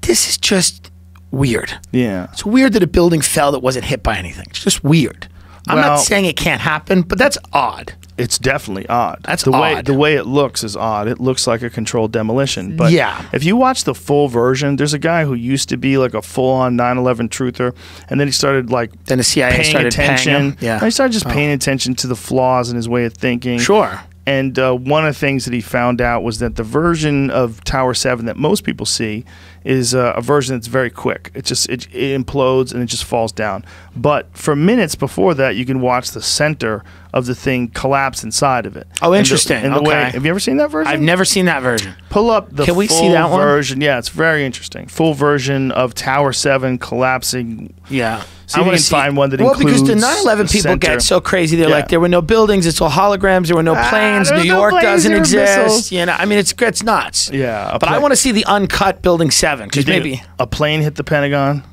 this is just weird. Yeah, It's weird that a building fell that wasn't hit by anything. It's just weird. I'm Well- not saying it can't happen, but that's odd. It's definitely odd. That's the way the way it looks is odd. It looks like a controlled demolition. But Yeah. if you watch the full version, there's a guy who used to be like a full on 9/11 truther, and then he started like Then the CIA paying started paying attention. him. Yeah. Oh. And he started just oh. paying attention to the flaws in his way of thinking. Sure. And uh, one of the things that he found out was that the version of Tower Seven that most people see is uh, a version that's very quick. It just it, it implodes and it just falls down. But for minutes before that, you can watch the center of the thing collapse inside of it. Oh, And the- interesting. and the way, Okay. have you ever seen that version? I've never seen that version. Pull up the Can we full see that one? version. Yeah, it's very interesting. Full version of Tower Seven collapsing. Yeah. See if you wanna find one that well, because the includes 9/11 people center. get so crazy. They're Yeah. like, there were no buildings. It's all holograms. There were no Ah, planes. New no York planes, doesn't exist. missiles. You know, I mean, it's it's nuts. Yeah, But I want to see the uncut Building Seven because maybe a plane hit the Pentagon?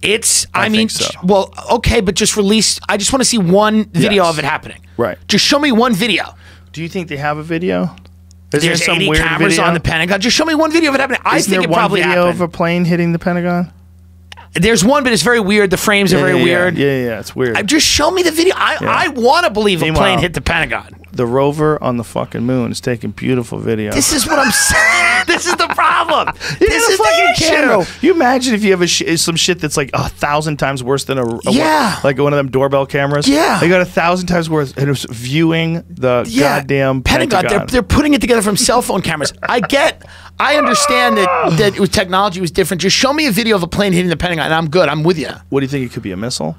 it's. I, I mean, think so. well, okay, but just release. I just want to see one video Yes. of it happening. Right. Just show me one video. Do you think they have a video? Is There's 80 cameras on the Pentagon. Just show me one video of it happening. I Isn't think there it one probably video happened. of a plane hitting the Pentagon? There's one, but it's very weird. The frames are Yeah, very yeah, weird. Yeah, yeah, yeah, it's weird. I, just show me the video. I. I want to believe a plane hit the Pentagon. The rover on the fucking moon is taking beautiful video. This is what I'm saying. this is the problem. You this is the fucking issue. camera. You imagine if you have a sh- some shit that's like a thousand times worse than a, a Yeah. like one of them doorbell cameras. Yeah. they got a thousand times worse, and it's viewing the Yeah, goddamn Pentagon. Pentagon. They're, they're putting it together from cell phone cameras. I get. I understand that that it was technology was different. Just show me a video of a plane hitting the Pentagon, and I'm good. I'm with you. what do you think it could be? A missile?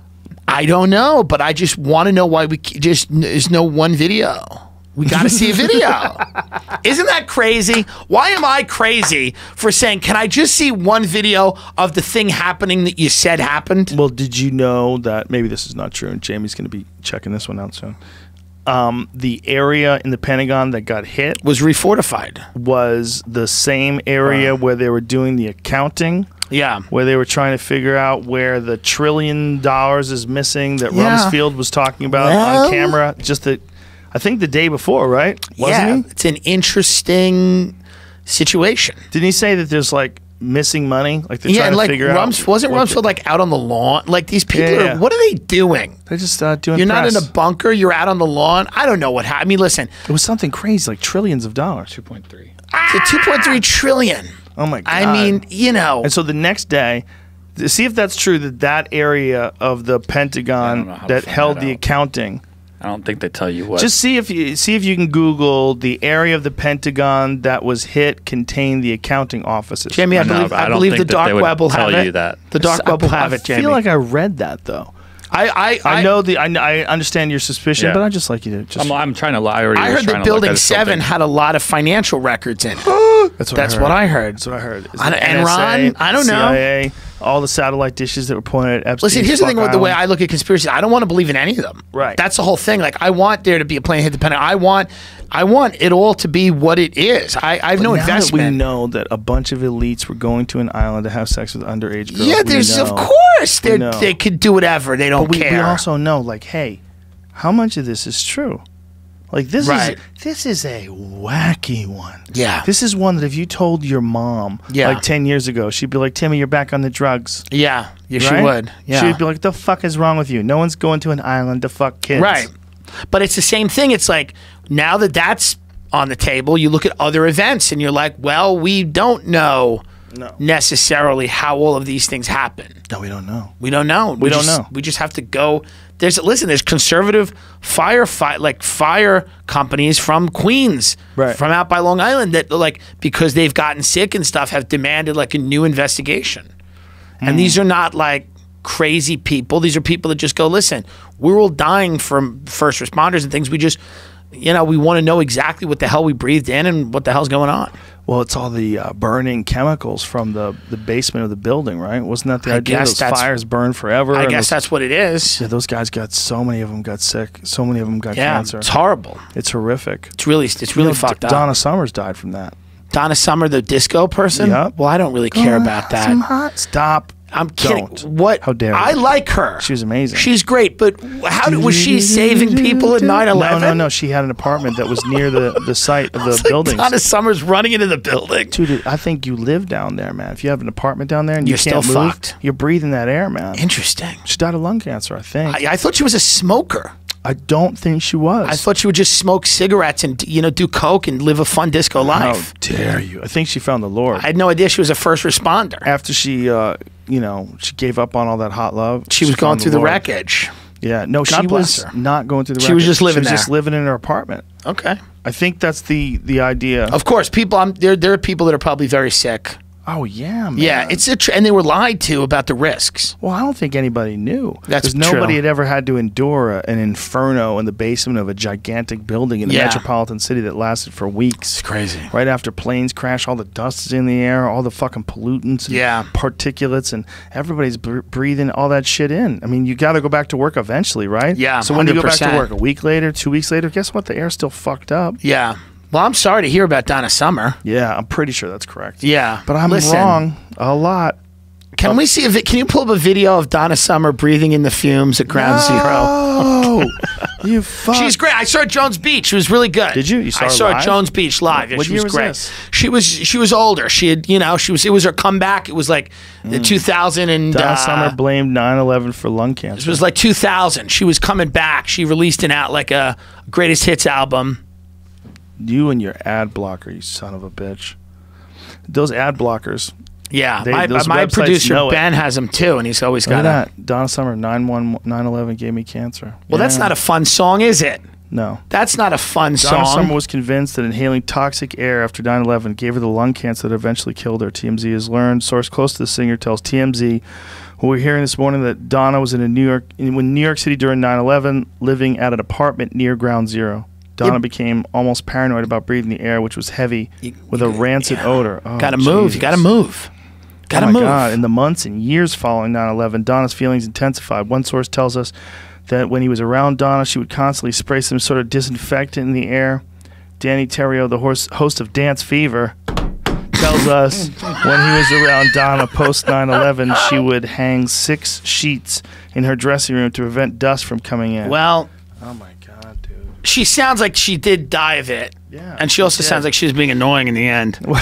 I don't know, but I just want to know why we just there's no one video. We got to see a video. Isn't that crazy? Why am I crazy for saying, can I just see one video of the thing happening that you said happened? Well, did you know that maybe this is not true, and Jamie's going to be checking this one out soon. Um, the area in the Pentagon that got hit Was refortified. was the same area where they were doing the accounting. Yeah. where they were trying to figure out where the trillion dollars is missing that Yeah. Rumsfeld was talking about Well- on camera. Just the, I think the day before, right? Wasn't yeah, he? it's an interesting situation. Didn't he say that there's like missing money? Like they're yeah, trying and to like figure Rums out. wasn't Rumsfeld like out on the lawn? Like these people Yeah, yeah. are what are they doing? They're just uh, doing. You're not in a bunker, you're out on the lawn. I don't know what happened. I mean, listen, It was something crazy, like trillions of dollars. Two point three. it's a 2.3 trillion. Oh my god! I mean, you know, and so the next day, to see if that's true that that area of the Pentagon know how to that held that the accounting. I don't think they tell you what. Just see if you see if you can Google the area of the Pentagon that was hit contained the accounting offices. Jamie, I, I believe, but I I don't believe the dark web will tell have you it. that. The dark I- web will have it, Jamie. feel like I read that though. I, I, I know the I, I understand your suspicion, Yeah. but I just like you to just. I'm, I'm trying to lie. I, already I was heard trying that to look. Building just Seven think- had a lot of financial records in it. that's what That's I heard. what I heard. That's what I heard. Is I it don't- Enron? NSA, I don't know. CIA? All the satellite dishes that were pointed at Epstein. Listen, here's the thing with the way I look at conspiracy. I don't want to believe in any of them. Right. That's the whole thing. Like, I want there to be a plane hit the Pentagon. I want, I want it all to be what it is. I, I have no now that investment. we know that a bunch of elites were going to an island to have sex with underage girls. yeah, there's of course they they could do whatever. They don't but we, care. we also know, like, hey, how much of this is true? Like this Right. is this is a wacky one. Yeah. This is one that if you told your mom Yeah. like ten years ago, she'd be like, Timmy, you're back on the drugs. yeah, yeah, she would. Yeah, She'd be like, the fuck is wrong with you? No one's going to an island to fuck kids. Right. But it's the same thing. It's like now that that's on the table, you look at other events and you're like, well, we don't know No. necessarily how all of these things happen. No, we don't know. We don't know. We, don't just, know. We just have to go. There's listen. There's conservative fire fight like fire companies from Queens, Right. from out by Long Island that like because they've gotten sick and stuff have demanded like a new investigation. And these Hmm. are not like crazy people. These are people that just go, listen, we're all dying from first responders and things. We just, you know, we want to know exactly what the hell we breathed in and what the hell's going on. Well, it's all the uh, burning chemicals from the, the basement of the building, right? Wasn't that the I idea? guess Those fires burn forever. I guess those- that's what it is. Yeah, those guys got so many of them got sick. So many of them got Yeah, cancer. it's horrible. It's horrific. It's really, it's You really know, fucked D- up. Donna Summers died from that. Donna Summer, the disco person. Yep. Well, I don't really care about that. Hot stop. I'm kidding. Don't. What? How dare I you. like her. She was amazing. She's great, but how did, was she saving people at 9/11? No, no, no. She had an apartment that was near the, the site of the like buildings. Donna Summer's running into the building. Dude, I think you live down there, man. If you have an apartment down there and you You're can't still move, fucked. you're breathing that air, man. Interesting. She died of lung cancer, I think. I, I, I thought she was a smoker. Don't think she was. I thought she would just smoke cigarettes and you know do coke and live a fun disco How life. dare you? I think she found the Lord. I had no idea she was a first responder. After she, uh, you know, she gave up on all that hot love. She was going through the Lord. wreckage. Yeah, no, God she bless was her. not going through the. She was wreckage. just living She was just living in her apartment. Okay. I think that's the the idea. Of course, people. I'm, there, there are people that are probably very sick. Oh yeah, man. Yeah, it's a tr- and they were lied to about the risks. Well, I don't think anybody knew. That's 'Cause nobody had ever had to endure a, an inferno in the basement of a gigantic building in a Yeah. metropolitan city that lasted for weeks. It's crazy. Right after planes crash, all the dust is in the air, all the fucking pollutants, and Yeah. particulates, and everybody's br- breathing all that shit in. I mean, you got to go back to work eventually, right? Yeah, So when you go back to work, a week later, two weeks later, guess what? The air's still fucked up. Yeah. Well, I'm sorry to hear about Donna Summer. Yeah, I'm pretty sure that's correct. Yeah, But I'm Listen, wrong a lot. Can we see? A can you pull up a video of Donna Summer breathing in the fumes at Ground Zero? Oh, you fuck. She's great. I saw her at Jones Beach. She was really good. Did you? You saw I her saw her at live? Jones Beach live. Yeah, What she was was great. this? She was she was older. She had you know she was it was her comeback. It was like the 2000 and Donna uh, Summer blamed 9/11 for lung cancer. It was like 2000. She was coming back. She released an out like a greatest hits album. You and your ad blocker, you son of a bitch. Those ad blockers. Yeah, They- my, my producer. Ben has them too, and he's always got a. that. Donna Summer 9/1 9/11 gave me cancer. Well, that's not a fun song, is it? No. That's not a fun song. Donna song. Summer was convinced that inhaling toxic air after 9/11 gave her the lung cancer that eventually killed her. TMZ has learned. Source close to the singer tells TMZ, who we're hearing this morning, that Donna was in a New York in when New York City during 9/11, living at an apartment near Ground Zero. Donna Yeah. became almost paranoid about breathing the air, which was heavy with a rancid odor. Oh, gotta move. You gotta move. Oh gotta oh my move. God. In the months and years following 9 11, Donna's feelings intensified. One source tells us that when he was around Donna, she would constantly spray some sort of disinfectant in the air. Deney Terrio, the horse, host of Dance Fever, tells us when he was around Donna post 9 11, she would hang six sheets in her dressing room to prevent dust from coming in. Well, oh my God, dude. She sounds like she did die of it. Yeah, And she also she sounds like she's being annoying in the end.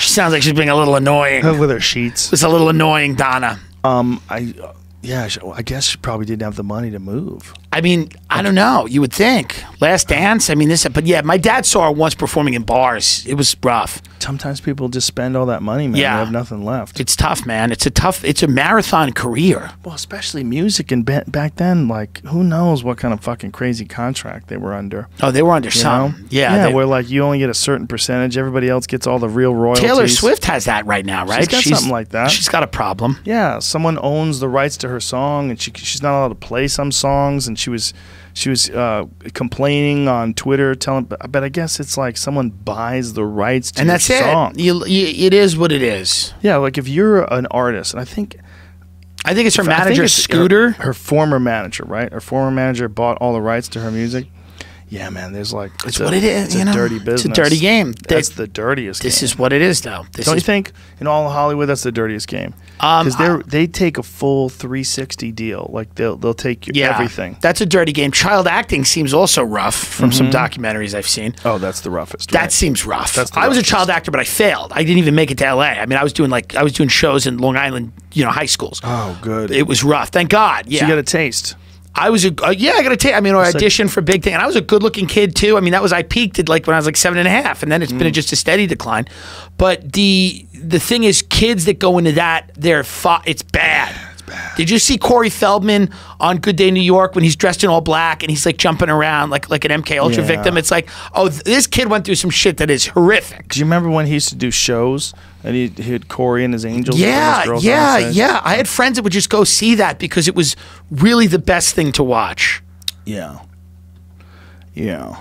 she sounds like she's being a little annoying. With her sheets. It's a little annoying, Donna. Um, I, uh, yeah, I guess she probably didn't have the money to move. I mean, I don't know. You would think Last Dance. I mean, this. But yeah, my dad saw her once performing in bars. It was rough. Sometimes people just spend all that money, man. Yeah. They have nothing left. It's tough, man. It's a tough. It's a marathon career. Well, especially music, and ba- back then, like who knows what kind of fucking crazy contract they were under. Oh, they were under You some. know? Yeah, yeah, they- where like you only get a certain percentage, everybody else gets all the real royalties. Taylor Swift has that right now, right? got something like that. She's got a problem. Yeah, someone owns the rights to her song, and she she's not allowed to play some songs, and and she was she was uh, complaining on Twitter, telling. But, but I guess it's like someone buys the rights to and your that's song. it. You, you, it is what it is. Yeah, like if you're an artist, and I think I think it's her I think manager, it's Scooter. her, her former manager, right? Her former manager bought all the rights to her music. Yeah, man. There's like it's what a, it is, It's a you know? dirty It's a dirty game. That's They- the dirtiest. This game. is what it is, though. This Don't is you think? In all of Hollywood, that's the dirtiest game. Um, Because they they take a full 360 deal. Like they'll they'll take your yeah, everything. That's a dirty game. Child acting seems also rough from some Mhm. documentaries I've seen. Oh, that's the roughest. That right. seems rough. The I was a child actor, but I failed. I didn't even make it to LA. I mean, I was doing like I was doing shows in Long Island, you know, high schools. Oh, good. It was rough. Thank God. Yeah. So you got a taste. I was a uh, yeah. I got to take. I mean, I like- auditioned for big thing, and I was a good-looking kid too. I mean, that was I peaked at like when I was like seven and a half, and then it's Mm. been just a steady decline. But the the thing is, kids that go into that, they're it's bad. Bad. Did you see Corey Feldman on Good Day New York when he's dressed in all black and he's like jumping around like like an MK Ultra Yeah. victim? It's like, oh, th- this kid went through some shit that is horrific. Do you remember when he used to do shows and he, he had Corey and his angels? and his Yeah, yeah, yeah. I had friends that would just go see that because it was really the best thing to watch. Yeah. Yeah.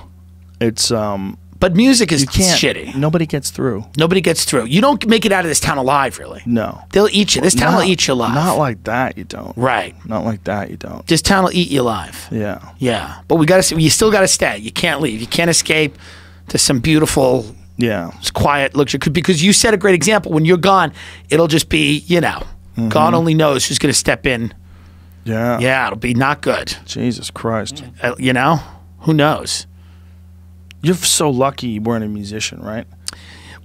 It's um. But music is You can't. shitty. Nobody gets through. Nobody gets through. You don't make it out of this town alive, really. No. They'll eat you. This town Not- will eat you alive. Not like that. You don't. right. Not like that. You don't. This town will eat you alive. Yeah. Yeah. But we got to. You still got to stay. You can't leave. You can't escape to some beautiful, Yeah. quiet luxury. Because you set a great example. When you're gone, it'll just be you know, Mm-hmm. God only knows who's going to step in. Yeah. Yeah, it'll be not good. Jesus Christ. Uh, you know, who knows? You're so lucky you weren't a musician, right?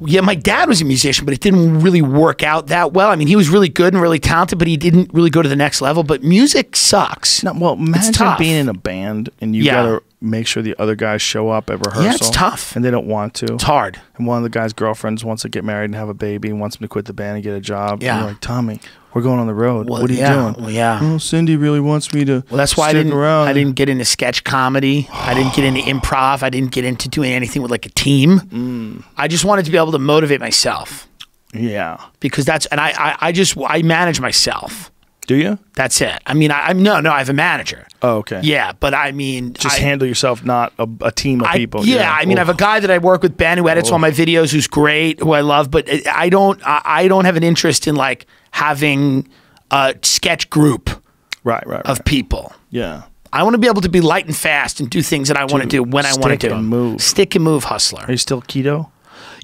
Yeah, my dad was a musician, but it didn't really work out that well. I mean, he was really good and really talented, but he didn't really go to the next level. But music sucks. No, well, imagine tough. being in a band and you Yeah. gotta make sure the other guys show up at rehearsal. Yeah, it's tough. And they don't want to. It's hard. And one of the guy's girlfriends wants to get married and have a baby and wants him to quit the band and get a job. Yeah. And you're like, Tommy, we're going on the road. Well, what are you yeah, doing? well, yeah. Oh, Cindy really wants me to. Well, that's why I didn't. around. I didn't get into sketch comedy. I didn't get into improv. I didn't get into doing anything with like a team. Mm. I just wanted to be able to motivate myself Yeah. because that's and I. I, I just I manage myself. Do you? That's it. I mean, I, I'm no, no. I have a manager. Oh, okay. Yeah, but I mean, Just I, handle yourself, not a, a team of I- people. yeah, I mean, I have a guy that I work with, Ben, who edits all oh. my videos, who's great, who I love. But I don't, I don't have an interest in like having a sketch group right, right, right. of people. yeah. I want to be able to be light and fast and do things that I want to do when I want to do them. and move. Stick and move, hustler. Are you still keto?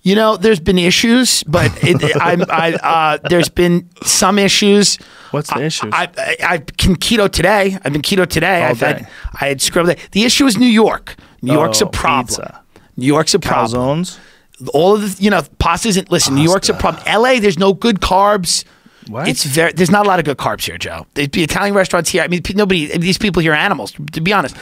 You know, there's been issues, but it, I'm, I, uh, there's been some issues. What's the issue? I, I, I can keto today. I've been keto today. All I've had, day. I had scrubbed day. The issue is New York. New York's a Oh, problem. pizza. New York's a problem. Calzones? All of the, you know, pasta isn't. Listen, New York's a problem. L.A. There's no good carbs. What? It's very. There's not a lot of good carbs here, Joe. The, the Italian restaurants here. I mean, nobody. These people here are animals. To be honest,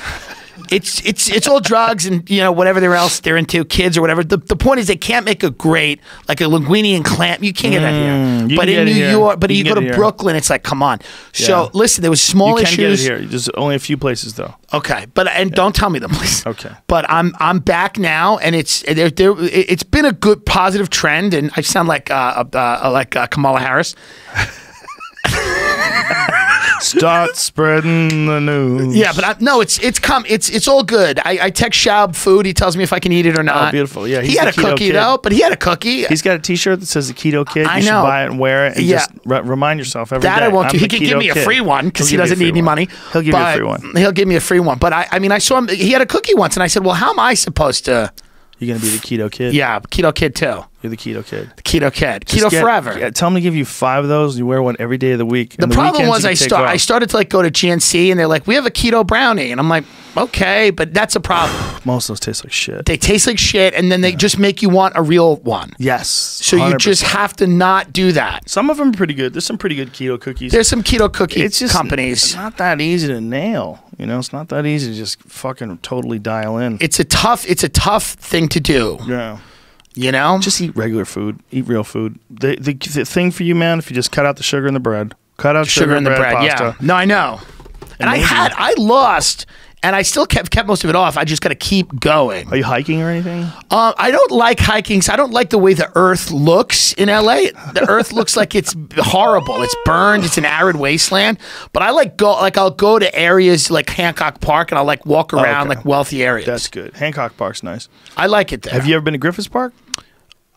it's it's it's all drugs and you know whatever they're else they're into, kids or whatever. The, the point is they can't make a great like a linguine and clam. You can't get that Mm, here. you But in New here. York, but You you, go to here. Brooklyn, it's like come on. So Yeah. listen, there was small you can issues. get it here. There's only a few places though. Okay, but and don't tell me them, please. Okay. But I'm I'm back now, and it's there. there it's been a good positive trend, and I sound like uh, uh, uh like uh, Kamala Harris. Start spreading the news. Yeah, but I, no, it's it's come it's it's all good. I, I text Schaub food. He tells me if I can eat it or oh, not. Oh, beautiful. Yeah, he had a cookie kid. though, but he had a cookie. He's got a T-shirt that says the Keto Kid. I you should know. buy it and wear it, and Yeah. just re- remind yourself every that day, I won't I'm. He can give me a free one because he He'll give you a doesn't need any money. He'll give you a free one. He'll give me a free one. But I, I mean, I saw him. He had a cookie once, and I said, "Well, how am I supposed to?" You're gonna be the Keto Kid. Yeah, keto kid too. You're the Keto Kid. The keto kid. Just Keto get- forever. yeah, tell them to give you five of those. You wear one every day of the week. The and problem was I start I started to like go to GNC and they're like, we have a keto brownie, and I'm like, okay, but that's a problem. Most of those taste like shit. They taste like shit, and then they just make you want a real one. yes. So you just have to not do that. Some of them are pretty good. There's some pretty good keto cookies. There's some keto cookie it's just companies. It's not that easy to nail. You know, it's not that easy to just fucking totally dial in. It's a tough. It's a tough thing to do. yeah. You know. Just eat regular food. Eat real food. The, the the thing for you, man, if you just cut out the sugar in the bread, cut out sugar in the bread. pasta. Yeah. No, I know. And, I had I lost and I still kept kept most of it off. I just got to keep going. Are you hiking or anything? Um, I don't like hiking. So I don't like the way the Earth looks in LA. The Earth looks like it's horrible. It's burned. It's an arid wasteland. But I like go like I'll go to areas like Hancock Park and I'll like walk around okay. like wealthy areas. That's good. Hancock Park's nice. I like it there. Have you ever been to Griffiths Park?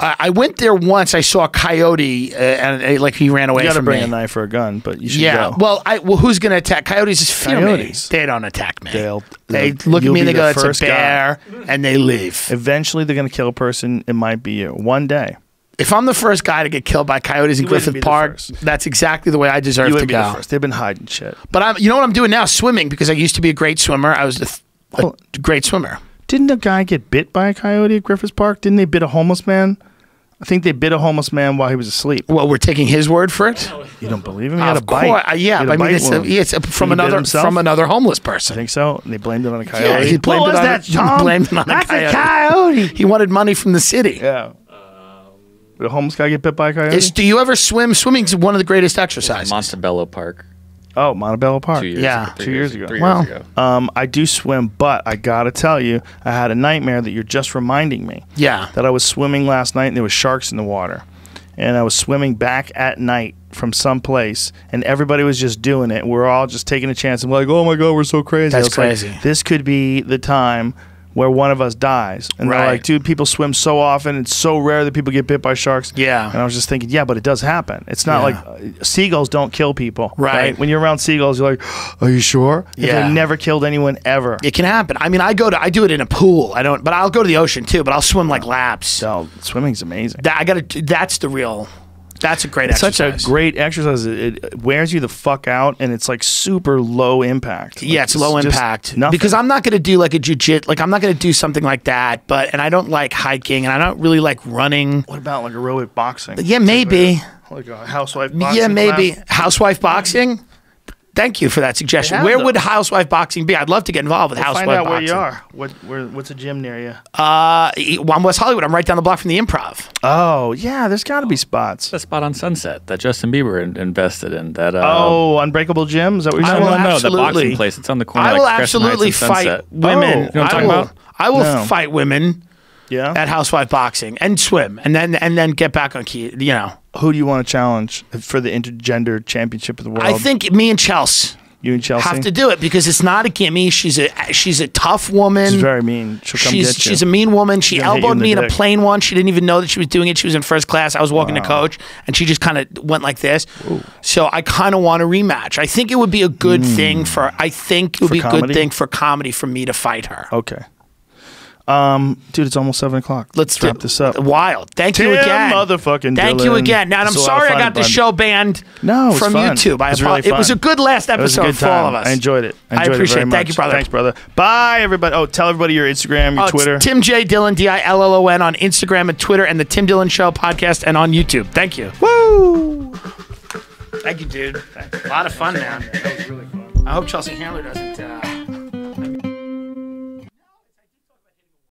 I, went there once. I saw a coyote uh, and uh, like he ran away You got to from bring me. a knife or a gun, but you should yeah. go. Well, I well, who's gonna attack coyotes? Is fear Coyotes. me. They don't attack me. They'll- they look at me and they go, the "It's a first guy." bear," and they leave. Eventually, they're going to kill a person. It might be you. One day. If I'm the first guy to get killed by coyotes in You Griffith Park, that's exactly the way I deserve to wouldn't be the go. first. They've been hiding shit. But I'm, you know what I'm doing now? Swimming because I used to be a great swimmer. I was a, th- a great swimmer. Didn't a guy get bit by a coyote at Griffith Park? Didn't they bit a homeless man? I think they bit a homeless man while he was asleep. Well, we're taking his word for it. You don't believe him? He had Of a bite. course, uh, yeah. had I mean, it's, a, wound. it's a- from another himself? from another homeless I person. think so. And they blamed it on a coyote. Yeah, he blamed what it was on that, he Tom? blamed it on That's a a coyote. coyote. He wanted money from the city. Yeah. Did a homeless guy get bit by a coyote? Is, do you ever swim? Swimming's one of the greatest exercises. Montebello Park. Oh, Montebello Park. Two years Yeah. ago, Two years ago. Three Well, years ago. Um, I do swim, but I gotta tell you, I had a nightmare that you're just reminding me. Yeah. That I was swimming last night and there was sharks in the water, and I was swimming back at night from some place, and everybody was just doing it. We're all just taking a chance and like, oh my god, we're so crazy. That's I was like, crazy. this could be the time. Where one of us dies, and they're like, "Dude, people swim so often. It's so rare that people get bit by sharks." Yeah. and I was just thinking, yeah, but it does happen. It's not Yeah. like uh, seagulls don't kill people, Right. When you're around seagulls, you're like, "Are you sure?" Yeah. They've never killed anyone ever. It can happen. I mean, I go to I do it in a pool. I don't, but I'll go to the ocean too. But I'll swim like laps. So swimming's amazing. That I got to. That's the real. That's a great It's exercise. such a great exercise. It, wears you the fuck out, and it's like super low impact. Yeah, Like, it's low impact. Nothing. Because I'm not going to do like a jujit. Like I'm not going to do something like that. But and I don't like hiking, and I don't really like running. what about like aerobic boxing? Yeah, maybe. Like a housewife. Boxing yeah, maybe class? housewife boxing. Thank you for that suggestion. Where those. would housewife boxing be? I'd love to get involved with We'll housewife find out boxing. where you are. What? Where? What's a gym near you? Uh, well, I'm West Hollywood. I'm right down the block from the Improv. Oh yeah, there's got to be spots. The spot on Sunset that Justin Bieber in- invested in. That uh, Oh, Unbreakable Gym. Is that what you're I talking will about? no, the boxing place. It's on the corner. I like will Crescent Heights absolutely fight Sunset. women. Oh, you know what I'm I talking will, about? I will No. fight women Yeah. at housewife boxing and swim, and then and then get back on key. You know, Who do you want to challenge for the intergender championship of the world? I think me and Chelsea you and Chelsea have to do it because it's not a gimme. She's a she's a tough woman. She's very mean. She'll come she's get you. she's a mean woman. She She's gonna hit you elbowed in me in a plane once. She didn't even know that she was doing it. She was in first class. I was walking to coach, and she just kind of went like this. So I kind of want a rematch. I think it would be a good hmm. thing for. I think it would. For be a good thing for comedy for me to fight her. Okay. Um, dude, it's almost seven o'clock. Let's wrap do- this up. Wild. Thank you again. motherfucking Thank you again. Now, I'm It's a lot of sorry I got the show banned No, from fun. YouTube. I It was really apologize. It was a good last It was a episode good for all of us. I enjoyed it. I, I appreciate it. Thank you, brother. Thanks, brother. Bye, everybody. Oh, tell everybody your Instagram, your Oh, Twitter. Tim J. Dillon, D I L L O N, on Instagram and Twitter, and the Tim Dillon Show podcast, and on YouTube. Thank you. Woo! Thank you, dude. A lot of fun, man. That was really I hope Chelsea Handler doesn't.